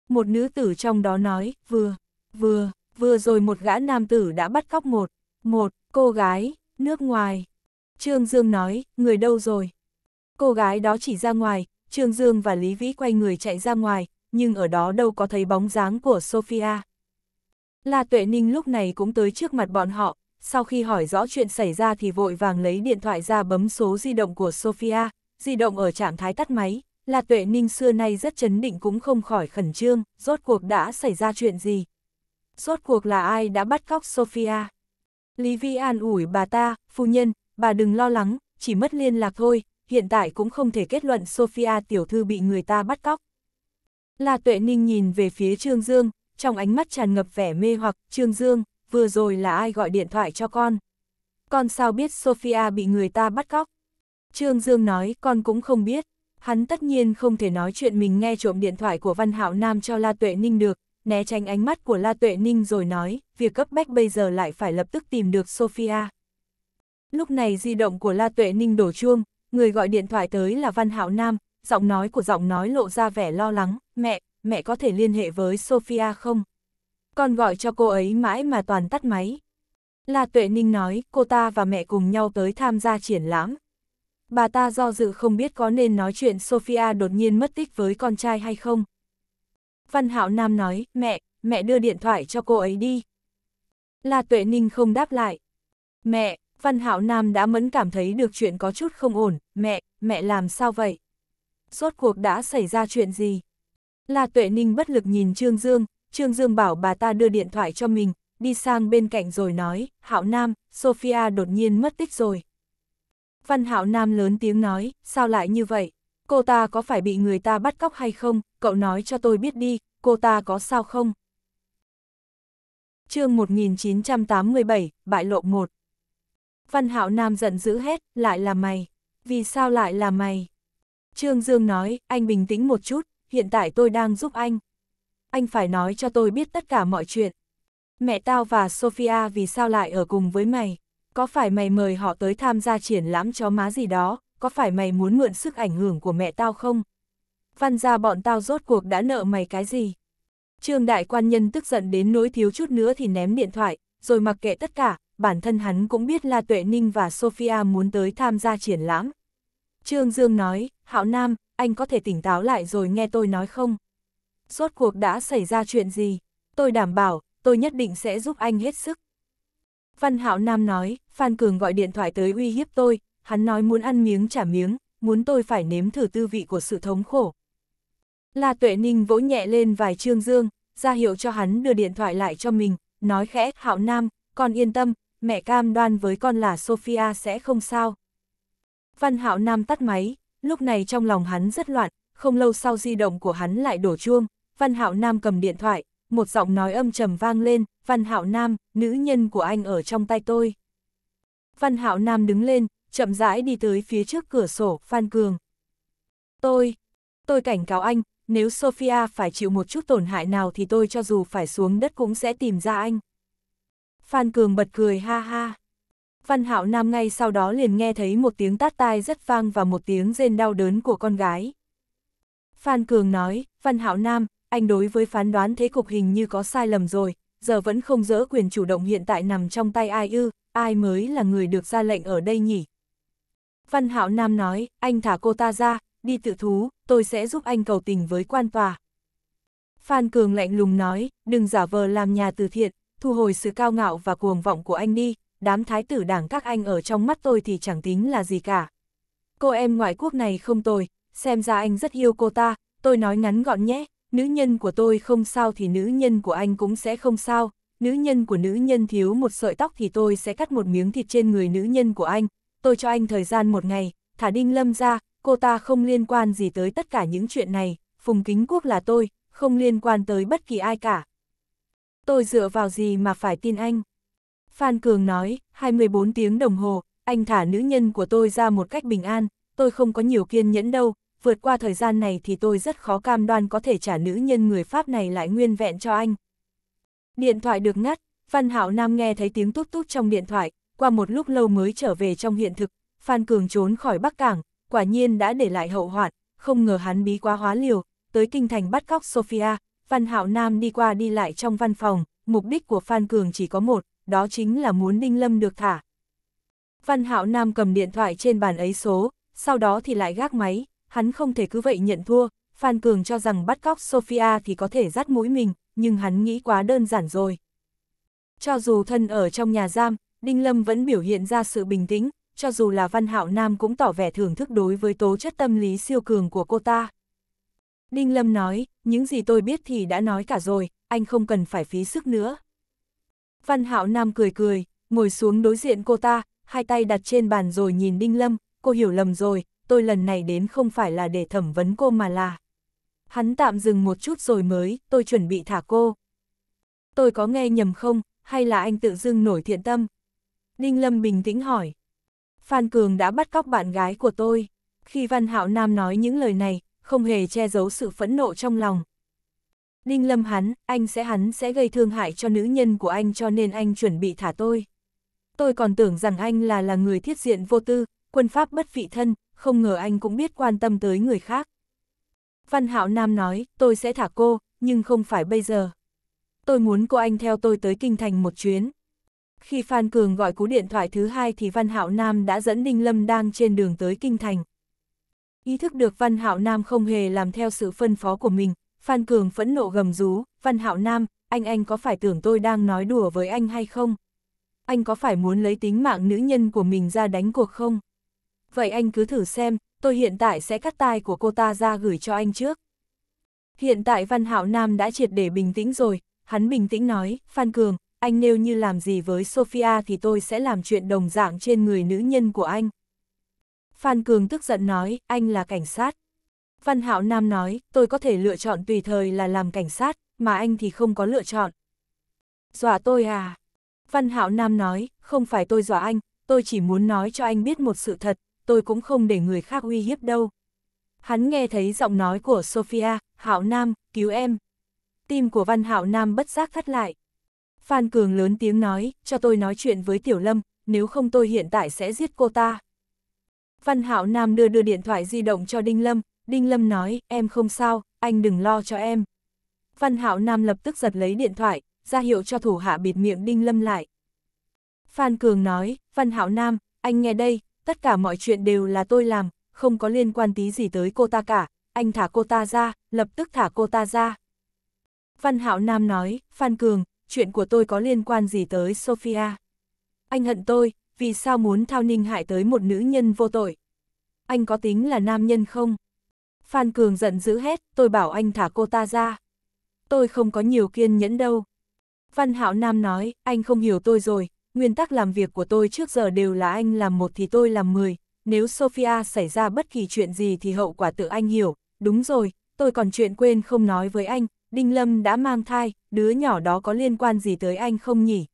Một nữ tử trong đó nói, vừa, vừa, vừa rồi một gã nam tử đã bắt cóc một, một, cô gái, nước ngoài. Trương Dương nói, người đâu rồi? Cô gái đó chỉ ra ngoài, Trương Dương và Lý Vĩ quay người chạy ra ngoài, nhưng ở đó đâu có thấy bóng dáng của Sophia. La Tuệ Ninh lúc này cũng tới trước mặt bọn họ, sau khi hỏi rõ chuyện xảy ra thì vội vàng lấy điện thoại ra bấm số di động của Sophia, di động ở trạng thái tắt máy, La Tuệ Ninh xưa nay rất chấn định cũng không khỏi khẩn trương, rốt cuộc đã xảy ra chuyện gì? Rốt cuộc là ai đã bắt cóc Sophia? Lý Vi an ủi bà ta, phu nhân, bà đừng lo lắng, chỉ mất liên lạc thôi, hiện tại cũng không thể kết luận Sophia tiểu thư bị người ta bắt cóc. La Tuệ Ninh nhìn về phía Trương Dương, trong ánh mắt tràn ngập vẻ mê hoặc, Trương Dương, vừa rồi là ai gọi điện thoại cho con? Con sao biết Sophia bị người ta bắt cóc? Trương Dương nói, con cũng không biết. Hắn tất nhiên không thể nói chuyện mình nghe trộm điện thoại của Văn Hạo Nam cho La Tuệ Ninh được, né tránh ánh mắt của La Tuệ Ninh rồi nói, việc cấp bách bây giờ lại phải lập tức tìm được Sophia. Lúc này di động của La Tuệ Ninh đổ chuông, người gọi điện thoại tới là Văn Hạo Nam, giọng nói của giọng nói lộ ra vẻ lo lắng, mẹ, mẹ có thể liên hệ với Sophia không? Con gọi cho cô ấy mãi mà toàn tắt máy. La Tuệ Ninh nói, cô ta và mẹ cùng nhau tới tham gia triển lãm. Bà ta do dự không biết có nên nói chuyện Sophia đột nhiên mất tích với con trai hay không. Văn Hạo Nam nói, mẹ, mẹ đưa điện thoại cho cô ấy đi. La Tuệ Ninh không đáp lại. Mẹ, Văn Hạo Nam đã mẫn cảm thấy được chuyện có chút không ổn, mẹ, mẹ làm sao vậy? Rốt cuộc đã xảy ra chuyện gì? La Tuệ Ninh bất lực nhìn Trương Dương, Trương Dương bảo bà ta đưa điện thoại cho mình, đi sang bên cạnh rồi nói, Hạo Nam, Sophia đột nhiên mất tích rồi. Văn Hạo Nam lớn tiếng nói, sao lại như vậy? Cô ta có phải bị người ta bắt cóc hay không? Cậu nói cho tôi biết đi, cô ta có sao không? chương 1987, bại lộ 1 Văn Hạo Nam giận dữ hết, lại là mày. Vì sao lại là mày? Trương Dương nói, anh bình tĩnh một chút, hiện tại tôi đang giúp anh. Anh phải nói cho tôi biết tất cả mọi chuyện. Mẹ tao và Sophia vì sao lại ở cùng với mày? Có phải mày mời họ tới tham gia triển lãm chó má gì đó? Có phải mày muốn mượn sức ảnh hưởng của mẹ tao không? Văn ra bọn tao rốt cuộc đã nợ mày cái gì? Trương đại quan nhân tức giận đến nỗi thiếu chút nữa thì ném điện thoại, rồi mặc kệ tất cả, bản thân hắn cũng biết là Tuệ Ninh và Sophia muốn tới tham gia triển lãm. Trương Dương nói, Hạo Nam, anh có thể tỉnh táo lại rồi nghe tôi nói không? Rốt cuộc đã xảy ra chuyện gì? Tôi đảm bảo, tôi nhất định sẽ giúp anh hết sức. Văn Hạo Nam nói, Phan Cường gọi điện thoại tới uy hiếp tôi, hắn nói muốn ăn miếng trả miếng, muốn tôi phải nếm thử tư vị của sự thống khổ. La Tuệ Ninh vỗ nhẹ lên vài trương dương, ra hiệu cho hắn đưa điện thoại lại cho mình, nói khẽ, Hạo Nam, con yên tâm, mẹ cam đoan với con là Sophia sẽ không sao. Văn Hạo Nam tắt máy, lúc này trong lòng hắn rất loạn, không lâu sau di động của hắn lại đổ chuông, Văn Hạo Nam cầm điện thoại, một giọng nói âm trầm vang lên, Văn Hạo Nam, nữ nhân của anh ở trong tay tôi. Văn Hạo Nam đứng lên, chậm rãi đi tới phía trước cửa sổ, Phan Cường. Tôi, tôi cảnh cáo anh, nếu Sophia phải chịu một chút tổn hại nào thì tôi cho dù phải xuống đất cũng sẽ tìm ra anh. Phan Cường bật cười ha ha. Văn Hạo Nam ngay sau đó liền nghe thấy một tiếng tát tai rất vang và một tiếng rên đau đớn của con gái. Phan Cường nói, Văn Hạo Nam, anh đối với phán đoán thế cục hình như có sai lầm rồi, giờ vẫn không dỡ quyền chủ động hiện tại nằm trong tay ai ư, ai mới là người được ra lệnh ở đây nhỉ? Văn Hạo Nam nói, anh thả cô ta ra, đi tự thú, tôi sẽ giúp anh cầu tình với quan tòa. Phan Cường lạnh lùng nói, đừng giả vờ làm nhà từ thiện, thu hồi sự cao ngạo và cuồng vọng của anh đi, đám thái tử đảng các anh ở trong mắt tôi thì chẳng tính là gì cả. Cô em ngoại quốc này không tồi, xem ra anh rất yêu cô ta, tôi nói ngắn gọn nhé, nữ nhân của tôi không sao thì nữ nhân của anh cũng sẽ không sao, nữ nhân của nữ nhân thiếu một sợi tóc thì tôi sẽ cắt một miếng thịt trên người nữ nhân của anh, tôi cho anh thời gian một ngày, thả Đinh Lâm ra, cô ta không liên quan gì tới tất cả những chuyện này, Phùng Kính Quốc là tôi, không liên quan tới bất kỳ ai cả. Tôi dựa vào gì mà phải tin anh? Phan Cường nói, 24 tiếng đồng hồ, anh thả nữ nhân của tôi ra một cách bình an, tôi không có nhiều kiên nhẫn đâu, vượt qua thời gian này thì tôi rất khó cam đoan có thể trả nữ nhân người Pháp này lại nguyên vẹn cho anh. Điện thoại được ngắt, Văn Hạo Nam nghe thấy tiếng tút tút trong điện thoại, qua một lúc lâu mới trở về trong hiện thực, Phan Cường trốn khỏi Bắc Cảng, quả nhiên đã để lại hậu hoạn, không ngờ hắn bí quá hóa liều, tới kinh thành bắt cóc Sophia, Văn Hạo Nam đi qua đi lại trong văn phòng, mục đích của Phan Cường chỉ có một, đó chính là muốn Đinh Lâm được thả. Văn Hạo Nam cầm điện thoại trên bàn ấy số, sau đó thì lại gác máy, hắn không thể cứ vậy nhận thua, Phan Cường cho rằng bắt cóc Sophia thì có thể dắt mũi mình, nhưng hắn nghĩ quá đơn giản rồi. Cho dù thân ở trong nhà giam, Đinh Lâm vẫn biểu hiện ra sự bình tĩnh, cho dù là Văn Hạo Nam cũng tỏ vẻ thưởng thức đối với tố chất tâm lý siêu cường của cô ta. Đinh Lâm nói, những gì tôi biết thì đã nói cả rồi, anh không cần phải phí sức nữa. Văn Hạo Nam cười cười, ngồi xuống đối diện cô ta, hai tay đặt trên bàn rồi nhìn Đinh Lâm, cô hiểu lầm rồi, tôi lần này đến không phải là để thẩm vấn cô mà là. Hắn tạm dừng một chút rồi mới, tôi chuẩn bị thả cô. Tôi có nghe nhầm không, hay là anh tự dưng nổi thiện tâm? Đinh Lâm bình tĩnh hỏi. Phan Cường đã bắt cóc bạn gái của tôi. Khi Văn Hạo Nam nói những lời này, không hề che giấu sự phẫn nộ trong lòng. Đinh Lâm hắn, anh sẽ hắn sẽ gây thương hại cho nữ nhân của anh cho nên anh chuẩn bị thả tôi. Tôi còn tưởng rằng anh là là người thiết diện vô tư, quân pháp bất vị thân, không ngờ anh cũng biết quan tâm tới người khác. Văn Hạo Nam nói, tôi sẽ thả cô, nhưng không phải bây giờ. Tôi muốn cô anh theo tôi tới Kinh Thành một chuyến. Khi Phan Cường gọi cú điện thoại thứ hai thì Văn Hạo Nam đã dẫn Ninh Lâm đang trên đường tới Kinh Thành. Ý thức được Văn Hạo Nam không hề làm theo sự phân phó của mình, Phan Cường phẫn nộ gầm rú, Văn Hạo Nam, anh anh có phải tưởng tôi đang nói đùa với anh hay không? Anh có phải muốn lấy tính mạng nữ nhân của mình ra đánh cuộc không? Vậy anh cứ thử xem, tôi hiện tại sẽ cắt tai của cô ta ra gửi cho anh trước. Hiện tại Văn Hạo Nam đã triệt để bình tĩnh rồi, hắn bình tĩnh nói, Phan Cường, anh nêu như làm gì với Sophia thì tôi sẽ làm chuyện đồng dạng trên người nữ nhân của anh. Phan Cường tức giận nói, anh là cảnh sát. Văn Hạo Nam nói, tôi có thể lựa chọn tùy thời là làm cảnh sát, mà anh thì không có lựa chọn. Dọa tôi à? Văn Hạo Nam nói, không phải tôi dọa anh, tôi chỉ muốn nói cho anh biết một sự thật, tôi cũng không để người khác uy hiếp đâu. Hắn nghe thấy giọng nói của Sophia, Hạo Nam, cứu em. Tim của Văn Hạo Nam bất giác thắt lại. Phan Cường lớn tiếng nói, cho tôi nói chuyện với Tiểu Lâm, nếu không tôi hiện tại sẽ giết cô ta. Văn Hạo Nam đưa đưa điện thoại di động cho Đinh Lâm, Đinh Lâm nói, em không sao, anh đừng lo cho em. Văn Hạo Nam lập tức giật lấy điện thoại, ra hiệu cho thủ hạ bịt miệng Đinh Lâm lại. Phan Cường nói, Văn Hạo Nam, anh nghe đây, tất cả mọi chuyện đều là tôi làm, không có liên quan tí gì tới cô ta cả, anh thả cô ta ra, lập tức thả cô ta ra. Văn Hạo Nam nói, Phan Cường, chuyện của tôi có liên quan gì tới Sophia? Anh hận tôi, vì sao muốn thao ninh hại tới một nữ nhân vô tội? Anh có tính là nam nhân không? Phan Cường giận dữ hét, tôi bảo anh thả cô ta ra. Tôi không có nhiều kiên nhẫn đâu. Văn Hạo Nam nói, anh không hiểu tôi rồi, nguyên tắc làm việc của tôi trước giờ đều là anh làm một thì tôi làm mười, nếu Sophia xảy ra bất kỳ chuyện gì thì hậu quả tự anh hiểu, đúng rồi, tôi còn chuyện quên không nói với anh, Đinh Lâm đã mang thai, đứa nhỏ đó có liên quan gì tới anh không nhỉ?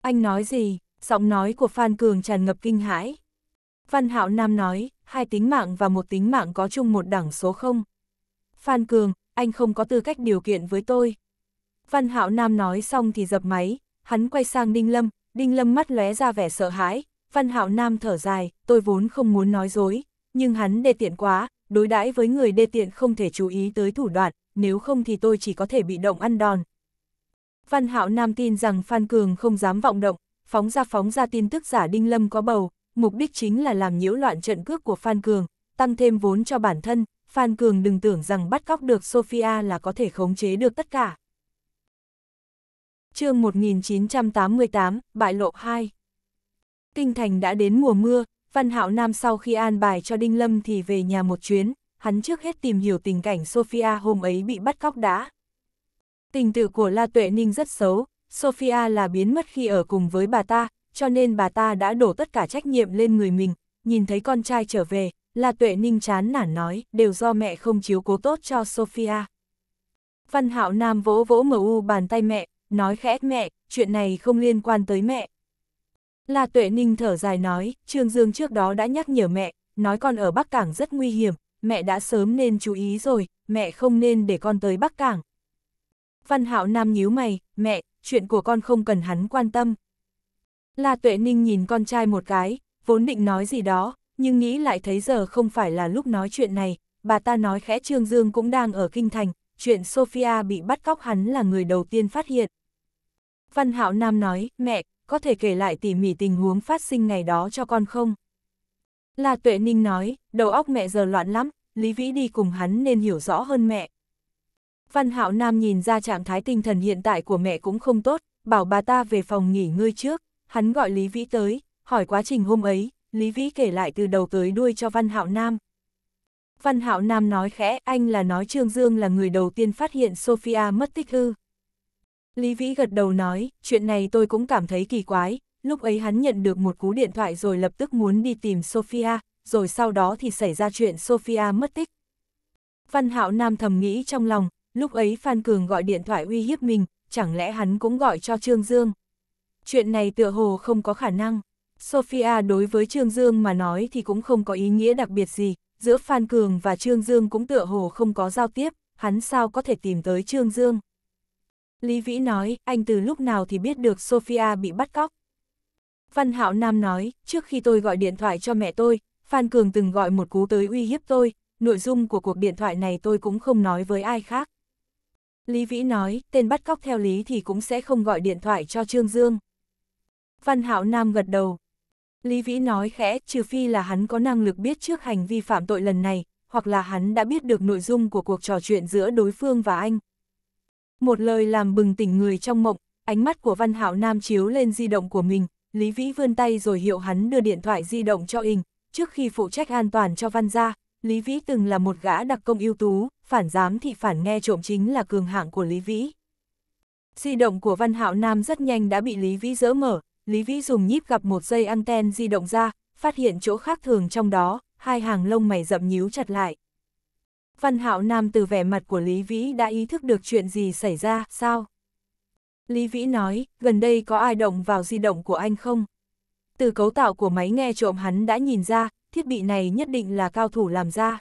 Anh nói gì? Giọng nói của Phan Cường tràn ngập kinh hãi. Văn Hạo Nam nói, hai tính mạng và một tính mạng có chung một đẳng số không? Phan Cường, anh không có tư cách điều kiện với tôi. Văn Hạo Nam nói xong thì dập máy, hắn quay sang Đinh Lâm, Đinh Lâm mắt lóe ra vẻ sợ hãi, Văn Hạo Nam thở dài, tôi vốn không muốn nói dối, nhưng hắn đê tiện quá, đối đãi với người đê tiện không thể chú ý tới thủ đoạn, nếu không thì tôi chỉ có thể bị động ăn đòn. Văn Hạo Nam tin rằng Phan Cường không dám vọng động, phóng ra phóng ra tin tức giả Đinh Lâm có bầu, mục đích chính là làm nhiễu loạn trận cước của Phan Cường, tăng thêm vốn cho bản thân, Phan Cường đừng tưởng rằng bắt cóc được Sophia là có thể khống chế được tất cả. chương 1988, Bại lộ 2 Kinh thành đã đến mùa mưa, Văn Hạo Nam sau khi an bài cho Đinh Lâm thì về nhà một chuyến, hắn trước hết tìm hiểu tình cảnh Sophia hôm ấy bị bắt cóc đã. Tình tự của La Tuệ Ninh rất xấu, Sophia là biến mất khi ở cùng với bà ta, cho nên bà ta đã đổ tất cả trách nhiệm lên người mình, nhìn thấy con trai trở về, La Tuệ Ninh chán nản nói, đều do mẹ không chiếu cố tốt cho Sophia. Văn Hạo Nam vỗ vỗ mờ u bàn tay mẹ, nói khẽ mẹ, chuyện này không liên quan tới mẹ. La Tuệ Ninh thở dài nói, Trương Dương trước đó đã nhắc nhở mẹ, nói con ở Bắc Cảng rất nguy hiểm, mẹ đã sớm nên chú ý rồi, mẹ không nên để con tới Bắc Cảng. Văn Hạo Nam nhíu mày, mẹ, chuyện của con không cần hắn quan tâm. La Tuệ Ninh nhìn con trai một cái, vốn định nói gì đó, nhưng nghĩ lại thấy giờ không phải là lúc nói chuyện này, bà ta nói khẽ Trương Dương cũng đang ở Kinh Thành, chuyện Sophia bị bắt cóc hắn là người đầu tiên phát hiện. Văn Hạo Nam nói, mẹ, có thể kể lại tỉ mỉ tình huống phát sinh ngày đó cho con không? La Tuệ Ninh nói, đầu óc mẹ giờ loạn lắm, Lý Vĩ đi cùng hắn nên hiểu rõ hơn mẹ. Văn Hạo Nam nhìn ra trạng thái tinh thần hiện tại của mẹ cũng không tốt, bảo bà ta về phòng nghỉ ngơi trước, hắn gọi Lý Vĩ tới, hỏi quá trình hôm ấy, Lý Vĩ kể lại từ đầu tới đuôi cho Văn Hạo Nam. Văn Hạo Nam nói khẽ, anh là nói Trương Dương là người đầu tiên phát hiện Sophia mất tích hư. Lý Vĩ gật đầu nói, chuyện này tôi cũng cảm thấy kỳ quái, lúc ấy hắn nhận được một cú điện thoại rồi lập tức muốn đi tìm Sophia, rồi sau đó thì xảy ra chuyện Sophia mất tích. Văn Hạo Nam thầm nghĩ trong lòng, lúc ấy Phan Cường gọi điện thoại uy hiếp mình, chẳng lẽ hắn cũng gọi cho Trương Dương. Chuyện này tựa hồ không có khả năng. Sophia đối với Trương Dương mà nói thì cũng không có ý nghĩa đặc biệt gì, giữa Phan Cường và Trương Dương cũng tựa hồ không có giao tiếp, hắn sao có thể tìm tới Trương Dương. Lý Vĩ nói, anh từ lúc nào thì biết được Sophia bị bắt cóc. Văn Hạo Nam nói, trước khi tôi gọi điện thoại cho mẹ tôi, Phan Cường từng gọi một cú tới uy hiếp tôi, nội dung của cuộc điện thoại này tôi cũng không nói với ai khác. Lý Vĩ nói, tên bắt cóc theo lý thì cũng sẽ không gọi điện thoại cho Trương Dương. Văn Hạo Nam gật đầu. Lý Vĩ nói khẽ, trừ phi là hắn có năng lực biết trước hành vi phạm tội lần này, hoặc là hắn đã biết được nội dung của cuộc trò chuyện giữa đối phương và anh. Một lời làm bừng tỉnh người trong mộng, ánh mắt của Văn Hạo Nam chiếu lên di động của mình, Lý Vĩ vươn tay rồi hiệu hắn đưa điện thoại di động cho Ing, trước khi phụ trách an toàn cho Văn gia, Lý Vĩ từng là một gã đặc công ưu tú, phản giám thị phản nghe trộm chính là cường hạng của Lý Vĩ. Di động của Văn Hạo Nam rất nhanh đã bị Lý Vĩ dỡ mở, Lý Vĩ dùng nhíp gặp một dây anten di động ra, phát hiện chỗ khác thường trong đó, hai hàng lông mày rậm nhíu chặt lại. Văn Hạo Nam từ vẻ mặt của Lý Vĩ đã ý thức được chuyện gì xảy ra, sao? Lý Vĩ nói, gần đây có ai động vào di động của anh không? Từ cấu tạo của máy nghe trộm hắn đã nhìn ra, thiết bị này nhất định là cao thủ làm ra.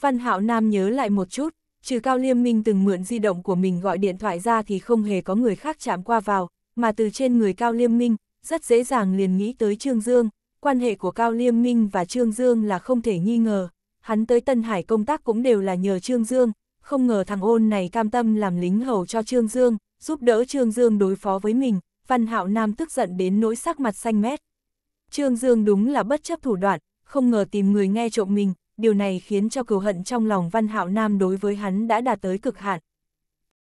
Văn Hạo Nam nhớ lại một chút, trừ Cao Liêm Minh từng mượn di động của mình gọi điện thoại ra thì không hề có người khác chạm qua vào, mà từ trên người Cao Liêm Minh, rất dễ dàng liền nghĩ tới Trương Dương, quan hệ của Cao Liêm Minh và Trương Dương là không thể nghi ngờ, hắn tới Tân Hải công tác cũng đều là nhờ Trương Dương, không ngờ thằng ôn này cam tâm làm lính hầu cho Trương Dương, giúp đỡ Trương Dương đối phó với mình, Văn Hạo Nam tức giận đến nỗi sắc mặt xanh mét. Trương Dương đúng là bất chấp thủ đoạn, không ngờ tìm người nghe trộm mình, điều này khiến cho cừu hận trong lòng Văn Hạo Nam đối với hắn đã đạt tới cực hạn.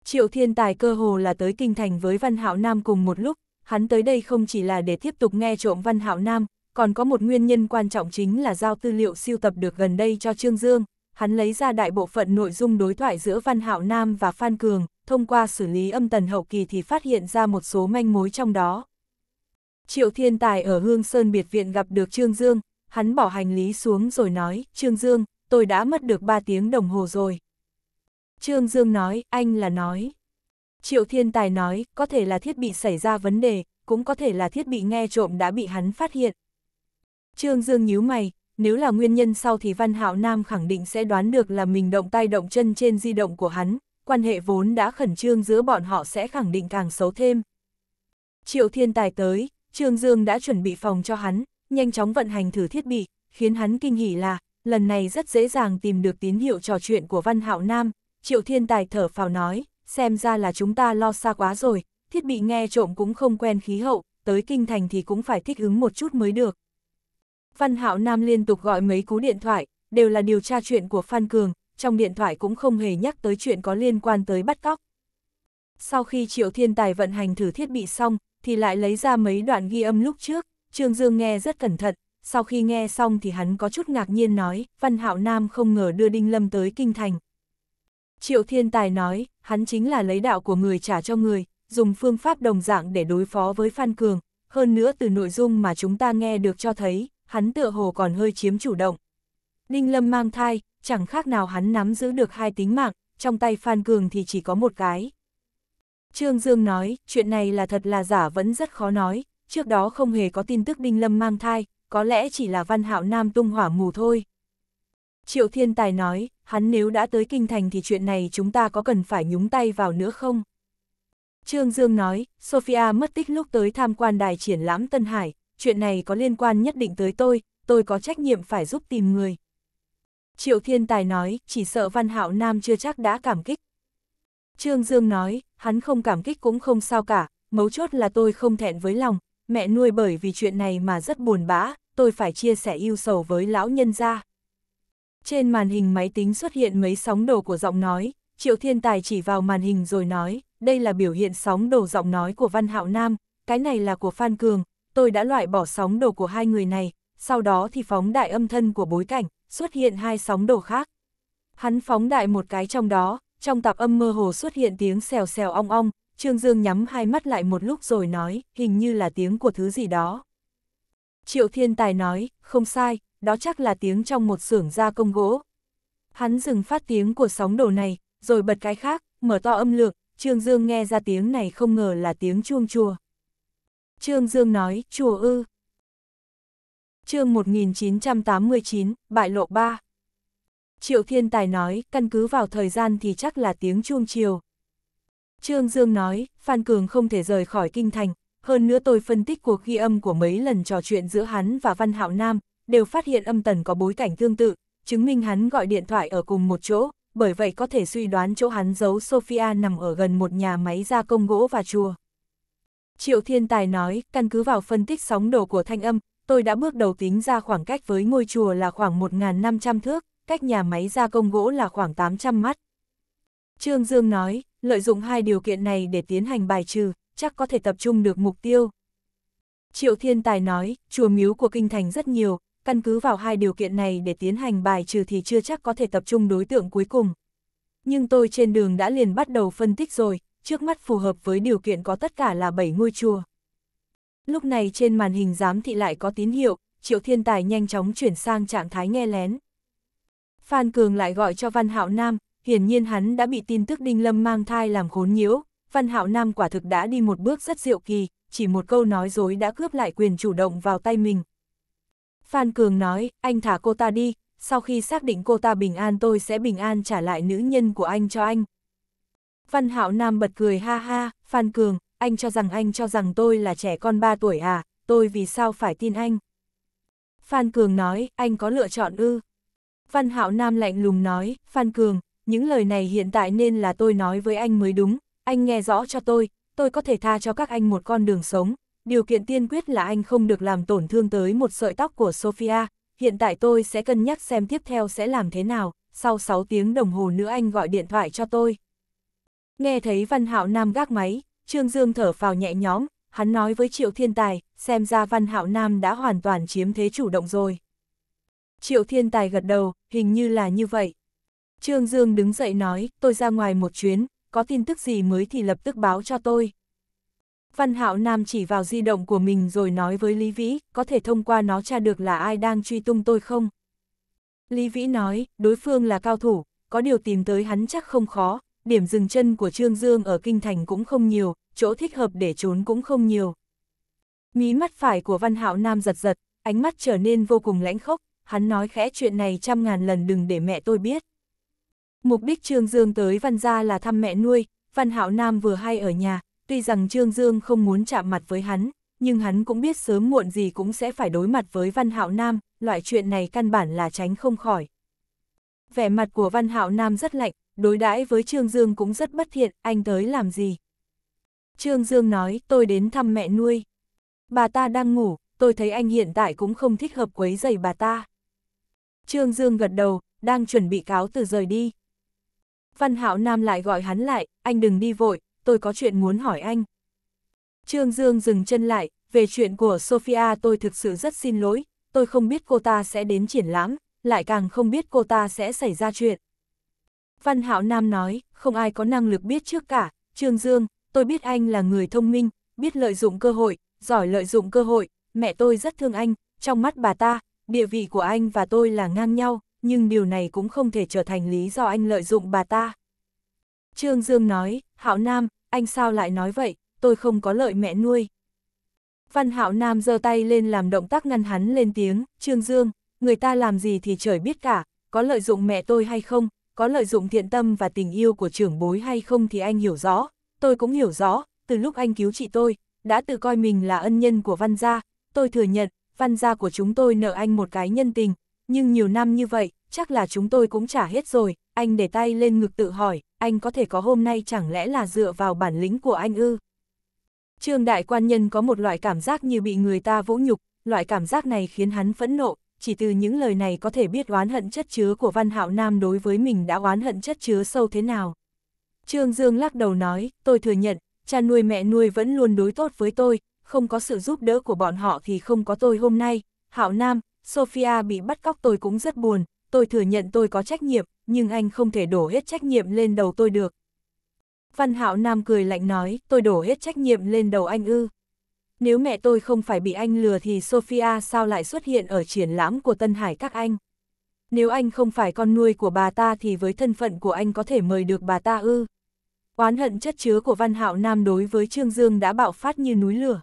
Triệu Thiên Tài cơ hồ là tới kinh thành với Văn Hạo Nam cùng một lúc, hắn tới đây không chỉ là để tiếp tục nghe trộm Văn Hạo Nam, còn có một nguyên nhân quan trọng chính là giao tư liệu siêu tập được gần đây cho Trương Dương, hắn lấy ra đại bộ phận nội dung đối thoại giữa Văn Hạo Nam và Phan Cường, thông qua xử lý âm tần hậu kỳ thì phát hiện ra một số manh mối trong đó. Triệu Thiên Tài ở Hương Sơn Biệt Viện gặp được Trương Dương, hắn bỏ hành lý xuống rồi nói, Trương Dương, tôi đã mất được 3 tiếng đồng hồ rồi. Trương Dương nói, anh là nói. Triệu Thiên Tài nói, có thể là thiết bị xảy ra vấn đề, cũng có thể là thiết bị nghe trộm đã bị hắn phát hiện. Trương Dương nhíu mày, nếu là nguyên nhân sau thì Văn Hạo Nam khẳng định sẽ đoán được là mình động tay động chân trên di động của hắn, quan hệ vốn đã khẩn trương giữa bọn họ sẽ khẳng định càng xấu thêm. Triệu Thiên Tài tới, Trương Dương đã chuẩn bị phòng cho hắn, nhanh chóng vận hành thử thiết bị, khiến hắn kinh hỉ là, lần này rất dễ dàng tìm được tín hiệu trò chuyện của Văn Hạo Nam, Triệu Thiên Tài thở phào nói, xem ra là chúng ta lo xa quá rồi, thiết bị nghe trộm cũng không quen khí hậu, tới kinh thành thì cũng phải thích ứng một chút mới được. Văn Hạo Nam liên tục gọi mấy cú điện thoại, đều là điều tra chuyện của Phan Cường, trong điện thoại cũng không hề nhắc tới chuyện có liên quan tới bắt cóc. Sau khi Triệu Thiên Tài vận hành thử thiết bị xong, thì lại lấy ra mấy đoạn ghi âm lúc trước, Trương Dương nghe rất cẩn thận, sau khi nghe xong thì hắn có chút ngạc nhiên nói, Văn Hạo Nam không ngờ đưa Đinh Lâm tới Kinh Thành. Triệu Thiên Tài nói, hắn chính là lấy đạo của người trả cho người, dùng phương pháp đồng dạng để đối phó với Phan Cường, hơn nữa từ nội dung mà chúng ta nghe được cho thấy, hắn tựa hồ còn hơi chiếm chủ động. Đinh Lâm mang thai, chẳng khác nào hắn nắm giữ được hai tính mạng, trong tay Phan Cường thì chỉ có một cái. Trương Dương nói, chuyện này là thật là giả vẫn rất khó nói, trước đó không hề có tin tức Đinh Lâm mang thai, có lẽ chỉ là văn hạo nam tung hỏa mù thôi. Triệu Thiên Tài nói, hắn nếu đã tới kinh thành thì chuyện này chúng ta có cần phải nhúng tay vào nữa không? Trương Dương nói, Sophia mất tích lúc tới tham quan đài triển lãm Tân Hải, chuyện này có liên quan nhất định tới tôi, tôi có trách nhiệm phải giúp tìm người. Triệu Thiên Tài nói, chỉ sợ Văn Hạo Nam chưa chắc đã cảm kích. Trương Dương nói, hắn không cảm kích cũng không sao cả, mấu chốt là tôi không thẹn với lòng, mẹ nuôi bởi vì chuyện này mà rất buồn bã, tôi phải chia sẻ yêu sầu với lão nhân gia. Trên màn hình máy tính xuất hiện mấy sóng đồ của giọng nói, Triệu Thiên Tài chỉ vào màn hình rồi nói, đây là biểu hiện sóng đồ giọng nói của Văn Hạo Nam, cái này là của Phan Cường, tôi đã loại bỏ sóng đồ của hai người này, sau đó thì phóng đại âm thân của bối cảnh, xuất hiện hai sóng đồ khác. Hắn phóng đại một cái trong đó, trong tạp âm mơ hồ xuất hiện tiếng xèo xèo ong ong, Trương Dương nhắm hai mắt lại một lúc rồi nói, hình như là tiếng của thứ gì đó. Triệu Thiên Tài nói, không sai, đó chắc là tiếng trong một xưởng gia công gỗ. Hắn dừng phát tiếng của sóng đồ này, rồi bật cái khác, mở to âm lượng, Trương Dương nghe ra tiếng này không ngờ là tiếng chuông chùa. Trương Dương nói, chùa ư chương 1989, bại lộ 3. Triệu Thiên Tài nói, căn cứ vào thời gian thì chắc là tiếng chuông chiều. Trương Dương nói, Phan Cường không thể rời khỏi kinh thành, hơn nữa tôi phân tích cuộc ghi âm của mấy lần trò chuyện giữa hắn và Văn Hạo Nam, đều phát hiện âm tần có bối cảnh tương tự, chứng minh hắn gọi điện thoại ở cùng một chỗ, bởi vậy có thể suy đoán chỗ hắn giấu Sophia nằm ở gần một nhà máy gia công gỗ và chùa. Triệu Thiên Tài nói, căn cứ vào phân tích sóng đồ của thanh âm, tôi đã bước đầu tính ra khoảng cách với ngôi chùa là khoảng 1.500 thước, cách nhà máy gia công gỗ là khoảng 800 mắt. Trương Dương nói, lợi dụng hai điều kiện này để tiến hành bài trừ, chắc có thể tập trung được mục tiêu. Triệu Thiên Tài nói, chùa miếu của kinh thành rất nhiều, căn cứ vào hai điều kiện này để tiến hành bài trừ thì chưa chắc có thể tập trung đối tượng cuối cùng. Nhưng tôi trên đường đã liền bắt đầu phân tích rồi, trước mắt phù hợp với điều kiện có tất cả là 7 ngôi chùa. Lúc này trên màn hình giám thị lại có tín hiệu, Triệu Thiên Tài nhanh chóng chuyển sang trạng thái nghe lén. Phan Cường lại gọi cho Văn Hạo Nam, hiển nhiên hắn đã bị tin tức Đinh Lâm mang thai làm khốn nhiễu, Văn Hạo Nam quả thực đã đi một bước rất diệu kỳ, chỉ một câu nói dối đã cướp lại quyền chủ động vào tay mình. Phan Cường nói, anh thả cô ta đi, sau khi xác định cô ta bình an tôi sẽ bình an trả lại nữ nhân của anh cho anh. Văn Hạo Nam bật cười ha ha, Phan Cường, anh cho rằng anh cho rằng tôi là trẻ con 3 tuổi à, tôi vì sao phải tin anh? Phan Cường nói, anh có lựa chọn ư? Văn Hạo Nam lạnh lùng nói, Phan Cường, những lời này hiện tại nên là tôi nói với anh mới đúng, anh nghe rõ cho tôi, tôi có thể tha cho các anh một con đường sống, điều kiện tiên quyết là anh không được làm tổn thương tới một sợi tóc của Sophia, hiện tại tôi sẽ cân nhắc xem tiếp theo sẽ làm thế nào, sau 6 tiếng đồng hồ nữa anh gọi điện thoại cho tôi. Nghe thấy Văn Hạo Nam gác máy, Trương Dương thở phào nhẹ nhõm, hắn nói với Triệu Thiên Tài, xem ra Văn Hạo Nam đã hoàn toàn chiếm thế chủ động rồi. Triệu Thiên Tài gật đầu, hình như là như vậy. Trương Dương đứng dậy nói, tôi ra ngoài một chuyến, có tin tức gì mới thì lập tức báo cho tôi. Văn Hạo Nam chỉ vào di động của mình rồi nói với Lý Vĩ, có thể thông qua nó tra được là ai đang truy tung tôi không? Lý Vĩ nói, đối phương là cao thủ, có điều tìm tới hắn chắc không khó, điểm dừng chân của Trương Dương ở Kinh Thành cũng không nhiều, chỗ thích hợp để trốn cũng không nhiều. Mí mắt phải của Văn Hạo Nam giật giật, ánh mắt trở nên vô cùng lãnh khốc, hắn nói khẽ chuyện này trăm ngàn lần đừng để mẹ tôi biết. Mục đích Trương Dương tới Văn Gia là thăm mẹ nuôi, Văn Hạo Nam vừa hay ở nhà, tuy rằng Trương Dương không muốn chạm mặt với hắn, nhưng hắn cũng biết sớm muộn gì cũng sẽ phải đối mặt với Văn Hạo Nam, loại chuyện này căn bản là tránh không khỏi. Vẻ mặt của Văn Hạo Nam rất lạnh, đối đãi với Trương Dương cũng rất bất thiện, anh tới làm gì? Trương Dương nói, tôi đến thăm mẹ nuôi. Bà ta đang ngủ, tôi thấy anh hiện tại cũng không thích hợp quấy giày bà ta. Trương Dương gật đầu, đang chuẩn bị cáo từ rời đi. Văn Hạo Nam lại gọi hắn lại, anh đừng đi vội, tôi có chuyện muốn hỏi anh. Trương Dương dừng chân lại, về chuyện của Sophia tôi thực sự rất xin lỗi, tôi không biết cô ta sẽ đến triển lãm, lại càng không biết cô ta sẽ xảy ra chuyện. Văn Hạo Nam nói, không ai có năng lực biết trước cả, Trương Dương, tôi biết anh là người thông minh, biết lợi dụng cơ hội, giỏi lợi dụng cơ hội, mẹ tôi rất thương anh, trong mắt bà ta, địa vị của anh và tôi là ngang nhau, nhưng điều này cũng không thể trở thành lý do anh lợi dụng bà ta. Trương Dương nói, Hạo Nam, anh sao lại nói vậy, tôi không có lợi mẹ nuôi. Văn Hạo Nam giơ tay lên làm động tác ngăn hắn lên tiếng, Trương Dương, người ta làm gì thì trời biết cả, có lợi dụng mẹ tôi hay không, có lợi dụng thiện tâm và tình yêu của trưởng bối hay không thì anh hiểu rõ, tôi cũng hiểu rõ, từ lúc anh cứu chị tôi, đã tự coi mình là ân nhân của văn gia, tôi thừa nhận, văn gia của chúng tôi nợ anh một cái nhân tình, nhưng nhiều năm như vậy, chắc là chúng tôi cũng trả hết rồi, anh để tay lên ngực tự hỏi, anh có thể có hôm nay chẳng lẽ là dựa vào bản lĩnh của anh ư? Trương đại quan nhân có một loại cảm giác như bị người ta vũ nhục, loại cảm giác này khiến hắn phẫn nộ, chỉ từ những lời này có thể biết oán hận chất chứa của Văn Hạo Nam đối với mình đã oán hận chất chứa sâu thế nào. Trương Dương lắc đầu nói, tôi thừa nhận, cha nuôi mẹ nuôi vẫn luôn đối tốt với tôi, không có sự giúp đỡ của bọn họ thì không có tôi hôm nay. Hạo Nam, Sophia bị bắt cóc tôi cũng rất buồn, tôi thừa nhận tôi có trách nhiệm, nhưng anh không thể đổ hết trách nhiệm lên đầu tôi được. Văn Hạo Nam cười lạnh nói, tôi đổ hết trách nhiệm lên đầu anh ư. Nếu mẹ tôi không phải bị anh lừa thì Sophia sao lại xuất hiện ở triển lãm của Tân Hải các anh? Nếu anh không phải con nuôi của bà ta thì với thân phận của anh có thể mời được bà ta ư? Oán hận chất chứa của Văn Hạo Nam đối với Trương Dương đã bạo phát như núi lửa.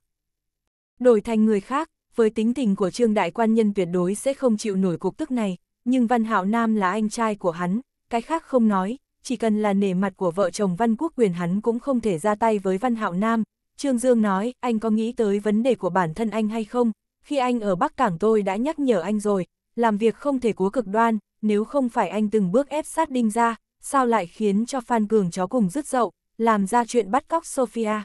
Đổi thành người khác, với tính tình của Trương Đại Quan Nhân tuyệt đối sẽ không chịu nổi cục tức này, nhưng Văn Hạo Nam là anh trai của hắn, cái khác không nói, chỉ cần là nể mặt của vợ chồng Văn Quốc Quyền hắn cũng không thể ra tay với Văn Hạo Nam. Trương Dương nói, anh có nghĩ tới vấn đề của bản thân anh hay không? Khi anh ở Bắc Cảng tôi đã nhắc nhở anh rồi, làm việc không thể cố cực đoan, nếu không phải anh từng bước ép sát đinh ra, sao lại khiến cho Phan Cường chó cùng rứt dậu, làm ra chuyện bắt cóc Sophia.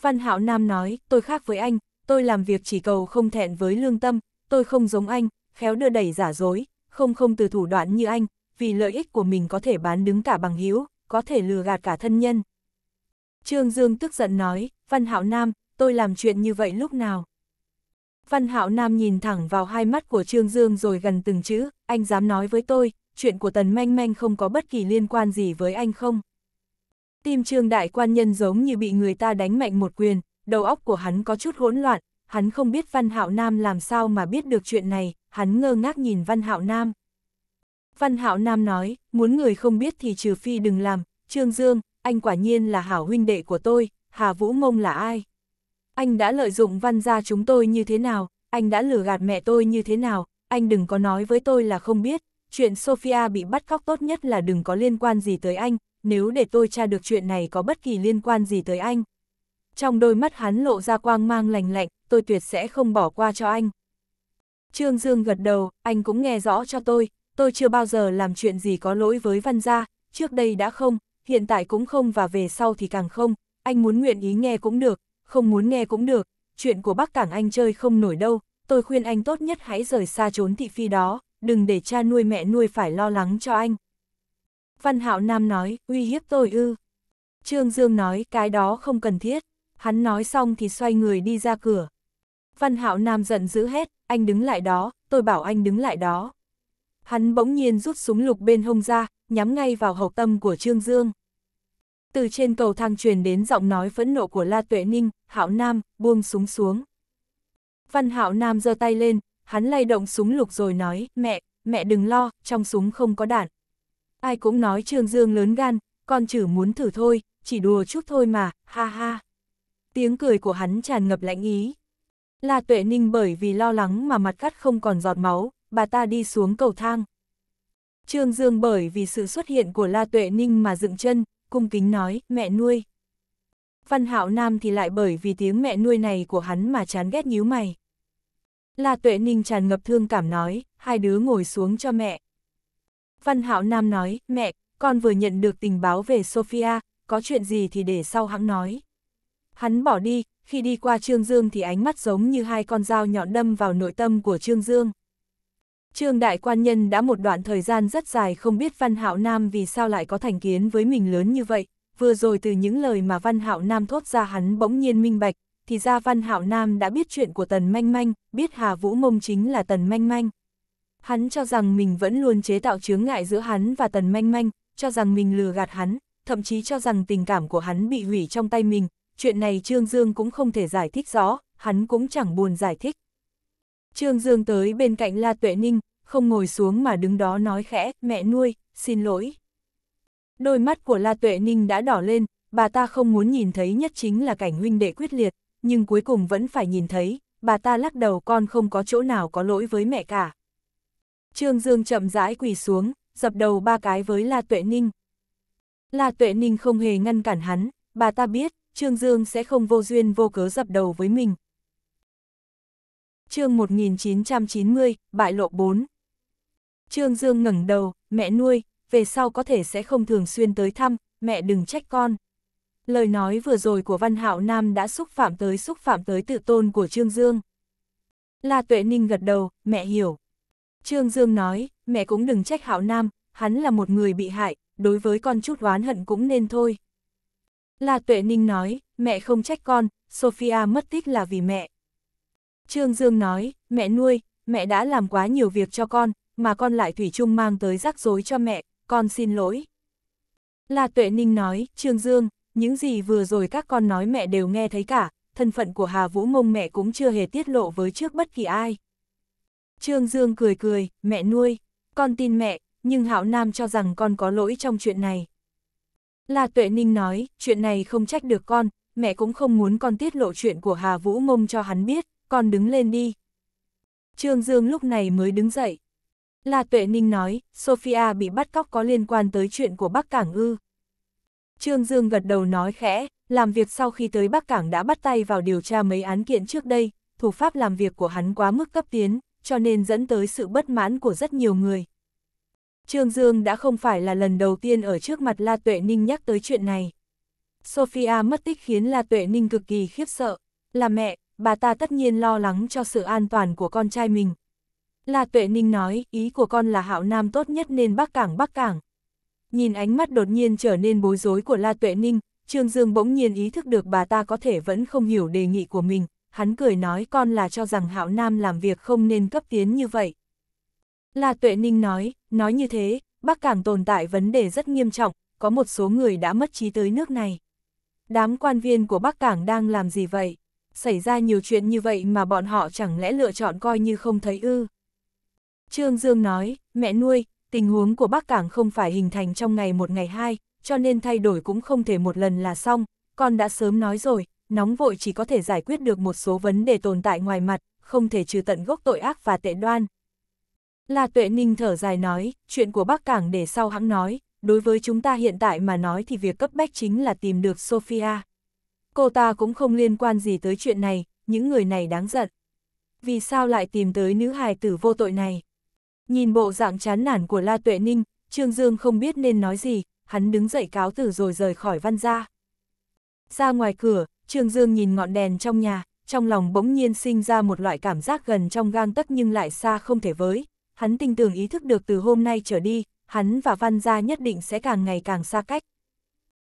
Văn Hạo Nam nói, tôi khác với anh, tôi làm việc chỉ cầu không thẹn với lương tâm, tôi không giống anh, khéo đưa đẩy giả dối, không không từ thủ đoạn như anh, vì lợi ích của mình có thể bán đứng cả bằng hữu có thể lừa gạt cả thân nhân. Trương Dương tức giận nói, Văn Hạo Nam, tôi làm chuyện như vậy lúc nào? Văn Hạo Nam nhìn thẳng vào hai mắt của Trương Dương rồi gần từng chữ, anh dám nói với tôi, chuyện của Tần Manh Manh không có bất kỳ liên quan gì với anh không? Tim Trương Đại Quan Nhân giống như bị người ta đánh mạnh một quyền, đầu óc của hắn có chút hỗn loạn, hắn không biết Văn Hạo Nam làm sao mà biết được chuyện này, hắn ngơ ngác nhìn Văn Hạo Nam. Văn Hạo Nam nói, muốn người không biết thì trừ phi đừng làm, Trương Dương, anh quả nhiên là hảo huynh đệ của tôi, Hà Vũ Mông là ai? Anh đã lợi dụng văn gia chúng tôi như thế nào, anh đã lừa gạt mẹ tôi như thế nào, anh đừng có nói với tôi là không biết, chuyện Sophia bị bắt cóc tốt nhất là đừng có liên quan gì tới anh, nếu để tôi tra được chuyện này có bất kỳ liên quan gì tới anh. Trong đôi mắt hắn lộ ra quang mang lành lạnh, tôi tuyệt sẽ không bỏ qua cho anh. Trương Dương gật đầu, anh cũng nghe rõ cho tôi, tôi chưa bao giờ làm chuyện gì có lỗi với văn gia, trước đây đã không, hiện tại cũng không và về sau thì càng không, anh muốn nguyện ý nghe cũng được, không muốn nghe cũng được, chuyện của bác Cảng anh chơi không nổi đâu, tôi khuyên anh tốt nhất hãy rời xa trốn thị phi đó, đừng để cha nuôi mẹ nuôi phải lo lắng cho anh. Văn Hạo Nam nói, uy hiếp tôi ư. Trương Dương nói, cái đó không cần thiết. Hắn nói xong thì xoay người đi ra cửa. Văn Hạo Nam giận dữ hết, anh đứng lại đó, tôi bảo anh đứng lại đó. Hắn bỗng nhiên rút súng lục bên hông ra, nhắm ngay vào hậu tâm của Trương Dương. Từ trên cầu thang truyền đến giọng nói phẫn nộ của La Tuệ Ninh, Hạo Nam, buông súng xuống. Văn Hạo Nam giơ tay lên, hắn lay động súng lục rồi nói, mẹ, mẹ đừng lo, trong súng không có đạn. Ai cũng nói Trương Dương lớn gan, con chỉ muốn thử thôi, chỉ đùa chút thôi mà, ha ha. Tiếng cười của hắn tràn ngập lãnh ý. La Tuệ Ninh bởi vì lo lắng mà mặt cắt không còn giọt máu, bà ta đi xuống cầu thang. Trương Dương bởi vì sự xuất hiện của La Tuệ Ninh mà dựng chân, cung kính nói, mẹ nuôi. Văn Hạo Nam thì lại bởi vì tiếng mẹ nuôi này của hắn mà chán ghét nhíu mày. La Tuệ Ninh tràn ngập thương cảm nói, hai đứa ngồi xuống cho mẹ. Văn Hạo Nam nói, mẹ, con vừa nhận được tình báo về Sophia, có chuyện gì thì để sau hãng nói. Hắn bỏ đi, khi đi qua Trương Dương thì ánh mắt giống như hai con dao nhọn đâm vào nội tâm của Trương Dương. Trương Đại Quan Nhân đã một đoạn thời gian rất dài không biết Văn Hạo Nam vì sao lại có thành kiến với mình lớn như vậy, vừa rồi từ những lời mà Văn Hạo Nam thốt ra hắn bỗng nhiên minh bạch, thì ra Văn Hạo Nam đã biết chuyện của Tần Manh Manh, biết Hà Vũ Mông chính là Tần Manh Manh. Hắn cho rằng mình vẫn luôn chế tạo chướng ngại giữa hắn và Tần Manh Manh, cho rằng mình lừa gạt hắn, thậm chí cho rằng tình cảm của hắn bị hủy trong tay mình, chuyện này Trương Dương cũng không thể giải thích rõ, hắn cũng chẳng buồn giải thích. Trương Dương tới bên cạnh La Tuệ Ninh, không ngồi xuống mà đứng đó nói khẽ, mẹ nuôi, xin lỗi. Đôi mắt của La Tuệ Ninh đã đỏ lên, bà ta không muốn nhìn thấy nhất chính là cảnh huynh đệ quyết liệt, nhưng cuối cùng vẫn phải nhìn thấy, bà ta lắc đầu con không có chỗ nào có lỗi với mẹ cả. Trương Dương chậm rãi quỳ xuống, dập đầu ba cái với La Tuệ Ninh. La Tuệ Ninh không hề ngăn cản hắn, bà ta biết, Trương Dương sẽ không vô duyên vô cớ dập đầu với mình chương 1990, bại lộ 4 Trương Dương ngẩng đầu, mẹ nuôi, về sau có thể sẽ không thường xuyên tới thăm, mẹ đừng trách con. Lời nói vừa rồi của Văn Hạo Nam đã xúc phạm tới xúc phạm tới tự tôn của Trương Dương. La Tuệ Ninh gật đầu, mẹ hiểu. Trương Dương nói, mẹ cũng đừng trách Hạo Nam, hắn là một người bị hại, đối với con chút oán hận cũng nên thôi. La Tuệ Ninh nói, mẹ không trách con, Sophia mất tích là vì mẹ. Trương Dương nói, mẹ nuôi, mẹ đã làm quá nhiều việc cho con, mà con lại thủy chung mang tới rắc rối cho mẹ, con xin lỗi. La Tuệ Ninh nói, Trương Dương, những gì vừa rồi các con nói mẹ đều nghe thấy cả, thân phận của Hà Vũ Mông mẹ cũng chưa hề tiết lộ với trước bất kỳ ai. Trương Dương cười cười, mẹ nuôi, con tin mẹ, nhưng Hạo Nam cho rằng con có lỗi trong chuyện này. La Tuệ Ninh nói, chuyện này không trách được con, mẹ cũng không muốn con tiết lộ chuyện của Hà Vũ Mông cho hắn biết, con đứng lên đi. Trương Dương lúc này mới đứng dậy. La Tuệ Ninh nói, Sophia bị bắt cóc có liên quan tới chuyện của Bắc Cảng ư. Trương Dương gật đầu nói khẽ, làm việc sau khi tới Bắc Cảng đã bắt tay vào điều tra mấy án kiện trước đây, thủ pháp làm việc của hắn quá mức cấp tiến, cho nên dẫn tới sự bất mãn của rất nhiều người. Trương Dương đã không phải là lần đầu tiên ở trước mặt La Tuệ Ninh nhắc tới chuyện này. Sophia mất tích khiến La Tuệ Ninh cực kỳ khiếp sợ. Là mẹ, bà ta tất nhiên lo lắng cho sự an toàn của con trai mình. La Tuệ Ninh nói, ý của con là hạo nam tốt nhất nên bắc cảng bắc cảng. Nhìn ánh mắt đột nhiên trở nên bối rối của La Tuệ Ninh, Trương Dương bỗng nhiên ý thức được bà ta có thể vẫn không hiểu đề nghị của mình, hắn cười nói con là cho rằng hạo nam làm việc không nên cấp tiến như vậy. La Tuệ Ninh nói, nói như thế, Bắc Cảng tồn tại vấn đề rất nghiêm trọng, có một số người đã mất trí tới nước này. Đám quan viên của Bắc Cảng đang làm gì vậy? Xảy ra nhiều chuyện như vậy mà bọn họ chẳng lẽ lựa chọn coi như không thấy ư? Trương Dương nói, mẹ nuôi, tình huống của Bắc Cảng không phải hình thành trong ngày một ngày hai, cho nên thay đổi cũng không thể một lần là xong, con đã sớm nói rồi, nóng vội chỉ có thể giải quyết được một số vấn đề tồn tại ngoài mặt, không thể trừ tận gốc tội ác và tệ đoan. La Tuệ Ninh thở dài nói, chuyện của Bắc Cảng để sau hãng nói, đối với chúng ta hiện tại mà nói thì việc cấp bách chính là tìm được Sophia. Cô ta cũng không liên quan gì tới chuyện này, những người này đáng giận. Vì sao lại tìm tới nữ hài tử vô tội này? Nhìn bộ dạng chán nản của La Tuệ Ninh, Trương Dương không biết nên nói gì, hắn đứng dậy cáo tử rồi rời khỏi văn gia. Ra ngoài cửa, Trương Dương nhìn ngọn đèn trong nhà, trong lòng bỗng nhiên sinh ra một loại cảm giác gần trong gang tấc nhưng lại xa không thể với. Hắn tinh tường ý thức được từ hôm nay trở đi, hắn và Văn Gia nhất định sẽ càng ngày càng xa cách.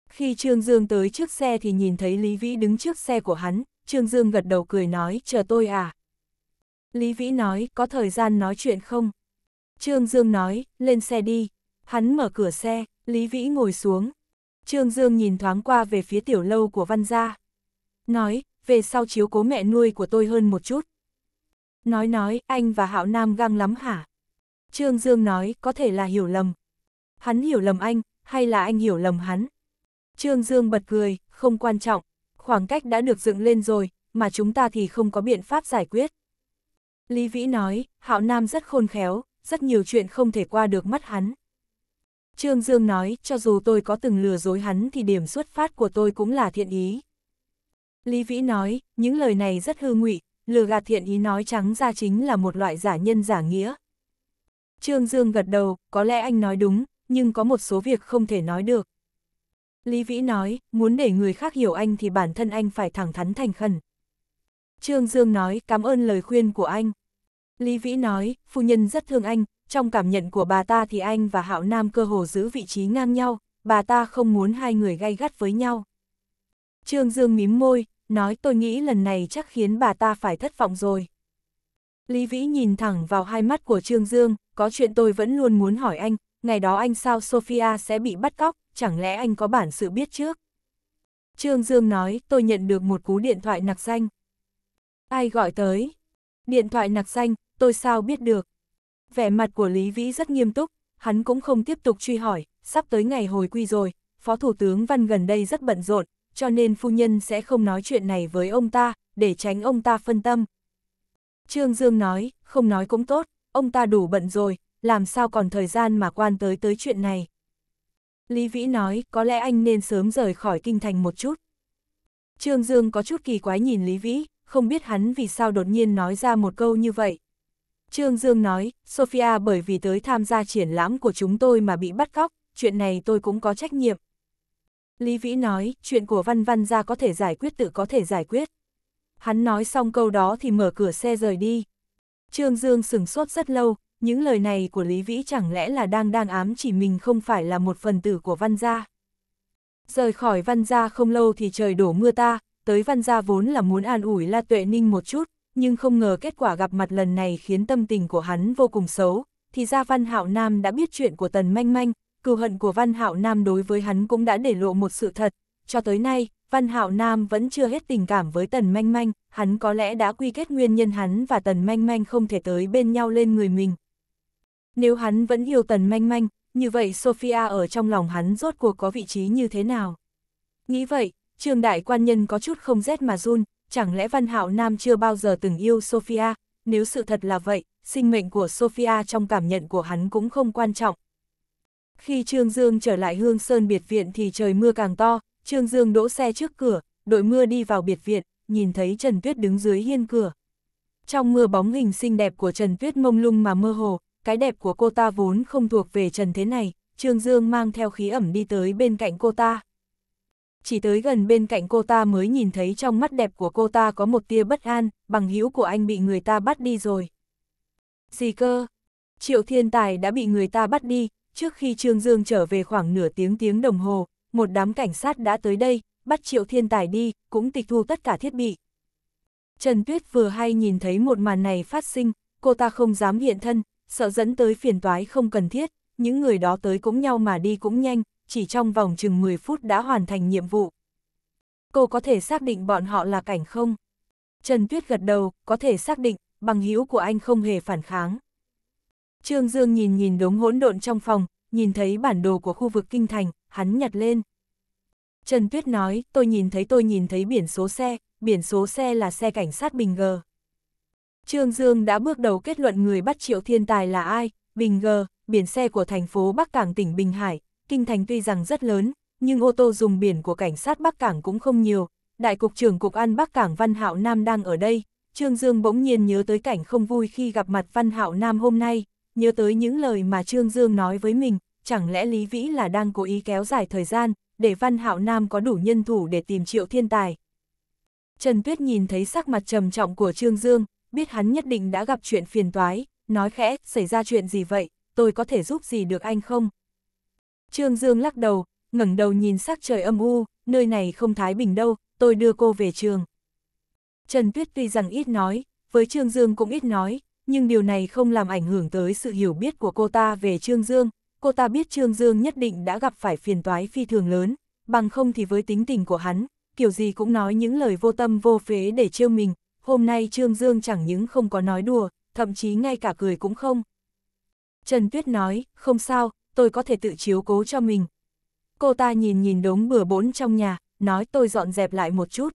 Khi Trương Dương tới trước xe thì nhìn thấy Lý Vĩ đứng trước xe của hắn, Trương Dương gật đầu cười nói, chờ tôi à. Lý Vĩ nói, có thời gian nói chuyện không? Trương Dương nói, lên xe đi. Hắn mở cửa xe, Lý Vĩ ngồi xuống. Trương Dương nhìn thoáng qua về phía tiểu lâu của Văn Gia. Nói, về sau chiếu cố mẹ nuôi của tôi hơn một chút. Nói nói, anh và Hạo Nam găng lắm hả? Trương Dương nói, có thể là hiểu lầm. Hắn hiểu lầm anh, hay là anh hiểu lầm hắn? Trương Dương bật cười, không quan trọng, khoảng cách đã được dựng lên rồi, mà chúng ta thì không có biện pháp giải quyết. Lý Vĩ nói, Hạo Nam rất khôn khéo, rất nhiều chuyện không thể qua được mắt hắn. Trương Dương nói, cho dù tôi có từng lừa dối hắn thì điểm xuất phát của tôi cũng là thiện ý. Lý Vĩ nói, những lời này rất hư ngụy, lừa gạt thiện ý nói trắng ra chính là một loại giả nhân giả nghĩa. Trương Dương gật đầu, có lẽ anh nói đúng, nhưng có một số việc không thể nói được. Lý Vĩ nói, muốn để người khác hiểu anh thì bản thân anh phải thẳng thắn thành khẩn. Trương Dương nói, cảm ơn lời khuyên của anh. Lý Vĩ nói, phu nhân rất thương anh, trong cảm nhận của bà ta thì anh và Hạo Nam cơ hồ giữ vị trí ngang nhau, bà ta không muốn hai người gay gắt với nhau. Trương Dương mím môi, nói tôi nghĩ lần này chắc khiến bà ta phải thất vọng rồi. Lý Vĩ nhìn thẳng vào hai mắt của Trương Dương, có chuyện tôi vẫn luôn muốn hỏi anh, ngày đó anh sao Sophia sẽ bị bắt cóc, chẳng lẽ anh có bản sự biết trước? Trương Dương nói, tôi nhận được một cú điện thoại nặc danh. Ai gọi tới? Điện thoại nặc danh, tôi sao biết được? Vẻ mặt của Lý Vĩ rất nghiêm túc, hắn cũng không tiếp tục truy hỏi, sắp tới ngày hồi quy rồi, Phó Thủ tướng Văn gần đây rất bận rộn, cho nên phu nhân sẽ không nói chuyện này với ông ta, để tránh ông ta phân tâm. Trương Dương nói, không nói cũng tốt, ông ta đủ bận rồi, làm sao còn thời gian mà quan tới tới chuyện này. Lý Vĩ nói, có lẽ anh nên sớm rời khỏi kinh thành một chút. Trương Dương có chút kỳ quái nhìn Lý Vĩ, không biết hắn vì sao đột nhiên nói ra một câu như vậy. Trương Dương nói, Sophia bởi vì tới tham gia triển lãm của chúng tôi mà bị bắt cóc, chuyện này tôi cũng có trách nhiệm. Lý Vĩ nói, chuyện của Văn Văn ra có thể giải quyết tự có thể giải quyết. Hắn nói xong câu đó thì mở cửa xe rời đi. Trương Dương sừng sốt rất lâu, những lời này của Lý Vĩ chẳng lẽ là đang đang ám chỉ mình không phải là một phần tử của Văn Gia. Rời khỏi Văn Gia không lâu thì trời đổ mưa ta, tới Văn Gia vốn là muốn an ủi La Tuệ Ninh một chút, nhưng không ngờ kết quả gặp mặt lần này khiến tâm tình của hắn vô cùng xấu, thì ra Văn Hạo Nam đã biết chuyện của Tần Manh Manh, cừu hận của Văn Hạo Nam đối với hắn cũng đã để lộ một sự thật, cho tới nay, Văn Hạo Nam vẫn chưa hết tình cảm với Tần Manh Manh, hắn có lẽ đã quy kết nguyên nhân hắn và Tần Manh Manh không thể tới bên nhau lên người mình. Nếu hắn vẫn yêu Tần Manh Manh, như vậy Sophia ở trong lòng hắn rốt cuộc có vị trí như thế nào? Nghĩ vậy, Trương Đại Quan Nhân có chút không rét mà run, chẳng lẽ Văn Hạo Nam chưa bao giờ từng yêu Sophia, nếu sự thật là vậy, sinh mệnh của Sophia trong cảm nhận của hắn cũng không quan trọng. Khi Trương Dương trở lại Hương Sơn biệt viện thì trời mưa càng to, Trương Dương đỗ xe trước cửa, đội mưa đi vào biệt viện, nhìn thấy Trần Tuyết đứng dưới hiên cửa. Trong mưa bóng hình xinh đẹp của Trần Tuyết mông lung mà mơ hồ, cái đẹp của cô ta vốn không thuộc về Trần thế này, Trương Dương mang theo khí ẩm đi tới bên cạnh cô ta. Chỉ tới gần bên cạnh cô ta mới nhìn thấy trong mắt đẹp của cô ta có một tia bất an, bằng hữu của anh bị người ta bắt đi rồi. Gì cơ? Triệu thiên tài đã bị người ta bắt đi, trước khi Trương Dương trở về khoảng nửa tiếng tiếng đồng hồ, một đám cảnh sát đã tới đây, bắt Triệu Thiên Tài đi, cũng tịch thu tất cả thiết bị. Trần Tuyết vừa hay nhìn thấy một màn này phát sinh, cô ta không dám hiện thân, sợ dẫn tới phiền toái không cần thiết, những người đó tới cũng nhau mà đi cũng nhanh, chỉ trong vòng chừng 10 phút đã hoàn thành nhiệm vụ. Cô có thể xác định bọn họ là cảnh không? Trần Tuyết gật đầu, có thể xác định, bằng hữu của anh không hề phản kháng. Trương Dương nhìn nhìn đống hỗn độn trong phòng, nhìn thấy bản đồ của khu vực kinh thành, hắn nhặt lên. Trần Tuyết nói, tôi nhìn thấy tôi nhìn thấy biển số xe, biển số xe là xe cảnh sát Bình gờ. Trương Dương đã bước đầu kết luận người bắt triệu thiên tài là ai, Bình G, biển xe của thành phố Bắc Cảng tỉnh Bình Hải, kinh thành tuy rằng rất lớn, nhưng ô tô dùng biển của cảnh sát Bắc Cảng cũng không nhiều. Đại cục trưởng Cục An Bắc Cảng Văn Hạo Nam đang ở đây, Trương Dương bỗng nhiên nhớ tới cảnh không vui khi gặp mặt Văn Hạo Nam hôm nay, nhớ tới những lời mà Trương Dương nói với mình, chẳng lẽ Lý Vĩ là đang cố ý kéo dài thời gian, để Văn Hạo Nam có đủ nhân thủ để tìm triệu thiên tài. Trần Tuyết nhìn thấy sắc mặt trầm trọng của Trương Dương, biết hắn nhất định đã gặp chuyện phiền toái, nói khẽ, xảy ra chuyện gì vậy, tôi có thể giúp gì được anh không? Trương Dương lắc đầu, ngẩng đầu nhìn sắc trời âm u, nơi này không thái bình đâu, tôi đưa cô về trường. Trần Tuyết tuy rằng ít nói, với Trương Dương cũng ít nói, nhưng điều này không làm ảnh hưởng tới sự hiểu biết của cô ta về Trương Dương, cô ta biết Trương Dương nhất định đã gặp phải phiền toái phi thường lớn, bằng không thì với tính tình của hắn, kiểu gì cũng nói những lời vô tâm vô phế để trêu mình, hôm nay Trương Dương chẳng những không có nói đùa, thậm chí ngay cả cười cũng không. Trần Tuyết nói, không sao, tôi có thể tự chiếu cố cho mình. Cô ta nhìn nhìn đống bừa bỗn trong nhà, nói tôi dọn dẹp lại một chút.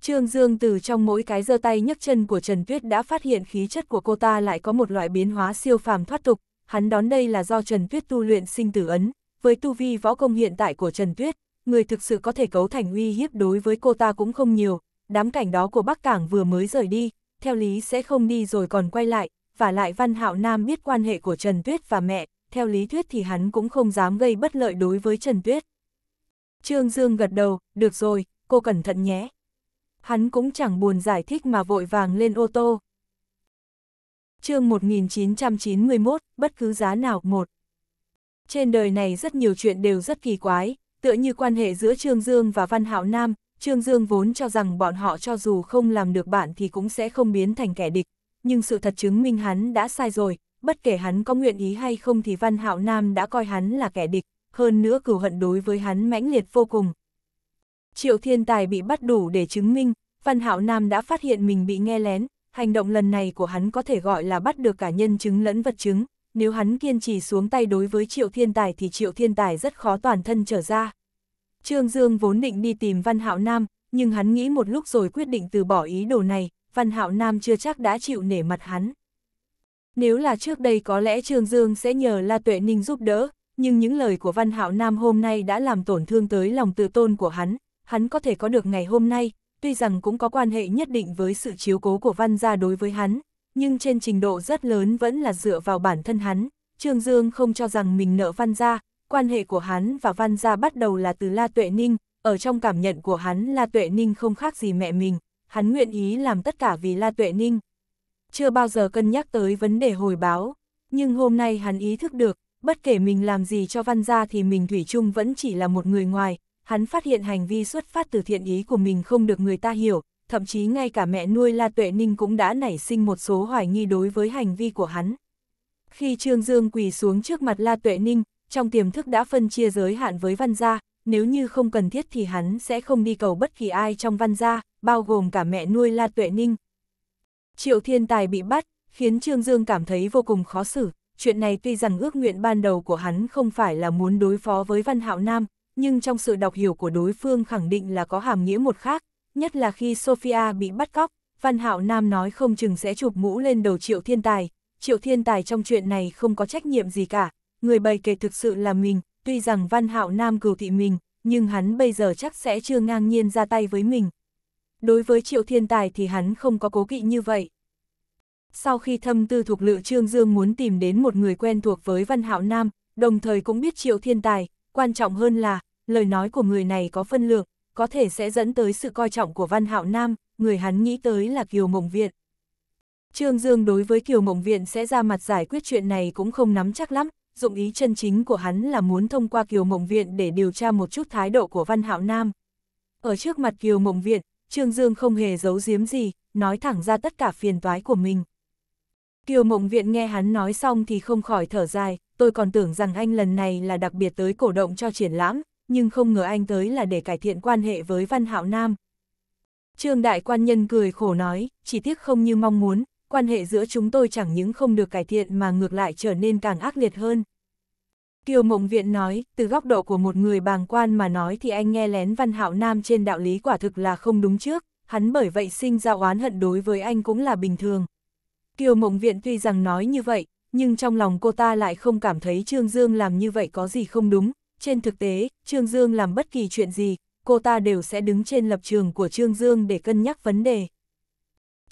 Trương Dương từ trong mỗi cái giơ tay nhấc chân của Trần Tuyết đã phát hiện khí chất của cô ta lại có một loại biến hóa siêu phàm thoát tục, hắn đón đây là do Trần Tuyết tu luyện sinh tử ấn, với tu vi võ công hiện tại của Trần Tuyết, người thực sự có thể cấu thành uy hiếp đối với cô ta cũng không nhiều, đám cảnh đó của Bắc Cảng vừa mới rời đi, theo lý sẽ không đi rồi còn quay lại, và lại Văn Hạo Nam biết quan hệ của Trần Tuyết và mẹ, theo lý thuyết thì hắn cũng không dám gây bất lợi đối với Trần Tuyết. Trương Dương gật đầu, được rồi, cô cẩn thận nhé. Hắn cũng chẳng buồn giải thích mà vội vàng lên ô tô. chương 1991, bất cứ giá nào, một. Trên đời này rất nhiều chuyện đều rất kỳ quái, tựa như quan hệ giữa Trương Dương và Văn Hạo Nam, Trương Dương vốn cho rằng bọn họ cho dù không làm được bạn thì cũng sẽ không biến thành kẻ địch, nhưng sự thật chứng minh hắn đã sai rồi, bất kể hắn có nguyện ý hay không thì Văn Hạo Nam đã coi hắn là kẻ địch, hơn nữa cửu hận đối với hắn mãnh liệt vô cùng. Triệu Thiên Tài bị bắt đủ để chứng minh, Văn Hạo Nam đã phát hiện mình bị nghe lén, hành động lần này của hắn có thể gọi là bắt được cả nhân chứng lẫn vật chứng, nếu hắn kiên trì xuống tay đối với Triệu Thiên Tài thì Triệu Thiên Tài rất khó toàn thân trở ra. Trương Dương vốn định đi tìm Văn Hạo Nam, nhưng hắn nghĩ một lúc rồi quyết định từ bỏ ý đồ này, Văn Hạo Nam chưa chắc đã chịu nể mặt hắn. Nếu là trước đây có lẽ Trương Dương sẽ nhờ La Tuệ Ninh giúp đỡ, nhưng những lời của Văn Hạo Nam hôm nay đã làm tổn thương tới lòng tự tôn của hắn, hắn có thể có được ngày hôm nay, tuy rằng cũng có quan hệ nhất định với sự chiếu cố của Văn gia đối với hắn, nhưng trên trình độ rất lớn vẫn là dựa vào bản thân hắn, Trương Dương không cho rằng mình nợ Văn gia, quan hệ của hắn và Văn gia bắt đầu là từ La Tuệ Ninh, ở trong cảm nhận của hắn La Tuệ Ninh không khác gì mẹ mình, hắn nguyện ý làm tất cả vì La Tuệ Ninh. Chưa bao giờ cân nhắc tới vấn đề hồi báo, nhưng hôm nay hắn ý thức được, bất kể mình làm gì cho văn gia thì mình Thủy chung vẫn chỉ là một người ngoài, hắn phát hiện hành vi xuất phát từ thiện ý của mình không được người ta hiểu, thậm chí ngay cả mẹ nuôi La Tuệ Ninh cũng đã nảy sinh một số hoài nghi đối với hành vi của hắn. Khi Trương Dương quỳ xuống trước mặt La Tuệ Ninh, trong tiềm thức đã phân chia giới hạn với văn gia, nếu như không cần thiết thì hắn sẽ không đi cầu bất kỳ ai trong văn gia, bao gồm cả mẹ nuôi La Tuệ Ninh. Triệu Thiên Tài bị bắt, khiến Trương Dương cảm thấy vô cùng khó xử, chuyện này tuy rằng ước nguyện ban đầu của hắn không phải là muốn đối phó với Văn Hạo Nam, nhưng trong sự đọc hiểu của đối phương khẳng định là có hàm nghĩa một khác, nhất là khi Sophia bị bắt cóc, Văn Hạo Nam nói không chừng sẽ chụp mũ lên đầu Triệu Thiên Tài, Triệu Thiên Tài trong chuyện này không có trách nhiệm gì cả, người bày kể thực sự là mình, tuy rằng Văn Hạo Nam cửu thị mình, nhưng hắn bây giờ chắc sẽ chưa ngang nhiên ra tay với mình. Đối với Triệu Thiên Tài thì hắn không có cố kỵ như vậy. Sau khi thâm tư thuộc lự Trương Dương muốn tìm đến một người quen thuộc với Văn Hạo Nam, đồng thời cũng biết Triệu Thiên Tài, quan trọng hơn là, lời nói của người này có phân lượng, có thể sẽ dẫn tới sự coi trọng của Văn Hạo Nam, người hắn nghĩ tới là Kiều Mộng Viện. Trương Dương đối với Kiều Mộng Viện sẽ ra mặt giải quyết chuyện này cũng không nắm chắc lắm, dụng ý chân chính của hắn là muốn thông qua Kiều Mộng Viện để điều tra một chút thái độ của Văn Hạo Nam. Ở trước mặt Kiều Mộng Viện, Trương Dương không hề giấu giếm gì, nói thẳng ra tất cả phiền toái của mình. Kiều Mộng Viện nghe hắn nói xong thì không khỏi thở dài, tôi còn tưởng rằng anh lần này là đặc biệt tới cổ động cho triển lãm, nhưng không ngờ anh tới là để cải thiện quan hệ với Văn Hạo Nam. Trương Đại Quan Nhân cười khổ nói, chỉ tiếc không như mong muốn, quan hệ giữa chúng tôi chẳng những không được cải thiện mà ngược lại trở nên càng ác liệt hơn. Kiều Mộng Viện nói, từ góc độ của một người bàng quan mà nói thì anh nghe lén Văn Hạo Nam trên đạo lý quả thực là không đúng trước, hắn bởi vậy sinh ra oán hận đối với anh cũng là bình thường. Kiều Mộng Viện tuy rằng nói như vậy, nhưng trong lòng cô ta lại không cảm thấy Trương Dương làm như vậy có gì không đúng. Trên thực tế, Trương Dương làm bất kỳ chuyện gì, cô ta đều sẽ đứng trên lập trường của Trương Dương để cân nhắc vấn đề.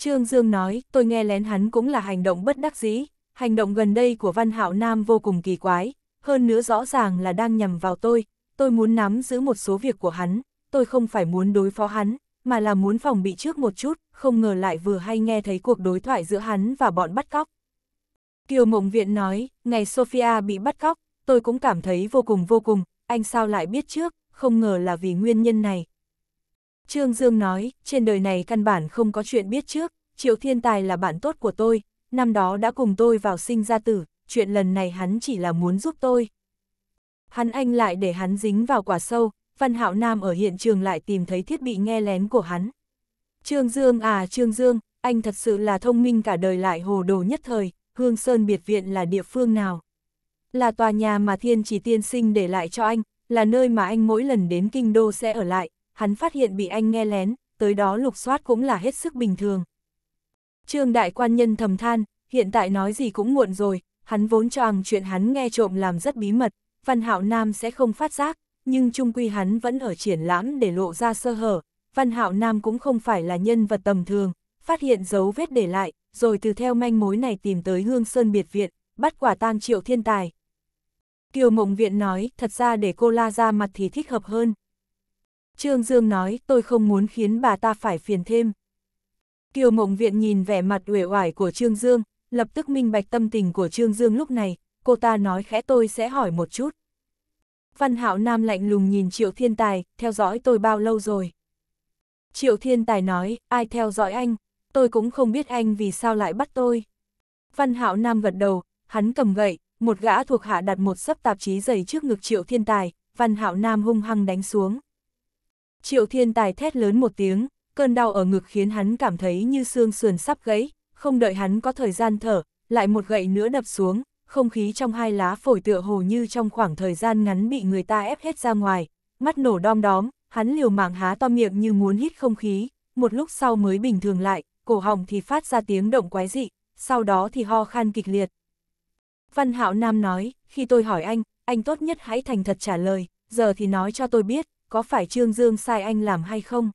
Trương Dương nói, tôi nghe lén hắn cũng là hành động bất đắc dĩ, hành động gần đây của Văn Hạo Nam vô cùng kỳ quái, hơn nữa rõ ràng là đang nhằm vào tôi, tôi muốn nắm giữ một số việc của hắn, tôi không phải muốn đối phó hắn, mà là muốn phòng bị trước một chút, không ngờ lại vừa hay nghe thấy cuộc đối thoại giữa hắn và bọn bắt cóc. Kiều Mộng Viện nói, ngày Sophia bị bắt cóc, tôi cũng cảm thấy vô cùng vô cùng, anh sao lại biết trước, không ngờ là vì nguyên nhân này. Trương Dương nói, trên đời này căn bản không có chuyện biết trước, Triệu Thiên Tài là bạn tốt của tôi, năm đó đã cùng tôi vào sinh ra tử, chuyện lần này hắn chỉ là muốn giúp tôi. Hắn anh lại để hắn dính vào quả sâu, Văn Hạo Nam ở hiện trường lại tìm thấy thiết bị nghe lén của hắn. Trương Dương à Trương Dương, anh thật sự là thông minh cả đời lại hồ đồ nhất thời, Hương Sơn Biệt Viện là địa phương nào? Là tòa nhà mà Thiên Chỉ Tiên Sinh để lại cho anh, là nơi mà anh mỗi lần đến Kinh Đô sẽ ở lại, hắn phát hiện bị anh nghe lén, tới đó lục soát cũng là hết sức bình thường. Trương Đại Quan Nhân thầm than, hiện tại nói gì cũng muộn rồi, hắn vốn cho rằng chuyện hắn nghe trộm làm rất bí mật, Văn Hạo Nam sẽ không phát giác, nhưng trung quy hắn vẫn ở triển lãm để lộ ra sơ hở, Văn Hạo Nam cũng không phải là nhân vật tầm thường, phát hiện dấu vết để lại, rồi từ theo manh mối này tìm tới Hương Sơn Biệt Viện, bắt quả tang triệu thiên tài. Kiều Mộng Viện nói, thật ra để cô la ra mặt thì thích hợp hơn. Trương Dương nói, tôi không muốn khiến bà ta phải phiền thêm. Kiều Mộng Viện nhìn vẻ mặt uể oải của Trương Dương, lập tức minh bạch tâm tình của Trương Dương lúc này, cô ta nói khẽ tôi sẽ hỏi một chút. Văn Hạo Nam lạnh lùng nhìn Triệu Thiên Tài, theo dõi tôi bao lâu rồi? Triệu Thiên Tài nói, ai theo dõi anh? Tôi cũng không biết anh vì sao lại bắt tôi. Văn Hạo Nam gật đầu, hắn cầm gậy, một gã thuộc hạ đặt một sấp tạp chí dày trước ngực Triệu Thiên Tài, Văn Hạo Nam hung hăng đánh xuống. Triệu Thiên Tài thét lớn một tiếng, cơn đau ở ngực khiến hắn cảm thấy như xương sườn sắp gãy, không đợi hắn có thời gian thở, lại một gậy nữa đập xuống, không khí trong hai lá phổi tựa hồ như trong khoảng thời gian ngắn bị người ta ép hết ra ngoài, mắt nổ đom đóm, hắn liều mạng há to miệng như muốn hít không khí, một lúc sau mới bình thường lại, cổ họng thì phát ra tiếng động quái dị, sau đó thì ho khan kịch liệt. Văn Hạo Nam nói, khi tôi hỏi anh, anh tốt nhất hãy thành thật trả lời, giờ thì nói cho tôi biết, có phải Trương Dương sai anh làm hay không?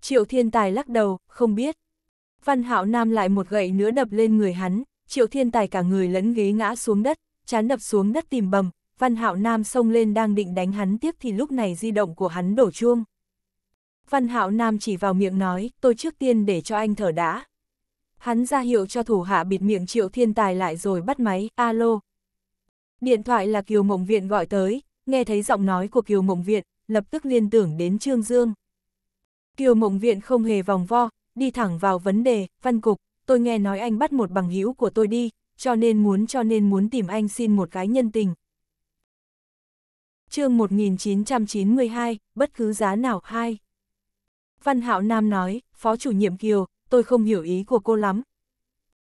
Triệu Thiên Tài lắc đầu, không biết. Văn Hạo Nam lại một gậy nữa đập lên người hắn, Triệu Thiên Tài cả người lẫn ghế ngã xuống đất, chán đập xuống đất tìm bầm, Văn Hạo Nam xông lên đang định đánh hắn tiếp thì lúc này di động của hắn đổ chuông. Văn Hạo Nam chỉ vào miệng nói, tôi trước tiên để cho anh thở đã. Hắn ra hiệu cho thủ hạ bịt miệng Triệu Thiên Tài lại rồi bắt máy, alo. Điện thoại là Kiều Mộng Viện gọi tới, nghe thấy giọng nói của Kiều Mộng Viện, lập tức liên tưởng đến Trương Dương. Kiều Mộng Viện không hề vòng vo, đi thẳng vào vấn đề, văn cục, tôi nghe nói anh bắt một bằng hữu của tôi đi, cho nên muốn cho nên muốn tìm anh xin một cái nhân tình. chương 1992, bất cứ giá nào hai. Văn Hạo Nam nói, Phó chủ nhiệm Kiều, tôi không hiểu ý của cô lắm.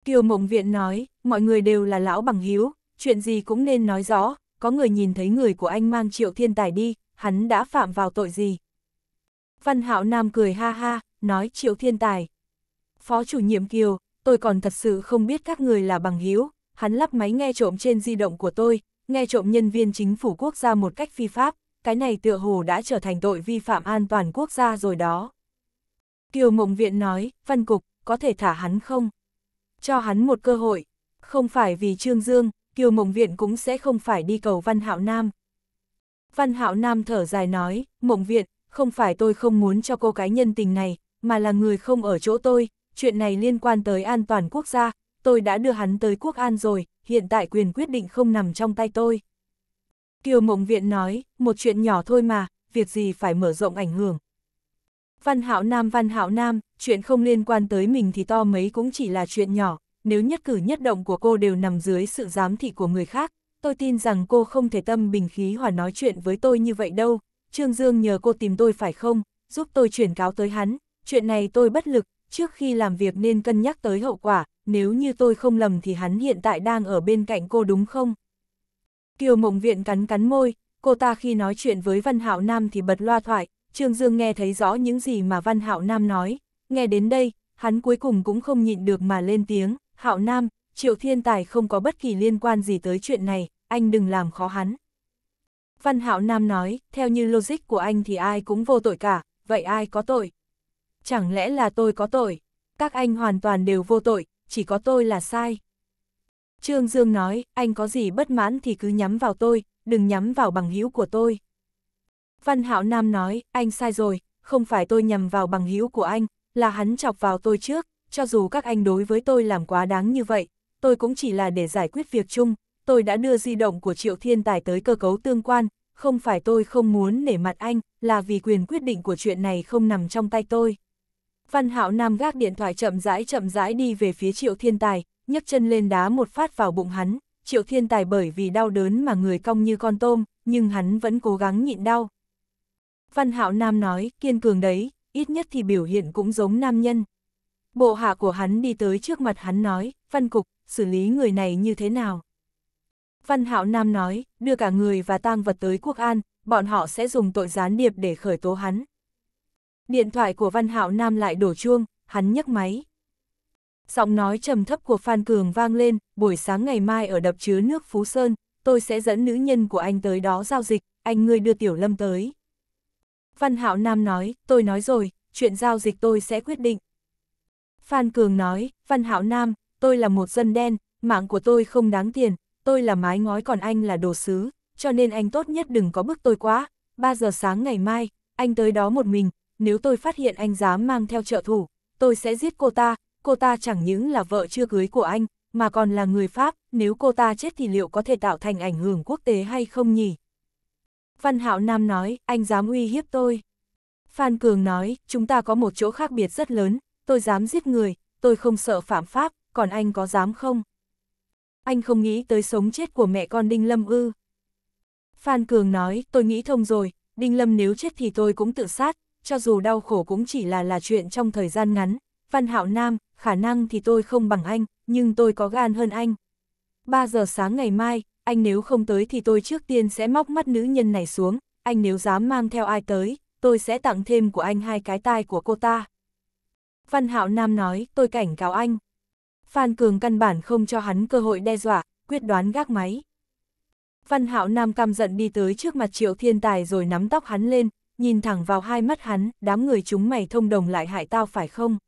Kiều Mộng Viện nói, mọi người đều là lão bằng hữu chuyện gì cũng nên nói rõ, có người nhìn thấy người của anh mang triệu thiên tài đi, hắn đã phạm vào tội gì. Văn Hạo Nam cười ha ha, nói triệu thiên tài. Phó chủ nhiệm Kiều, tôi còn thật sự không biết các người là bằng hữu hắn lắp máy nghe trộm trên di động của tôi, nghe trộm nhân viên chính phủ quốc gia một cách phi pháp, cái này tựa hồ đã trở thành tội vi phạm an toàn quốc gia rồi đó. Kiều Mộng Viện nói, Văn Cục, có thể thả hắn không? Cho hắn một cơ hội, không phải vì Trương Dương, Kiều Mộng Viện cũng sẽ không phải đi cầu Văn Hạo Nam. Văn Hạo Nam thở dài nói, Mộng Viện, không phải tôi không muốn cho cô cái nhân tình này, mà là người không ở chỗ tôi, chuyện này liên quan tới an toàn quốc gia, tôi đã đưa hắn tới quốc an rồi, hiện tại quyền quyết định không nằm trong tay tôi. Kiều Mộng Viện nói, một chuyện nhỏ thôi mà, việc gì phải mở rộng ảnh hưởng. Văn Hạo Nam Văn Hạo Nam, chuyện không liên quan tới mình thì to mấy cũng chỉ là chuyện nhỏ, nếu nhất cử nhất động của cô đều nằm dưới sự giám thị của người khác, tôi tin rằng cô không thể tâm bình khí hòa nói chuyện với tôi như vậy đâu. Trương Dương nhờ cô tìm tôi phải không, giúp tôi chuyển cáo tới hắn, chuyện này tôi bất lực, trước khi làm việc nên cân nhắc tới hậu quả, nếu như tôi không lầm thì hắn hiện tại đang ở bên cạnh cô đúng không? Kiều Mộng Viện cắn cắn môi, cô ta khi nói chuyện với Văn Hạo Nam thì bật loa thoại, Trương Dương nghe thấy rõ những gì mà Văn Hạo Nam nói, nghe đến đây, hắn cuối cùng cũng không nhịn được mà lên tiếng, Hạo Nam, Triệu Thiên Tài không có bất kỳ liên quan gì tới chuyện này, anh đừng làm khó hắn. Văn Hạo Nam nói, theo như logic của anh thì ai cũng vô tội cả, vậy ai có tội? Chẳng lẽ là tôi có tội? Các anh hoàn toàn đều vô tội, chỉ có tôi là sai. Trương Dương nói, anh có gì bất mãn thì cứ nhắm vào tôi, đừng nhắm vào bằng hữu của tôi. Văn Hạo Nam nói, anh sai rồi, không phải tôi nhầm vào bằng hữu của anh, là hắn chọc vào tôi trước, cho dù các anh đối với tôi làm quá đáng như vậy, tôi cũng chỉ là để giải quyết việc chung, tôi đã đưa di động của Triệu Thiên Tài tới cơ cấu tương quan, không phải tôi không muốn nể mặt anh, là vì quyền quyết định của chuyện này không nằm trong tay tôi. Văn Hạo Nam gác điện thoại chậm rãi chậm rãi đi về phía Triệu Thiên Tài, nhấc chân lên đá một phát vào bụng hắn, Triệu Thiên Tài bởi vì đau đớn mà người cong như con tôm, nhưng hắn vẫn cố gắng nhịn đau. Văn Hạo Nam nói, kiên cường đấy, ít nhất thì biểu hiện cũng giống nam nhân. Bộ hạ của hắn đi tới trước mặt hắn nói, Văn Cục, xử lý người này như thế nào? Văn Hạo Nam nói, đưa cả người và tang vật tới Quốc An, bọn họ sẽ dùng tội gián điệp để khởi tố hắn. Điện thoại của Văn Hạo Nam lại đổ chuông, hắn nhấc máy. Giọng nói trầm thấp của Phan Cường vang lên, buổi sáng ngày mai ở đập chứa nước Phú Sơn, tôi sẽ dẫn nữ nhân của anh tới đó giao dịch, anh ngươi đưa Tiểu Lâm tới. Văn Hạo Nam nói, tôi nói rồi, chuyện giao dịch tôi sẽ quyết định. Phan Cường nói, Văn Hạo Nam, tôi là một dân đen, mạng của tôi không đáng tiền, tôi là mái ngói còn anh là đồ sứ, cho nên anh tốt nhất đừng có bức tôi quá. 3 giờ sáng ngày mai, anh tới đó một mình, nếu tôi phát hiện anh dám mang theo trợ thủ, tôi sẽ giết cô ta, cô ta chẳng những là vợ chưa cưới của anh, mà còn là người Pháp, nếu cô ta chết thì liệu có thể tạo thành ảnh hưởng quốc tế hay không nhỉ? Văn Hạo Nam nói, anh dám uy hiếp tôi. Phan Cường nói, chúng ta có một chỗ khác biệt rất lớn, tôi dám giết người, tôi không sợ phạm pháp, còn anh có dám không? Anh không nghĩ tới sống chết của mẹ con Đinh Lâm ư. Phan Cường nói, tôi nghĩ thông rồi, Đinh Lâm nếu chết thì tôi cũng tự sát, cho dù đau khổ cũng chỉ là là chuyện trong thời gian ngắn. Văn Hạo Nam, khả năng thì tôi không bằng anh, nhưng tôi có gan hơn anh. 3 giờ sáng ngày mai, anh nếu không tới thì tôi trước tiên sẽ móc mắt nữ nhân này xuống, anh nếu dám mang theo ai tới, tôi sẽ tặng thêm của anh hai cái tai của cô ta. Văn Hạo Nam nói, tôi cảnh cáo anh. Phan Cường căn bản không cho hắn cơ hội đe dọa, quyết đoán gác máy. Văn Hạo Nam căm giận đi tới trước mặt Triệu Thiên Tài rồi nắm tóc hắn lên, nhìn thẳng vào hai mắt hắn, đám người chúng mày thông đồng lại hại tao phải không?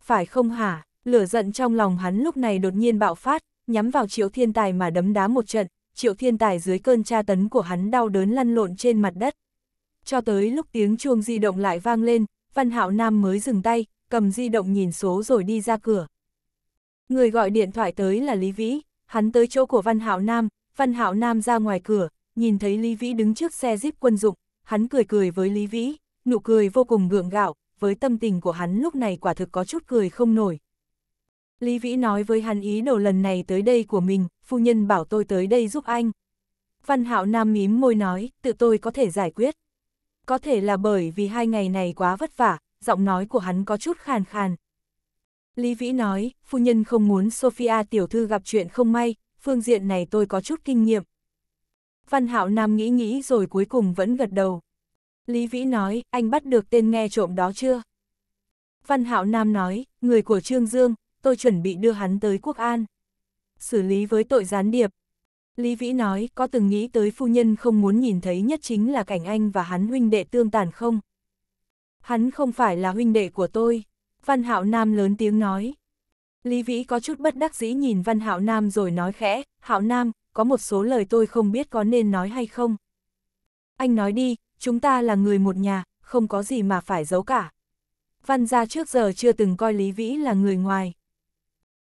Phải không hả? Lửa giận trong lòng hắn lúc này đột nhiên bạo phát, nhắm vào Triệu Thiên Tài mà đấm đá một trận, Triệu Thiên Tài dưới cơn tra tấn của hắn đau đớn lăn lộn trên mặt đất. Cho tới lúc tiếng chuông di động lại vang lên, Văn Hạo Nam mới dừng tay, cầm di động nhìn số rồi đi ra cửa. Người gọi điện thoại tới là Lý Vĩ, hắn tới chỗ của Văn Hạo Nam, Văn Hạo Nam ra ngoài cửa, nhìn thấy Lý Vĩ đứng trước xe jeep quân dụng, hắn cười cười với Lý Vĩ, nụ cười vô cùng gượng gạo, với tâm tình của hắn lúc này quả thực có chút cười không nổi. Lý Vĩ nói với hắn ý đồ lần này tới đây của mình, phu nhân bảo tôi tới đây giúp anh. Văn Hạo Nam mím môi nói, tự tôi có thể giải quyết. Có thể là bởi vì hai ngày này quá vất vả, giọng nói của hắn có chút khàn khàn. Lý Vĩ nói, phu nhân không muốn Sophia tiểu thư gặp chuyện không may, phương diện này tôi có chút kinh nghiệm. Văn Hạo Nam nghĩ nghĩ rồi cuối cùng vẫn gật đầu. Lý Vĩ nói, anh bắt được tên nghe trộm đó chưa? Văn Hạo Nam nói, người của Trương Dương, tôi chuẩn bị đưa hắn tới Quốc An. Xử lý với tội gián điệp. Lý Vĩ nói, có từng nghĩ tới phu nhân không muốn nhìn thấy nhất chính là cảnh anh và hắn huynh đệ tương tàn không? Hắn không phải là huynh đệ của tôi. Văn Hạo Nam lớn tiếng nói. Lý Vĩ có chút bất đắc dĩ nhìn Văn Hạo Nam rồi nói khẽ, Hạo Nam, có một số lời tôi không biết có nên nói hay không. Anh nói đi, chúng ta là người một nhà, không có gì mà phải giấu cả. Văn gia trước giờ chưa từng coi Lý Vĩ là người ngoài.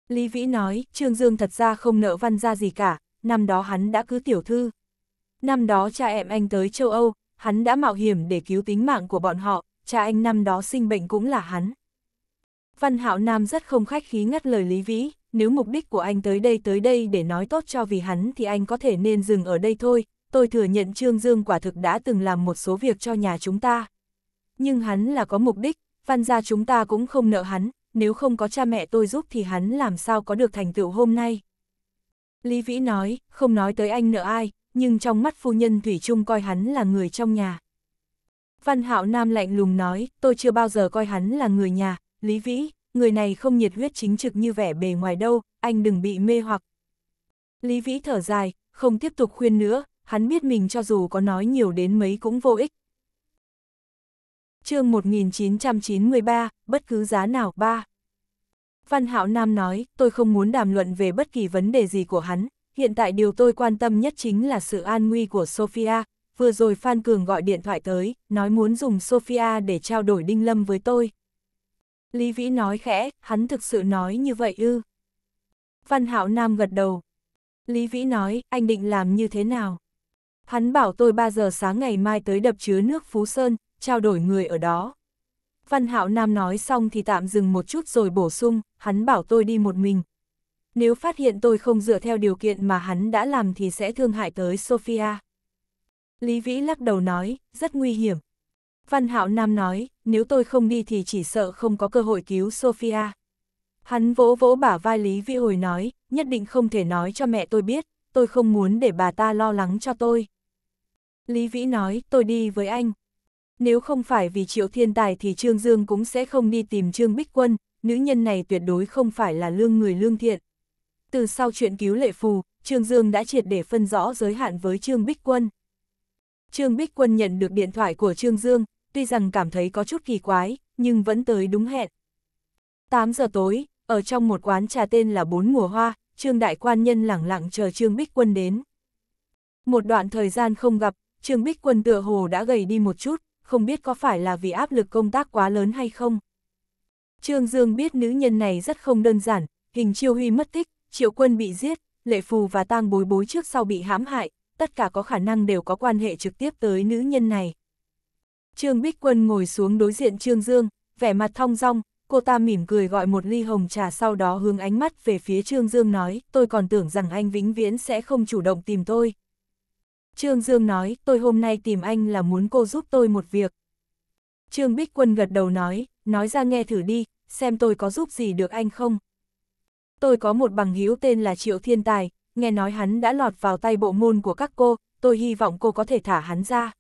Lý Vĩ nói, Trương Dương thật ra không nợ văn gia gì cả, năm đó hắn đã cứ tiểu thư. Năm đó cha em anh tới châu Âu, hắn đã mạo hiểm để cứu tính mạng của bọn họ, cha anh năm đó sinh bệnh cũng là hắn. Văn Hạo Nam rất không khách khí ngắt lời Lý Vĩ, nếu mục đích của anh tới đây tới đây để nói tốt cho vì hắn thì anh có thể nên dừng ở đây thôi, tôi thừa nhận Trương Dương quả thực đã từng làm một số việc cho nhà chúng ta. Nhưng hắn là có mục đích, văn gia chúng ta cũng không nợ hắn, nếu không có cha mẹ tôi giúp thì hắn làm sao có được thành tựu hôm nay. Lý Vĩ nói, không nói tới anh nợ ai, nhưng trong mắt phu nhân Thủy Trung coi hắn là người trong nhà. Văn Hạo Nam lạnh lùng nói, tôi chưa bao giờ coi hắn là người nhà, Lý Vĩ, người này không nhiệt huyết chính trực như vẻ bề ngoài đâu, anh đừng bị mê hoặc. Lý Vĩ thở dài, không tiếp tục khuyên nữa, hắn biết mình cho dù có nói nhiều đến mấy cũng vô ích. chương 1993, bất cứ giá nào, ba. Văn Hạo Nam nói, tôi không muốn đàm luận về bất kỳ vấn đề gì của hắn, hiện tại điều tôi quan tâm nhất chính là sự an nguy của Sophia. Vừa rồi Phan Cường gọi điện thoại tới, nói muốn dùng Sophia để trao đổi Đinh Lâm với tôi. Lý Vĩ nói khẽ, hắn thực sự nói như vậy ư. Văn Hạo Nam gật đầu. Lý Vĩ nói, anh định làm như thế nào? Hắn bảo tôi 3 giờ sáng ngày mai tới đập chứa nước Phú Sơn, trao đổi người ở đó. Văn Hạo Nam nói xong thì tạm dừng một chút rồi bổ sung, hắn bảo tôi đi một mình. Nếu phát hiện tôi không dựa theo điều kiện mà hắn đã làm thì sẽ thương hại tới Sophia. Lý Vĩ lắc đầu nói, rất nguy hiểm. Văn Hạo Nam nói, nếu tôi không đi thì chỉ sợ không có cơ hội cứu Sophia. Hắn vỗ vỗ bả vai Lý Vĩ hồi nói, nhất định không thể nói cho mẹ tôi biết, tôi không muốn để bà ta lo lắng cho tôi. Lý Vĩ nói, tôi đi với anh. Nếu không phải vì triệu thiên tài thì Trương Dương cũng sẽ không đi tìm Trương Bích Quân, nữ nhân này tuyệt đối không phải là lương người lương thiện. Từ sau chuyện cứu lệ phù, Trương Dương đã triệt để phân rõ giới hạn với Trương Bích Quân. Trương Bích Quân nhận được điện thoại của Trương Dương, tuy rằng cảm thấy có chút kỳ quái, nhưng vẫn tới đúng hẹn. 8 giờ tối, ở trong một quán trà tên là Bốn Mùa Hoa, Trương Đại Quan Nhân lẳng lặng chờ Trương Bích Quân đến. Một đoạn thời gian không gặp, Trương Bích Quân tựa hồ đã gầy đi một chút, không biết có phải là vì áp lực công tác quá lớn hay không. Trương Dương biết nữ nhân này rất không đơn giản, hình chiêu huy mất tích, triệu quân bị giết, lệ phù và tang bối bối trước sau bị hãm hại, tất cả có khả năng đều có quan hệ trực tiếp tới nữ nhân này. Trương Bích Quân ngồi xuống đối diện Trương Dương, vẻ mặt thong dong, cô ta mỉm cười gọi một ly hồng trà sau đó hướng ánh mắt về phía Trương Dương nói, tôi còn tưởng rằng anh vĩnh viễn sẽ không chủ động tìm tôi. Trương Dương nói, tôi hôm nay tìm anh là muốn cô giúp tôi một việc. Trương Bích Quân gật đầu nói, nói ra nghe thử đi, xem tôi có giúp gì được anh không. Tôi có một bằng hữu tên là Triệu Thiên Tài, nghe nói hắn đã lọt vào tay bộ môn của các cô, tôi hy vọng cô có thể thả hắn ra.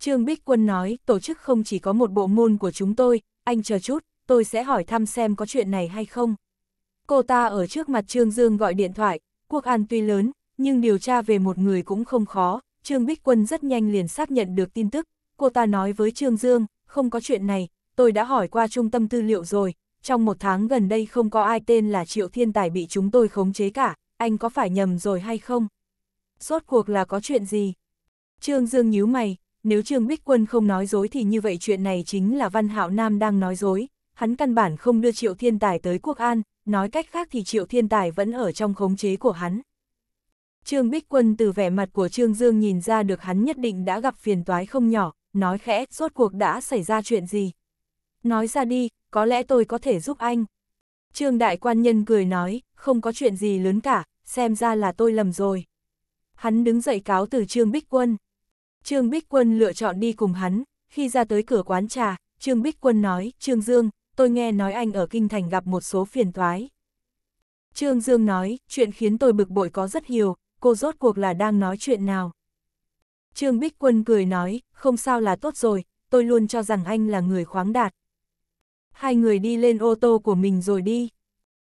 Trương Bích Quân nói, tổ chức không chỉ có một bộ môn của chúng tôi, anh chờ chút, tôi sẽ hỏi thăm xem có chuyện này hay không. Cô ta ở trước mặt Trương Dương gọi điện thoại, quốc an tuy lớn, nhưng điều tra về một người cũng không khó, Trương Bích Quân rất nhanh liền xác nhận được tin tức, cô ta nói với Trương Dương, không có chuyện này, tôi đã hỏi qua trung tâm tư liệu rồi, trong một tháng gần đây không có ai tên là Triệu Thiên Tài bị chúng tôi khống chế cả, anh có phải nhầm rồi hay không? Rốt cuộc là có chuyện gì? Trương Dương nhíu mày, nếu Trương Bích Quân không nói dối thì như vậy chuyện này chính là Văn Hạo Nam đang nói dối, hắn căn bản không đưa Triệu Thiên Tài tới Quốc An, nói cách khác thì Triệu Thiên Tài vẫn ở trong khống chế của hắn. Trương Bích Quân từ vẻ mặt của Trương Dương nhìn ra được hắn nhất định đã gặp phiền toái không nhỏ, nói khẽ, rốt cuộc đã xảy ra chuyện gì. Nói ra đi, có lẽ tôi có thể giúp anh. Trương Đại Quan Nhân cười nói, không có chuyện gì lớn cả, xem ra là tôi lầm rồi. Hắn đứng dậy cáo từ Trương Bích Quân. Trương Bích Quân lựa chọn đi cùng hắn, khi ra tới cửa quán trà, Trương Bích Quân nói, Trương Dương, tôi nghe nói anh ở Kinh Thành gặp một số phiền toái. Trương Dương nói, chuyện khiến tôi bực bội có rất nhiều, cô rốt cuộc là đang nói chuyện nào. Trương Bích Quân cười nói, không sao là tốt rồi, tôi luôn cho rằng anh là người khoáng đạt. Hai người đi lên ô tô của mình rồi đi.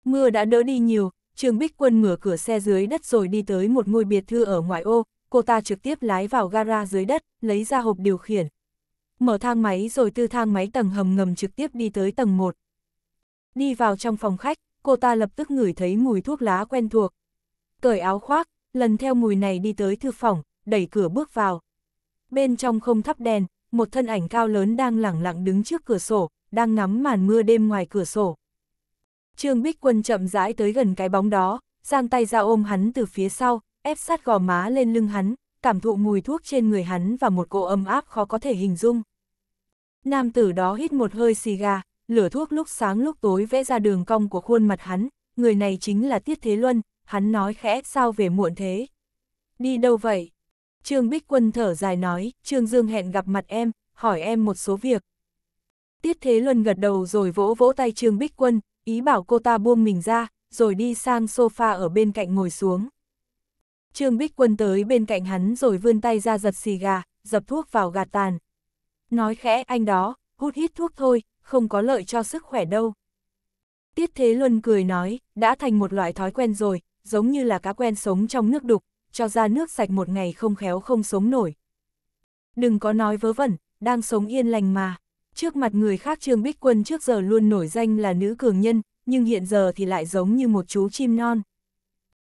Mưa đã đỡ đi nhiều, Trương Bích Quân mở cửa xe dưới đất rồi đi tới một ngôi biệt thư ở ngoại ô, cô ta trực tiếp lái vào gara dưới đất, lấy ra hộp điều khiển. Mở thang máy rồi từ thang máy tầng hầm ngầm trực tiếp đi tới tầng 1. Đi vào trong phòng khách, cô ta lập tức ngửi thấy mùi thuốc lá quen thuộc. Cởi áo khoác, lần theo mùi này đi tới thư phòng, đẩy cửa bước vào. Bên trong không thắp đèn, một thân ảnh cao lớn đang lẳng lặng đứng trước cửa sổ, đang ngắm màn mưa đêm ngoài cửa sổ. Trương Bích Quân chậm rãi tới gần cái bóng đó, giang tay ra ôm hắn từ phía sau, ép sát gò má lên lưng hắn, cảm thụ mùi thuốc trên người hắn và một cỗ ấm áp khó có thể hình dung. Nam tử đó hít một hơi xì gà, lửa thuốc lúc sáng lúc tối vẽ ra đường cong của khuôn mặt hắn, người này chính là Tiết Thế Luân, hắn nói khẽ sao về muộn thế. Đi đâu vậy? Trương Bích Quân thở dài nói, Trương Dương hẹn gặp mặt em, hỏi em một số việc. Tiết Thế Luân gật đầu rồi vỗ vỗ tay Trương Bích Quân, ý bảo cô ta buông mình ra, rồi đi sang sofa ở bên cạnh ngồi xuống. Trương Bích Quân tới bên cạnh hắn rồi vươn tay ra giật xì gà, dập thuốc vào gạt tàn. Nói khẽ anh đó, hút hít thuốc thôi, không có lợi cho sức khỏe đâu. Tiết Thế Luân cười nói, đã thành một loại thói quen rồi, giống như là cá quen sống trong nước đục, cho ra nước sạch một ngày không khéo không sống nổi. Đừng có nói vớ vẩn, đang sống yên lành mà. Trước mặt người khác Trương Bích Quân trước giờ luôn nổi danh là nữ cường nhân, nhưng hiện giờ thì lại giống như một chú chim non.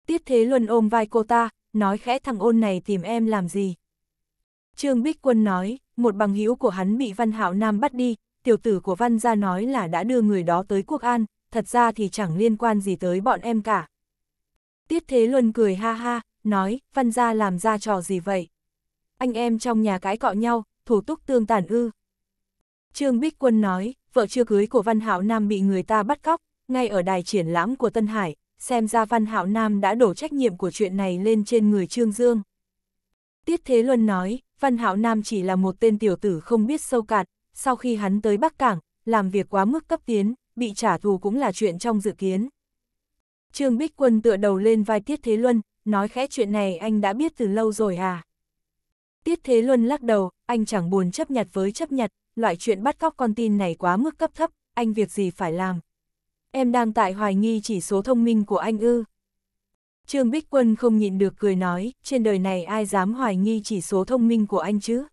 Tiết Thế Luân ôm vai cô ta, nói khẽ thằng ôn này tìm em làm gì. Trương Bích Quân nói, một bằng hữu của hắn bị Văn Hạo Nam bắt đi, tiểu tử của Văn gia nói là đã đưa người đó tới Quốc An, thật ra thì chẳng liên quan gì tới bọn em cả. Tiết Thế Luân cười ha ha, nói, Văn gia làm ra trò gì vậy? Anh em trong nhà cái cọ nhau, thủ túc tương tàn ư. Trương Bích Quân nói, vợ chưa cưới của Văn Hạo Nam bị người ta bắt cóc, ngay ở đài triển lãm của Tân Hải, xem ra Văn Hạo Nam đã đổ trách nhiệm của chuyện này lên trên người Trương Dương. Tiết Thế Luân nói, Văn Hạo Nam chỉ là một tên tiểu tử không biết sâu cạn, sau khi hắn tới Bắc Cảng, làm việc quá mức cấp tiến, bị trả thù cũng là chuyện trong dự kiến. Trương Bích Quân tựa đầu lên vai Tiết Thế Luân, nói khẽ chuyện này anh đã biết từ lâu rồi à. Tiết Thế Luân lắc đầu, anh chẳng buồn chấp nhặt với chấp nhặt, loại chuyện bắt cóc con tin này quá mức cấp thấp, anh việc gì phải làm. Em đang tại hoài nghi chỉ số thông minh của anh ư. Trương Bích Quân không nhịn được cười nói, trên đời này ai dám hoài nghi chỉ số thông minh của anh chứ?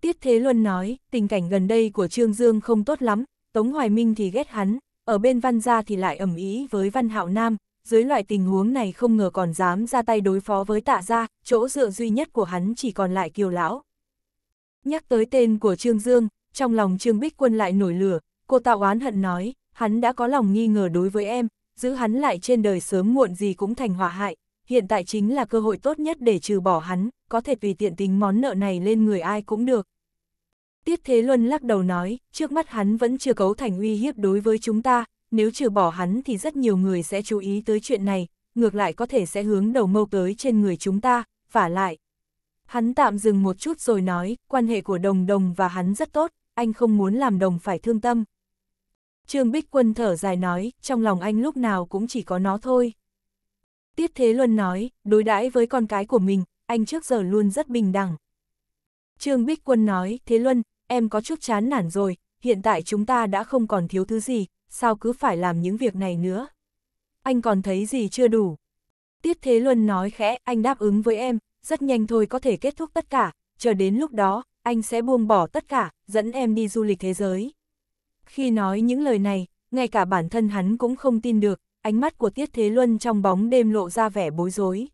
Tiết Thế Luân nói, tình cảnh gần đây của Trương Dương không tốt lắm, Tống Hoài Minh thì ghét hắn, ở bên Văn Gia thì lại ẩm ý với Văn Hạo Nam, dưới loại tình huống này không ngờ còn dám ra tay đối phó với tạ gia, chỗ dựa duy nhất của hắn chỉ còn lại kiều lão. Nhắc tới tên của Trương Dương, trong lòng Trương Bích Quân lại nổi lửa, cô tạo oán hận nói, hắn đã có lòng nghi ngờ đối với em, giữ hắn lại trên đời sớm muộn gì cũng thành họa hại, hiện tại chính là cơ hội tốt nhất để trừ bỏ hắn, có thể tùy tiện tính món nợ này lên người ai cũng được. Tiết Thế Luân lắc đầu nói, trước mắt hắn vẫn chưa cấu thành uy hiếp đối với chúng ta, nếu trừ bỏ hắn thì rất nhiều người sẽ chú ý tới chuyện này, ngược lại có thể sẽ hướng đầu mâu tới trên người chúng ta, vả lại. Hắn tạm dừng một chút rồi nói, quan hệ của đồng đồng và hắn rất tốt, anh không muốn làm đồng phải thương tâm. Trương Bích Quân thở dài nói, trong lòng anh lúc nào cũng chỉ có nó thôi. Tiết Thế Luân nói, đối đãi với con cái của mình, anh trước giờ luôn rất bình đẳng. Trương Bích Quân nói, Thế Luân, em có chút chán nản rồi, hiện tại chúng ta đã không còn thiếu thứ gì, sao cứ phải làm những việc này nữa? Anh còn thấy gì chưa đủ? Tiết Thế Luân nói khẽ, anh đáp ứng với em, rất nhanh thôi có thể kết thúc tất cả, chờ đến lúc đó, anh sẽ buông bỏ tất cả, dẫn em đi du lịch thế giới. Khi nói những lời này, ngay cả bản thân hắn cũng không tin được, ánh mắt của Tiết Thế Luân trong bóng đêm lộ ra vẻ bối rối.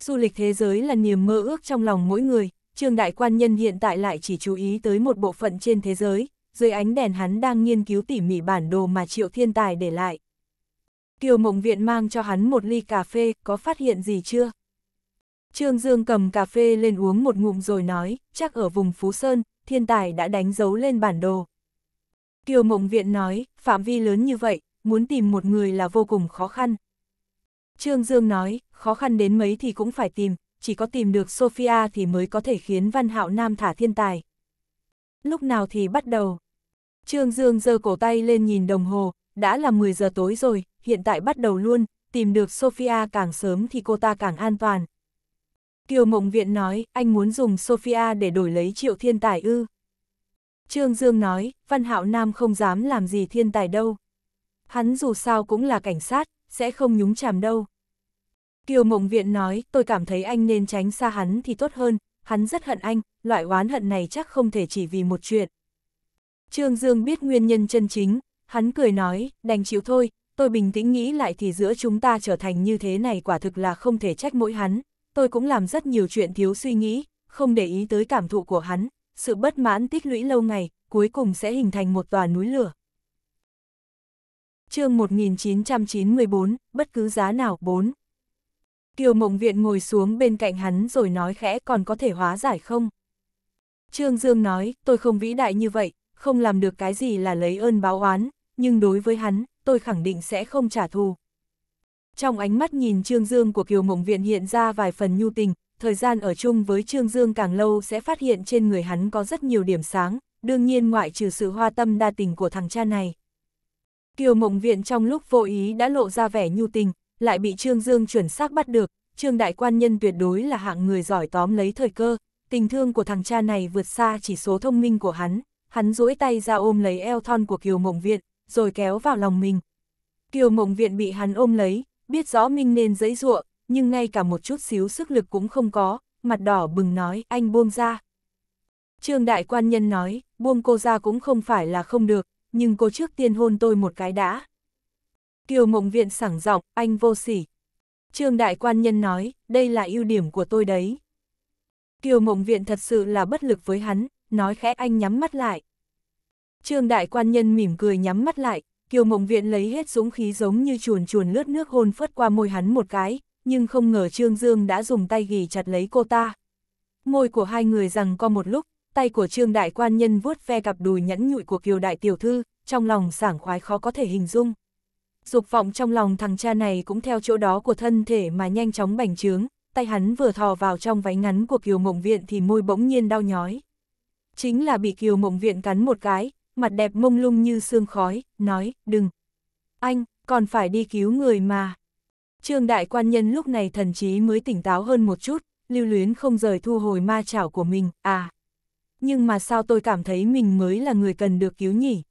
Du lịch thế giới là niềm mơ ước trong lòng mỗi người, Trương Đại Quan Nhân hiện tại lại chỉ chú ý tới một bộ phận trên thế giới, dưới ánh đèn hắn đang nghiên cứu tỉ mỉ bản đồ mà Triệu Thiên Tài để lại. Kiều Mộng Viện mang cho hắn một ly cà phê, có phát hiện gì chưa? Trương Dương cầm cà phê lên uống một ngụm rồi nói, chắc ở vùng Phú Sơn, Thiên Tài đã đánh dấu lên bản đồ. Kiều Mộng Viện nói, phạm vi lớn như vậy, muốn tìm một người là vô cùng khó khăn. Trương Dương nói, khó khăn đến mấy thì cũng phải tìm, chỉ có tìm được Sophia thì mới có thể khiến Văn Hạo Nam thả thiên tài. Lúc nào thì bắt đầu? Trương Dương giơ cổ tay lên nhìn đồng hồ, đã là 10 giờ tối rồi, hiện tại bắt đầu luôn, tìm được Sophia càng sớm thì cô ta càng an toàn. Kiều Mộng Viện nói, anh muốn dùng Sophia để đổi lấy triệu thiên tài ư. Trương Dương nói, Văn Hạo Nam không dám làm gì thiên tài đâu. Hắn dù sao cũng là cảnh sát, sẽ không nhúng chàm đâu. Kiều Mộng Viện nói, tôi cảm thấy anh nên tránh xa hắn thì tốt hơn, hắn rất hận anh, loại oán hận này chắc không thể chỉ vì một chuyện. Trương Dương biết nguyên nhân chân chính, hắn cười nói, đành chịu thôi, tôi bình tĩnh nghĩ lại thì giữa chúng ta trở thành như thế này quả thực là không thể trách mỗi hắn, tôi cũng làm rất nhiều chuyện thiếu suy nghĩ, không để ý tới cảm thụ của hắn, sự bất mãn tích lũy lâu ngày, cuối cùng sẽ hình thành một tòa núi lửa. chương 1994, bất cứ giá nào 4 Kiều Mộng Viện ngồi xuống bên cạnh hắn rồi nói khẽ còn có thể hóa giải không? Trương Dương nói, tôi không vĩ đại như vậy, không làm được cái gì là lấy ơn báo oán, nhưng đối với hắn, tôi khẳng định sẽ không trả thù. Trong ánh mắt nhìn Trương Dương của Kiều Mộng Viện hiện ra vài phần nhu tình, thời gian ở chung với Trương Dương càng lâu sẽ phát hiện trên người hắn có rất nhiều điểm sáng, đương nhiên ngoại trừ sự hoa tâm đa tình của thằng cha này. Kiều Mộng Viện trong lúc vô ý đã lộ ra vẻ nhu tình, lại bị Trương Dương chuẩn xác bắt được, Trương Đại Quan Nhân tuyệt đối là hạng người giỏi tóm lấy thời cơ, tình thương của thằng cha này vượt xa chỉ số thông minh của hắn, hắn duỗi tay ra ôm lấy eo thon của Kiều Mộng Viện, rồi kéo vào lòng mình. Kiều Mộng Viện bị hắn ôm lấy, biết rõ mình nên giấy ruộng, nhưng ngay cả một chút xíu sức lực cũng không có, mặt đỏ bừng nói, anh buông ra. Trương Đại Quan Nhân nói, buông cô ra cũng không phải là không được, nhưng cô trước tiên hôn tôi một cái đã. Kiều Mộng Viện sảng giọng, anh vô sỉ. Trương Đại Quan Nhân nói, đây là ưu điểm của tôi đấy. Kiều Mộng Viện thật sự là bất lực với hắn, nói khẽ anh nhắm mắt lại. Trương Đại Quan Nhân mỉm cười nhắm mắt lại, Kiều Mộng Viện lấy hết dũng khí giống như chuồn chuồn lướt nước hôn phất qua môi hắn một cái, nhưng không ngờ Trương Dương đã dùng tay ghi chặt lấy cô ta. Môi của hai người rằng có một lúc, tay của Trương Đại Quan Nhân vuốt ve cặp đùi nhẫn nhụi của Kiều Đại Tiểu Thư, trong lòng sảng khoái khó có thể hình dung. Dục vọng trong lòng thằng cha này cũng theo chỗ đó của thân thể mà nhanh chóng bành trướng, tay hắn vừa thò vào trong váy ngắn của Kiều Mộng Viện thì môi bỗng nhiên đau nhói. Chính là bị Kiều Mộng Viện cắn một cái, mặt đẹp mông lung như sương khói, nói, đừng. Anh, còn phải đi cứu người mà. Trương Đại Quan Nhân lúc này thần trí mới tỉnh táo hơn một chút, lưu luyến không rời thu hồi ma chảo của mình, à. Nhưng mà sao tôi cảm thấy mình mới là người cần được cứu nhỉ?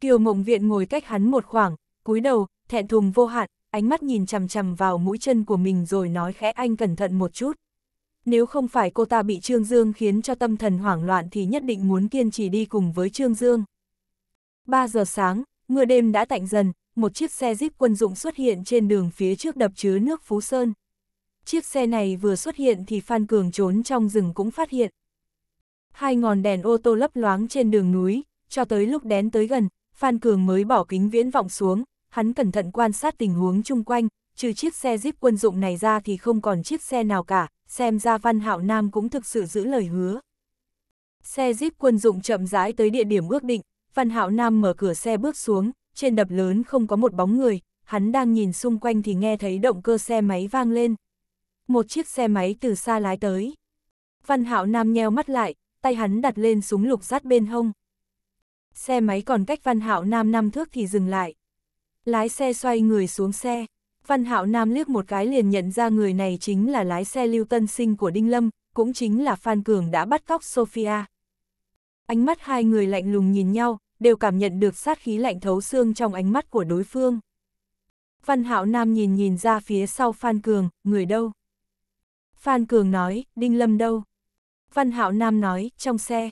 Kiều Mộng Viện ngồi cách hắn một khoảng, cúi đầu, thẹn thùng vô hạn, ánh mắt nhìn chằm chằm vào mũi chân của mình rồi nói khẽ anh cẩn thận một chút. Nếu không phải cô ta bị Trương Dương khiến cho tâm thần hoảng loạn thì nhất định muốn kiên trì đi cùng với Trương Dương. 3 giờ sáng, mưa đêm đã tạnh dần, một chiếc xe Jeep quân dụng xuất hiện trên đường phía trước đập chứa nước Phú Sơn. Chiếc xe này vừa xuất hiện thì Phan Cường trốn trong rừng cũng phát hiện. Hai ngọn đèn ô tô lấp loáng trên đường núi, cho tới lúc đén tới gần, Phan Cường mới bỏ kính viễn vọng xuống, hắn cẩn thận quan sát tình huống chung quanh, trừ chiếc xe Jeep quân dụng này ra thì không còn chiếc xe nào cả, xem ra Văn Hạo Nam cũng thực sự giữ lời hứa. Xe Jeep quân dụng chậm rãi tới địa điểm ước định, Văn Hạo Nam mở cửa xe bước xuống, trên đập lớn không có một bóng người, hắn đang nhìn xung quanh thì nghe thấy động cơ xe máy vang lên. Một chiếc xe máy từ xa lái tới. Văn Hạo Nam nheo mắt lại, tay hắn đặt lên súng lục sát bên hông. Xe máy còn cách Văn Hạo Nam năm thước thì dừng lại. Lái xe xoay người xuống xe. Văn Hạo Nam liếc một cái liền nhận ra người này chính là lái xe lưu tân sinh của Đinh Lâm, cũng chính là Phan Cường đã bắt cóc Sophia. Ánh mắt hai người lạnh lùng nhìn nhau, đều cảm nhận được sát khí lạnh thấu xương trong ánh mắt của đối phương. Văn Hạo Nam nhìn nhìn ra phía sau Phan Cường, người đâu? Phan Cường nói, Đinh Lâm đâu? Văn Hạo Nam nói, trong xe.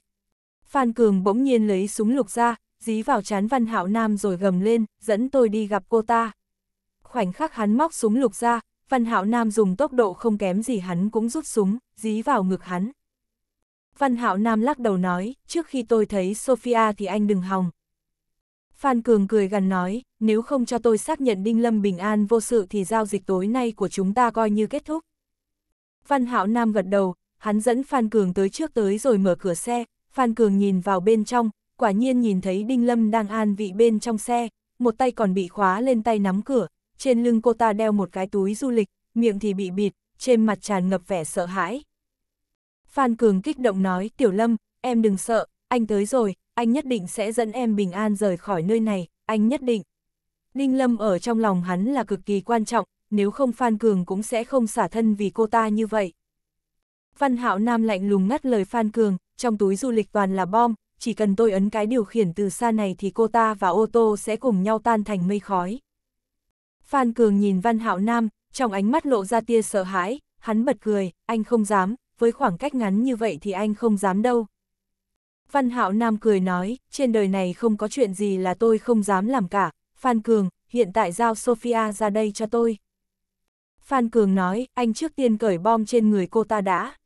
Phan Cường bỗng nhiên lấy súng lục ra, dí vào chán Văn Hạo Nam rồi gầm lên, dẫn tôi đi gặp cô ta. Khoảnh khắc hắn móc súng lục ra, Văn Hạo Nam dùng tốc độ không kém gì hắn cũng rút súng, dí vào ngực hắn. Văn Hạo Nam lắc đầu nói, trước khi tôi thấy Sophia thì anh đừng hòng. Phan Cường cười gần nói, nếu không cho tôi xác nhận Đinh Lâm bình an vô sự thì giao dịch tối nay của chúng ta coi như kết thúc. Văn Hạo Nam gật đầu, hắn dẫn Phan Cường tới trước tới rồi mở cửa xe, Phan Cường nhìn vào bên trong, quả nhiên nhìn thấy Đinh Lâm đang an vị bên trong xe, một tay còn bị khóa lên tay nắm cửa, trên lưng cô ta đeo một cái túi du lịch, miệng thì bị bịt, trên mặt tràn ngập vẻ sợ hãi. Phan Cường kích động nói, Tiểu Lâm, em đừng sợ, anh tới rồi, anh nhất định sẽ dẫn em bình an rời khỏi nơi này, anh nhất định. Đinh Lâm ở trong lòng hắn là cực kỳ quan trọng, nếu không Phan Cường cũng sẽ không xả thân vì cô ta như vậy. Văn Hạo Nam lạnh lùng ngắt lời Phan Cường, trong túi du lịch toàn là bom, chỉ cần tôi ấn cái điều khiển từ xa này thì cô ta và ô tô sẽ cùng nhau tan thành mây khói. Phan Cường nhìn Văn Hạo Nam, trong ánh mắt lộ ra tia sợ hãi, hắn bật cười, anh không dám, với khoảng cách ngắn như vậy thì anh không dám đâu. Văn Hạo Nam cười nói, trên đời này không có chuyện gì là tôi không dám làm cả, Phan Cường, hiện tại giao Sophia ra đây cho tôi. Phan Cường nói, anh trước tiên cởi bom trên người cô ta đã.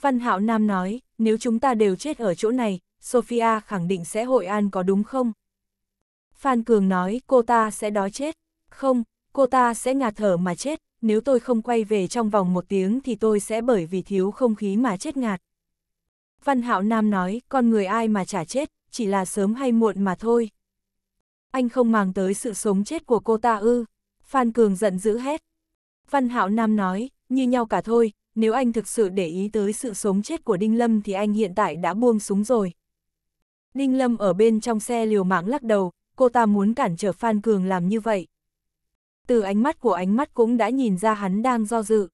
Văn Hạo Nam nói, nếu chúng ta đều chết ở chỗ này, Sophia khẳng định sẽ hội an có đúng không? Phan Cường nói, cô ta sẽ đói chết. Không, cô ta sẽ ngạt thở mà chết, nếu tôi không quay về trong vòng một tiếng thì tôi sẽ bởi vì thiếu không khí mà chết ngạt. Văn Hạo Nam nói, con người ai mà chả chết, chỉ là sớm hay muộn mà thôi. Anh không màng tới sự sống chết của cô ta ư. Phan Cường giận dữ hét. Văn Hạo Nam nói, như nhau cả thôi, nếu anh thực sự để ý tới sự sống chết của Đinh Lâm thì anh hiện tại đã buông súng rồi. Đinh Lâm ở bên trong xe liều mạng lắc đầu, cô ta muốn cản trở Phan Cường làm như vậy. Từ ánh mắt của ánh mắt cũng đã nhìn ra hắn đang do dự.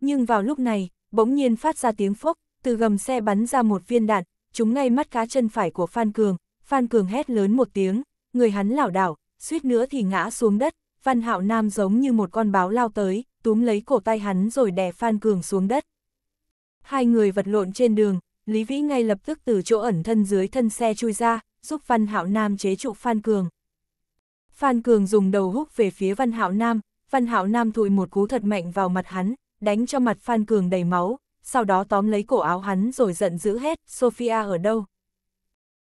Nhưng vào lúc này, bỗng nhiên phát ra tiếng phốc, từ gầm xe bắn ra một viên đạn, trúng ngay mắt cá chân phải của Phan Cường, Phan Cường hét lớn một tiếng, người hắn lảo đảo, suýt nữa thì ngã xuống đất, Văn Hạo Nam giống như một con báo lao tới, túm lấy cổ tay hắn rồi đè Phan Cường xuống đất. Hai người vật lộn trên đường, Lý Vĩ ngay lập tức từ chỗ ẩn thân dưới thân xe chui ra, giúp Văn Hạo Nam chế trụ Phan Cường. Phan Cường dùng đầu húc về phía Văn Hạo Nam, Văn Hạo Nam thụi một cú thật mạnh vào mặt hắn, đánh cho mặt Phan Cường đầy máu, sau đó tóm lấy cổ áo hắn rồi giận dữ hét, Sophia ở đâu?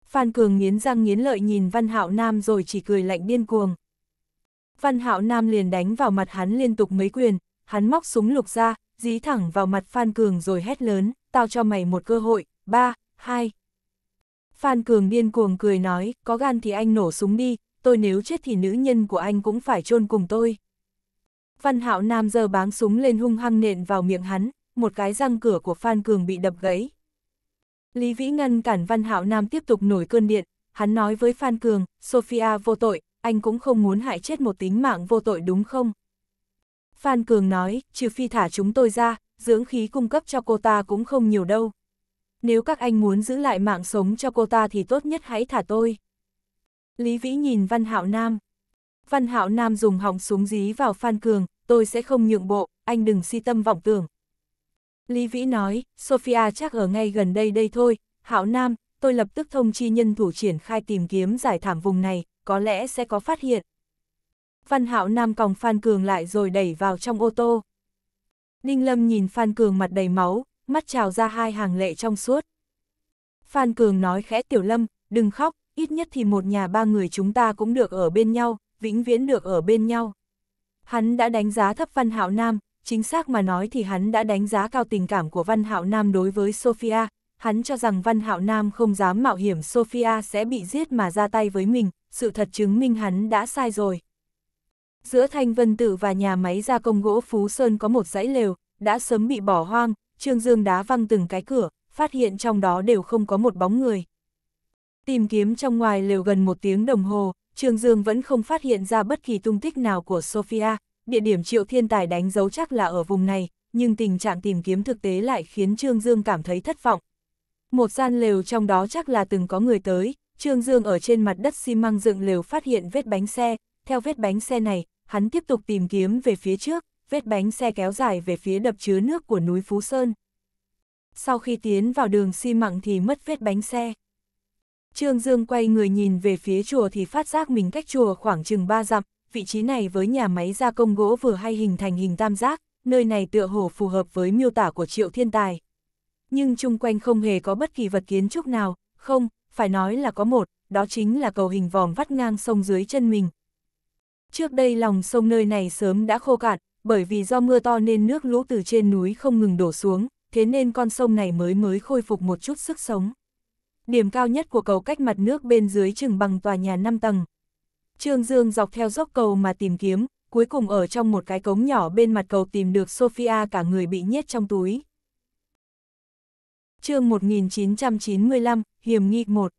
Phan Cường nghiến răng nghiến lợi nhìn Văn Hạo Nam rồi chỉ cười lạnh điên cuồng. Văn Hạo Nam liền đánh vào mặt hắn liên tục mấy quyền, hắn móc súng lục ra, dí thẳng vào mặt Phan Cường rồi hét lớn, tao cho mày một cơ hội, 3, 2. Phan Cường điên cuồng cười nói, có gan thì anh nổ súng đi, tôi nếu chết thì nữ nhân của anh cũng phải chôn cùng tôi. Văn Hạo Nam giơ báng súng lên hung hăng nện vào miệng hắn, một cái răng cửa của Phan Cường bị đập gãy. Lý Vĩ ngăn cản Văn Hạo Nam tiếp tục nổi cơn điện, hắn nói với Phan Cường, Sophia vô tội, anh cũng không muốn hại chết một tính mạng vô tội đúng không? Phan Cường nói, trừ phi thả chúng tôi ra, dưỡng khí cung cấp cho cô ta cũng không nhiều đâu. Nếu các anh muốn giữ lại mạng sống cho cô ta thì tốt nhất hãy thả tôi. Lý Vĩ nhìn Văn Hạo Nam. Văn Hạo Nam dùng họng súng dí vào Phan Cường, tôi sẽ không nhượng bộ, anh đừng si tâm vọng tưởng. Lý Vĩ nói, Sophia chắc ở ngay gần đây đây thôi, Hạo Nam, tôi lập tức thông chi nhân thủ triển khai tìm kiếm giải thảm vùng này, có lẽ sẽ có phát hiện. Văn Hạo Nam còng Phan Cường lại rồi đẩy vào trong ô tô. Đinh Lâm nhìn Phan Cường mặt đầy máu, mắt trào ra hai hàng lệ trong suốt. Phan Cường nói khẽ Tiểu Lâm, đừng khóc, ít nhất thì một nhà ba người chúng ta cũng được ở bên nhau, vĩnh viễn được ở bên nhau. Hắn đã đánh giá thấp Văn Hạo Nam, chính xác mà nói thì hắn đã đánh giá cao tình cảm của Văn Hạo Nam đối với Sophia, hắn cho rằng Văn Hạo Nam không dám mạo hiểm Sophia sẽ bị giết mà ra tay với mình, sự thật chứng minh hắn đã sai rồi. Giữa Thanh Vân Tử và nhà máy gia công gỗ Phú Sơn có một dãy lều, đã sớm bị bỏ hoang, Trương Dương đá văng từng cái cửa, phát hiện trong đó đều không có một bóng người. Tìm kiếm trong ngoài lều gần một tiếng đồng hồ, Trương Dương vẫn không phát hiện ra bất kỳ tung tích nào của Sophia, địa điểm triệu thiên tài đánh dấu chắc là ở vùng này, nhưng tình trạng tìm kiếm thực tế lại khiến Trương Dương cảm thấy thất vọng. Một gian lều trong đó chắc là từng có người tới, Trương Dương ở trên mặt đất xi măng dựng lều phát hiện vết bánh xe, theo vết bánh xe này, hắn tiếp tục tìm kiếm về phía trước, vết bánh xe kéo dài về phía đập chứa nước của núi Phú Sơn. Sau khi tiến vào đường xi măng thì mất vết bánh xe. Trương Dương quay người nhìn về phía chùa thì phát giác mình cách chùa khoảng chừng 3 dặm, vị trí này với nhà máy gia công gỗ vừa hay hình thành hình tam giác, nơi này tựa hồ phù hợp với miêu tả của triệu thiên tài. Nhưng chung quanh không hề có bất kỳ vật kiến trúc nào, không, phải nói là có một, đó chính là cầu hình vòm vắt ngang sông dưới chân mình. Trước đây lòng sông nơi này sớm đã khô cạn, bởi vì do mưa to nên nước lũ từ trên núi không ngừng đổ xuống, thế nên con sông này mới mới khôi phục một chút sức sống. Điểm cao nhất của cầu cách mặt nước bên dưới chừng bằng tòa nhà 5 tầng. Trương Dương dọc theo dốc cầu mà tìm kiếm, cuối cùng ở trong một cái cống nhỏ bên mặt cầu tìm được Sophia cả người bị nhét trong túi. chương 1995, Hiểm nghi 1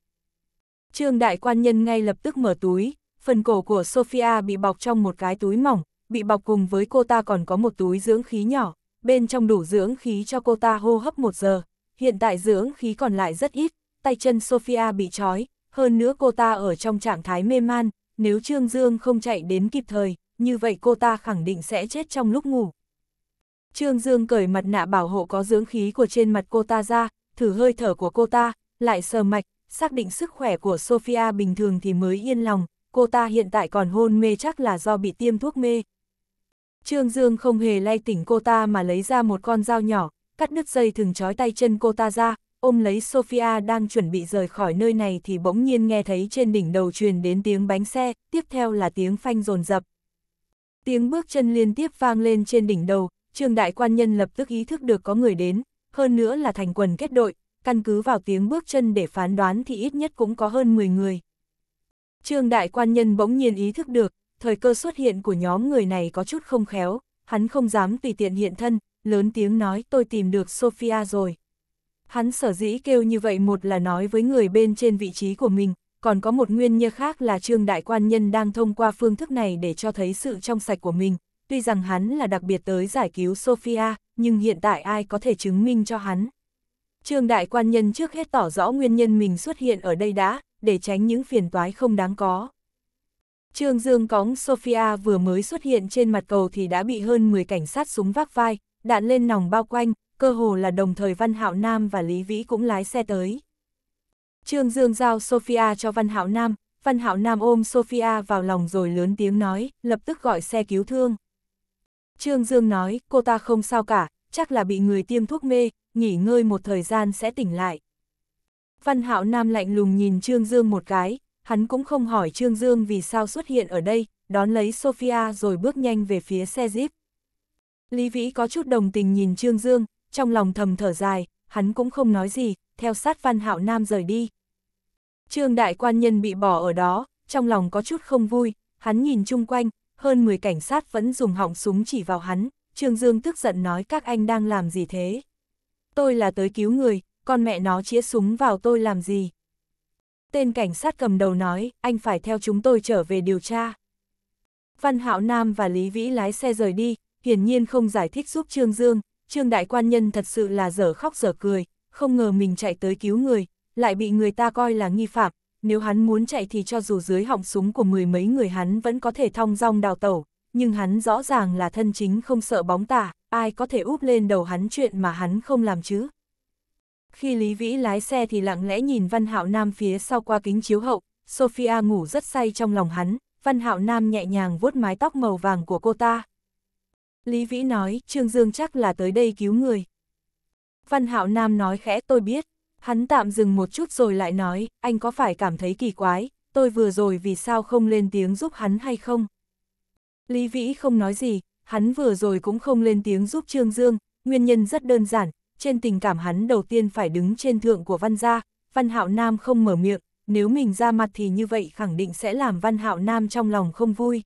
Trương đại quan nhân ngay lập tức mở túi, phần cổ của Sophia bị bọc trong một cái túi mỏng, bị bọc cùng với cô ta còn có một túi dưỡng khí nhỏ, bên trong đủ dưỡng khí cho cô ta hô hấp một giờ. Hiện tại dưỡng khí còn lại rất ít, tay chân Sophia bị trói, hơn nữa cô ta ở trong trạng thái mê man, nếu Trương Dương không chạy đến kịp thời, như vậy cô ta khẳng định sẽ chết trong lúc ngủ. Trương Dương cởi mặt nạ bảo hộ có dưỡng khí của trên mặt cô ta ra, thử hơi thở của cô ta, lại sờ mạch, xác định sức khỏe của Sophia bình thường thì mới yên lòng, cô ta hiện tại còn hôn mê chắc là do bị tiêm thuốc mê. Trương Dương không hề lay tỉnh cô ta mà lấy ra một con dao nhỏ, cắt đứt dây thừng trói tay chân cô ta ra, ôm lấy Sophia đang chuẩn bị rời khỏi nơi này thì bỗng nhiên nghe thấy trên đỉnh đầu truyền đến tiếng bánh xe, tiếp theo là tiếng phanh rồn rập. Tiếng bước chân liên tiếp vang lên trên đỉnh đầu, Trường đại quan nhân lập tức ý thức được có người đến, hơn nữa là thành quần kết đội, căn cứ vào tiếng bước chân để phán đoán thì ít nhất cũng có hơn 10 người. Trương đại quan nhân bỗng nhiên ý thức được, thời cơ xuất hiện của nhóm người này có chút không khéo, hắn không dám tùy tiện hiện thân, lớn tiếng nói tôi tìm được Sophia rồi. Hắn sở dĩ kêu như vậy một là nói với người bên trên vị trí của mình, còn có một nguyên nhân khác là Trương Đại Quan Nhân đang thông qua phương thức này để cho thấy sự trong sạch của mình, tuy rằng hắn là đặc biệt tới giải cứu Sophia, nhưng hiện tại ai có thể chứng minh cho hắn. Trương Đại Quan Nhân trước hết tỏ rõ nguyên nhân mình xuất hiện ở đây đã, để tránh những phiền toái không đáng có. Trương Dương cóng Sophia vừa mới xuất hiện trên mặt cầu thì đã bị hơn 10 cảnh sát súng vác vai, đạn lên nòng bao quanh, cơ hồ là đồng thời Văn Hạo Nam và Lý Vĩ cũng lái xe tới. Trương Dương giao Sophia cho Văn Hạo Nam, Văn Hạo Nam ôm Sophia vào lòng rồi lớn tiếng nói, lập tức gọi xe cứu thương. Trương Dương nói, cô ta không sao cả, chắc là bị người tiêm thuốc mê, nghỉ ngơi một thời gian sẽ tỉnh lại. Văn Hạo Nam lạnh lùng nhìn Trương Dương một cái, hắn cũng không hỏi Trương Dương vì sao xuất hiện ở đây, đón lấy Sophia rồi bước nhanh về phía xe Jeep. Lý Vĩ có chút đồng tình nhìn Trương Dương, trong lòng thầm thở dài, hắn cũng không nói gì, theo sát Văn Hạo Nam rời đi. Trương đại quan nhân bị bỏ ở đó, trong lòng có chút không vui, hắn nhìn chung quanh, hơn 10 cảnh sát vẫn dùng họng súng chỉ vào hắn, Trương Dương tức giận nói các anh đang làm gì thế? Tôi là tới cứu người, con mẹ nó chĩa súng vào tôi làm gì? Tên cảnh sát cầm đầu nói, anh phải theo chúng tôi trở về điều tra. Văn Hạo Nam và Lý Vĩ lái xe rời đi, hiển nhiên không giải thích giúp Trương Dương, Trương Đại Quan Nhân thật sự là dở khóc dở cười, không ngờ mình chạy tới cứu người, lại bị người ta coi là nghi phạm, nếu hắn muốn chạy thì cho dù dưới họng súng của mười mấy người hắn vẫn có thể thong dong đào tẩu, nhưng hắn rõ ràng là thân chính không sợ bóng tả, ai có thể úp lên đầu hắn chuyện mà hắn không làm chứ. Khi Lý Vĩ lái xe thì lặng lẽ nhìn Văn Hạo Nam phía sau qua kính chiếu hậu, Sophia ngủ rất say trong lòng hắn, Văn Hạo Nam nhẹ nhàng vuốt mái tóc màu vàng của cô ta. Lý Vĩ nói, Trương Dương chắc là tới đây cứu người. Văn Hạo Nam nói khẽ tôi biết, hắn tạm dừng một chút rồi lại nói, anh có phải cảm thấy kỳ quái, tôi vừa rồi vì sao không lên tiếng giúp hắn hay không? Lý Vĩ không nói gì, hắn vừa rồi cũng không lên tiếng giúp Trương Dương, nguyên nhân rất đơn giản, trên tình cảm hắn đầu tiên phải đứng trên thượng của Văn gia, Văn Hạo Nam không mở miệng, nếu mình ra mặt thì như vậy khẳng định sẽ làm Văn Hạo Nam trong lòng không vui.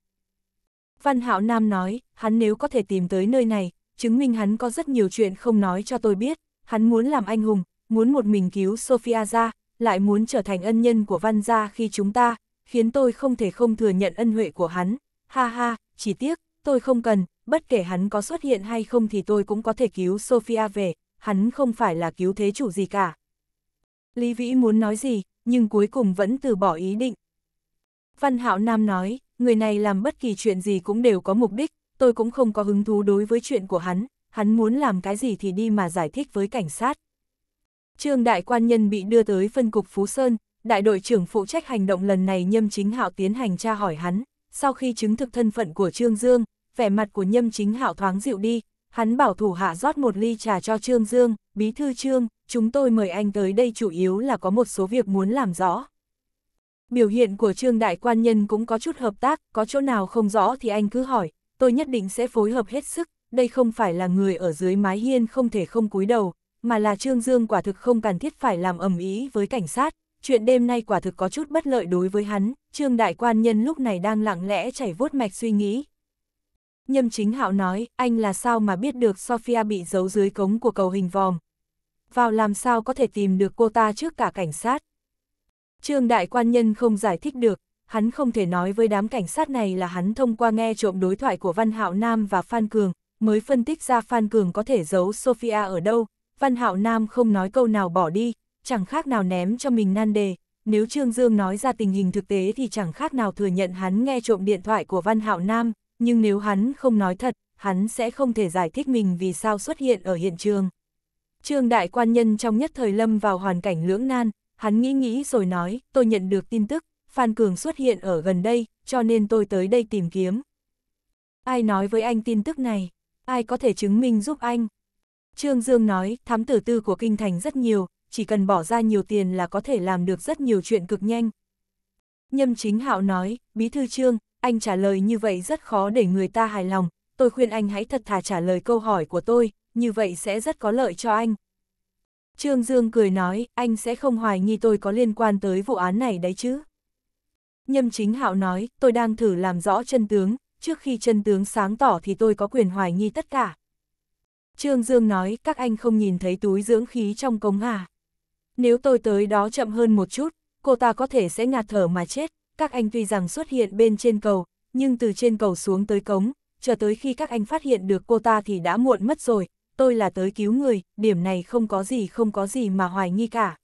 Văn Hạo Nam nói, hắn nếu có thể tìm tới nơi này, chứng minh hắn có rất nhiều chuyện không nói cho tôi biết, hắn muốn làm anh hùng, muốn một mình cứu Sophia ra, lại muốn trở thành ân nhân của Văn gia khi chúng ta, khiến tôi không thể không thừa nhận ân huệ của hắn. Ha ha, chỉ tiếc, tôi không cần, bất kể hắn có xuất hiện hay không thì tôi cũng có thể cứu Sophia về, hắn không phải là cứu thế chủ gì cả. Lý Vĩ muốn nói gì, nhưng cuối cùng vẫn từ bỏ ý định. Văn Hạo Nam nói, người này làm bất kỳ chuyện gì cũng đều có mục đích, tôi cũng không có hứng thú đối với chuyện của hắn, hắn muốn làm cái gì thì đi mà giải thích với cảnh sát. Trương đại quan nhân bị đưa tới phân cục Phú Sơn, đại đội trưởng phụ trách hành động lần này Nhâm Chính Hạo tiến hành tra hỏi hắn, sau khi chứng thực thân phận của Trương Dương, vẻ mặt của Nhâm Chính Hạo thoáng dịu đi, hắn bảo thủ hạ rót một ly trà cho Trương Dương, bí thư Trương, chúng tôi mời anh tới đây chủ yếu là có một số việc muốn làm rõ. Biểu hiện của Trương Đại Quan Nhân cũng có chút hợp tác, có chỗ nào không rõ thì anh cứ hỏi, tôi nhất định sẽ phối hợp hết sức, đây không phải là người ở dưới mái hiên không thể không cúi đầu, mà là Trương Dương quả thực không cần thiết phải làm ầm ý với cảnh sát, chuyện đêm nay quả thực có chút bất lợi đối với hắn, Trương Đại Quan Nhân lúc này đang lặng lẽ chảy vuốt mạch suy nghĩ. Nhâm chính hạo nói, anh là sao mà biết được Sophia bị giấu dưới cống của cầu hình vòm. Vào làm sao có thể tìm được cô ta trước cả cảnh sát. Trương Đại Quan Nhân không giải thích được, hắn không thể nói với đám cảnh sát này là hắn thông qua nghe trộm đối thoại của Văn Hạo Nam và Phan Cường, mới phân tích ra Phan Cường có thể giấu Sophia ở đâu, Văn Hạo Nam không nói câu nào bỏ đi, chẳng khác nào ném cho mình nan đề, nếu Trương Dương nói ra tình hình thực tế thì chẳng khác nào thừa nhận hắn nghe trộm điện thoại của Văn Hạo Nam, nhưng nếu hắn không nói thật, hắn sẽ không thể giải thích mình vì sao xuất hiện ở hiện trường. Trương đại quan nhân trong nhất thời lâm vào hoàn cảnh lưỡng nan, hắn nghĩ nghĩ rồi nói, tôi nhận được tin tức, Phan Cường xuất hiện ở gần đây, cho nên tôi tới đây tìm kiếm. Ai nói với anh tin tức này? Ai có thể chứng minh giúp anh? Trương Dương nói, thám tử tư của kinh thành rất nhiều, chỉ cần bỏ ra nhiều tiền là có thể làm được rất nhiều chuyện cực nhanh. Nhâm chính hạo nói, bí thư trương, anh trả lời như vậy rất khó để người ta hài lòng, tôi khuyên anh hãy thật thà trả lời câu hỏi của tôi, như vậy sẽ rất có lợi cho anh. Trương Dương cười nói, anh sẽ không hoài nghi tôi có liên quan tới vụ án này đấy chứ. Nhâm chính hạo nói, tôi đang thử làm rõ chân tướng, trước khi chân tướng sáng tỏ thì tôi có quyền hoài nghi tất cả. Trương Dương nói, các anh không nhìn thấy túi dưỡng khí trong cống à. Nếu tôi tới đó chậm hơn một chút, cô ta có thể sẽ ngạt thở mà chết, các anh tuy rằng xuất hiện bên trên cầu, nhưng từ trên cầu xuống tới cống, chờ tới khi các anh phát hiện được cô ta thì đã muộn mất rồi, tôi là tới cứu người, điểm này không có gì không có gì mà hoài nghi cả.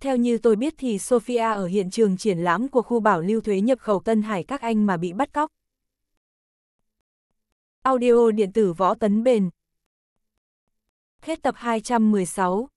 Theo như tôi biết thì Sophia ở hiện trường triển lãm của khu bảo lưu thuế nhập khẩu Tân Hải các anh mà bị bắt cóc. Audio điện tử võ tấn bền Hết tập 216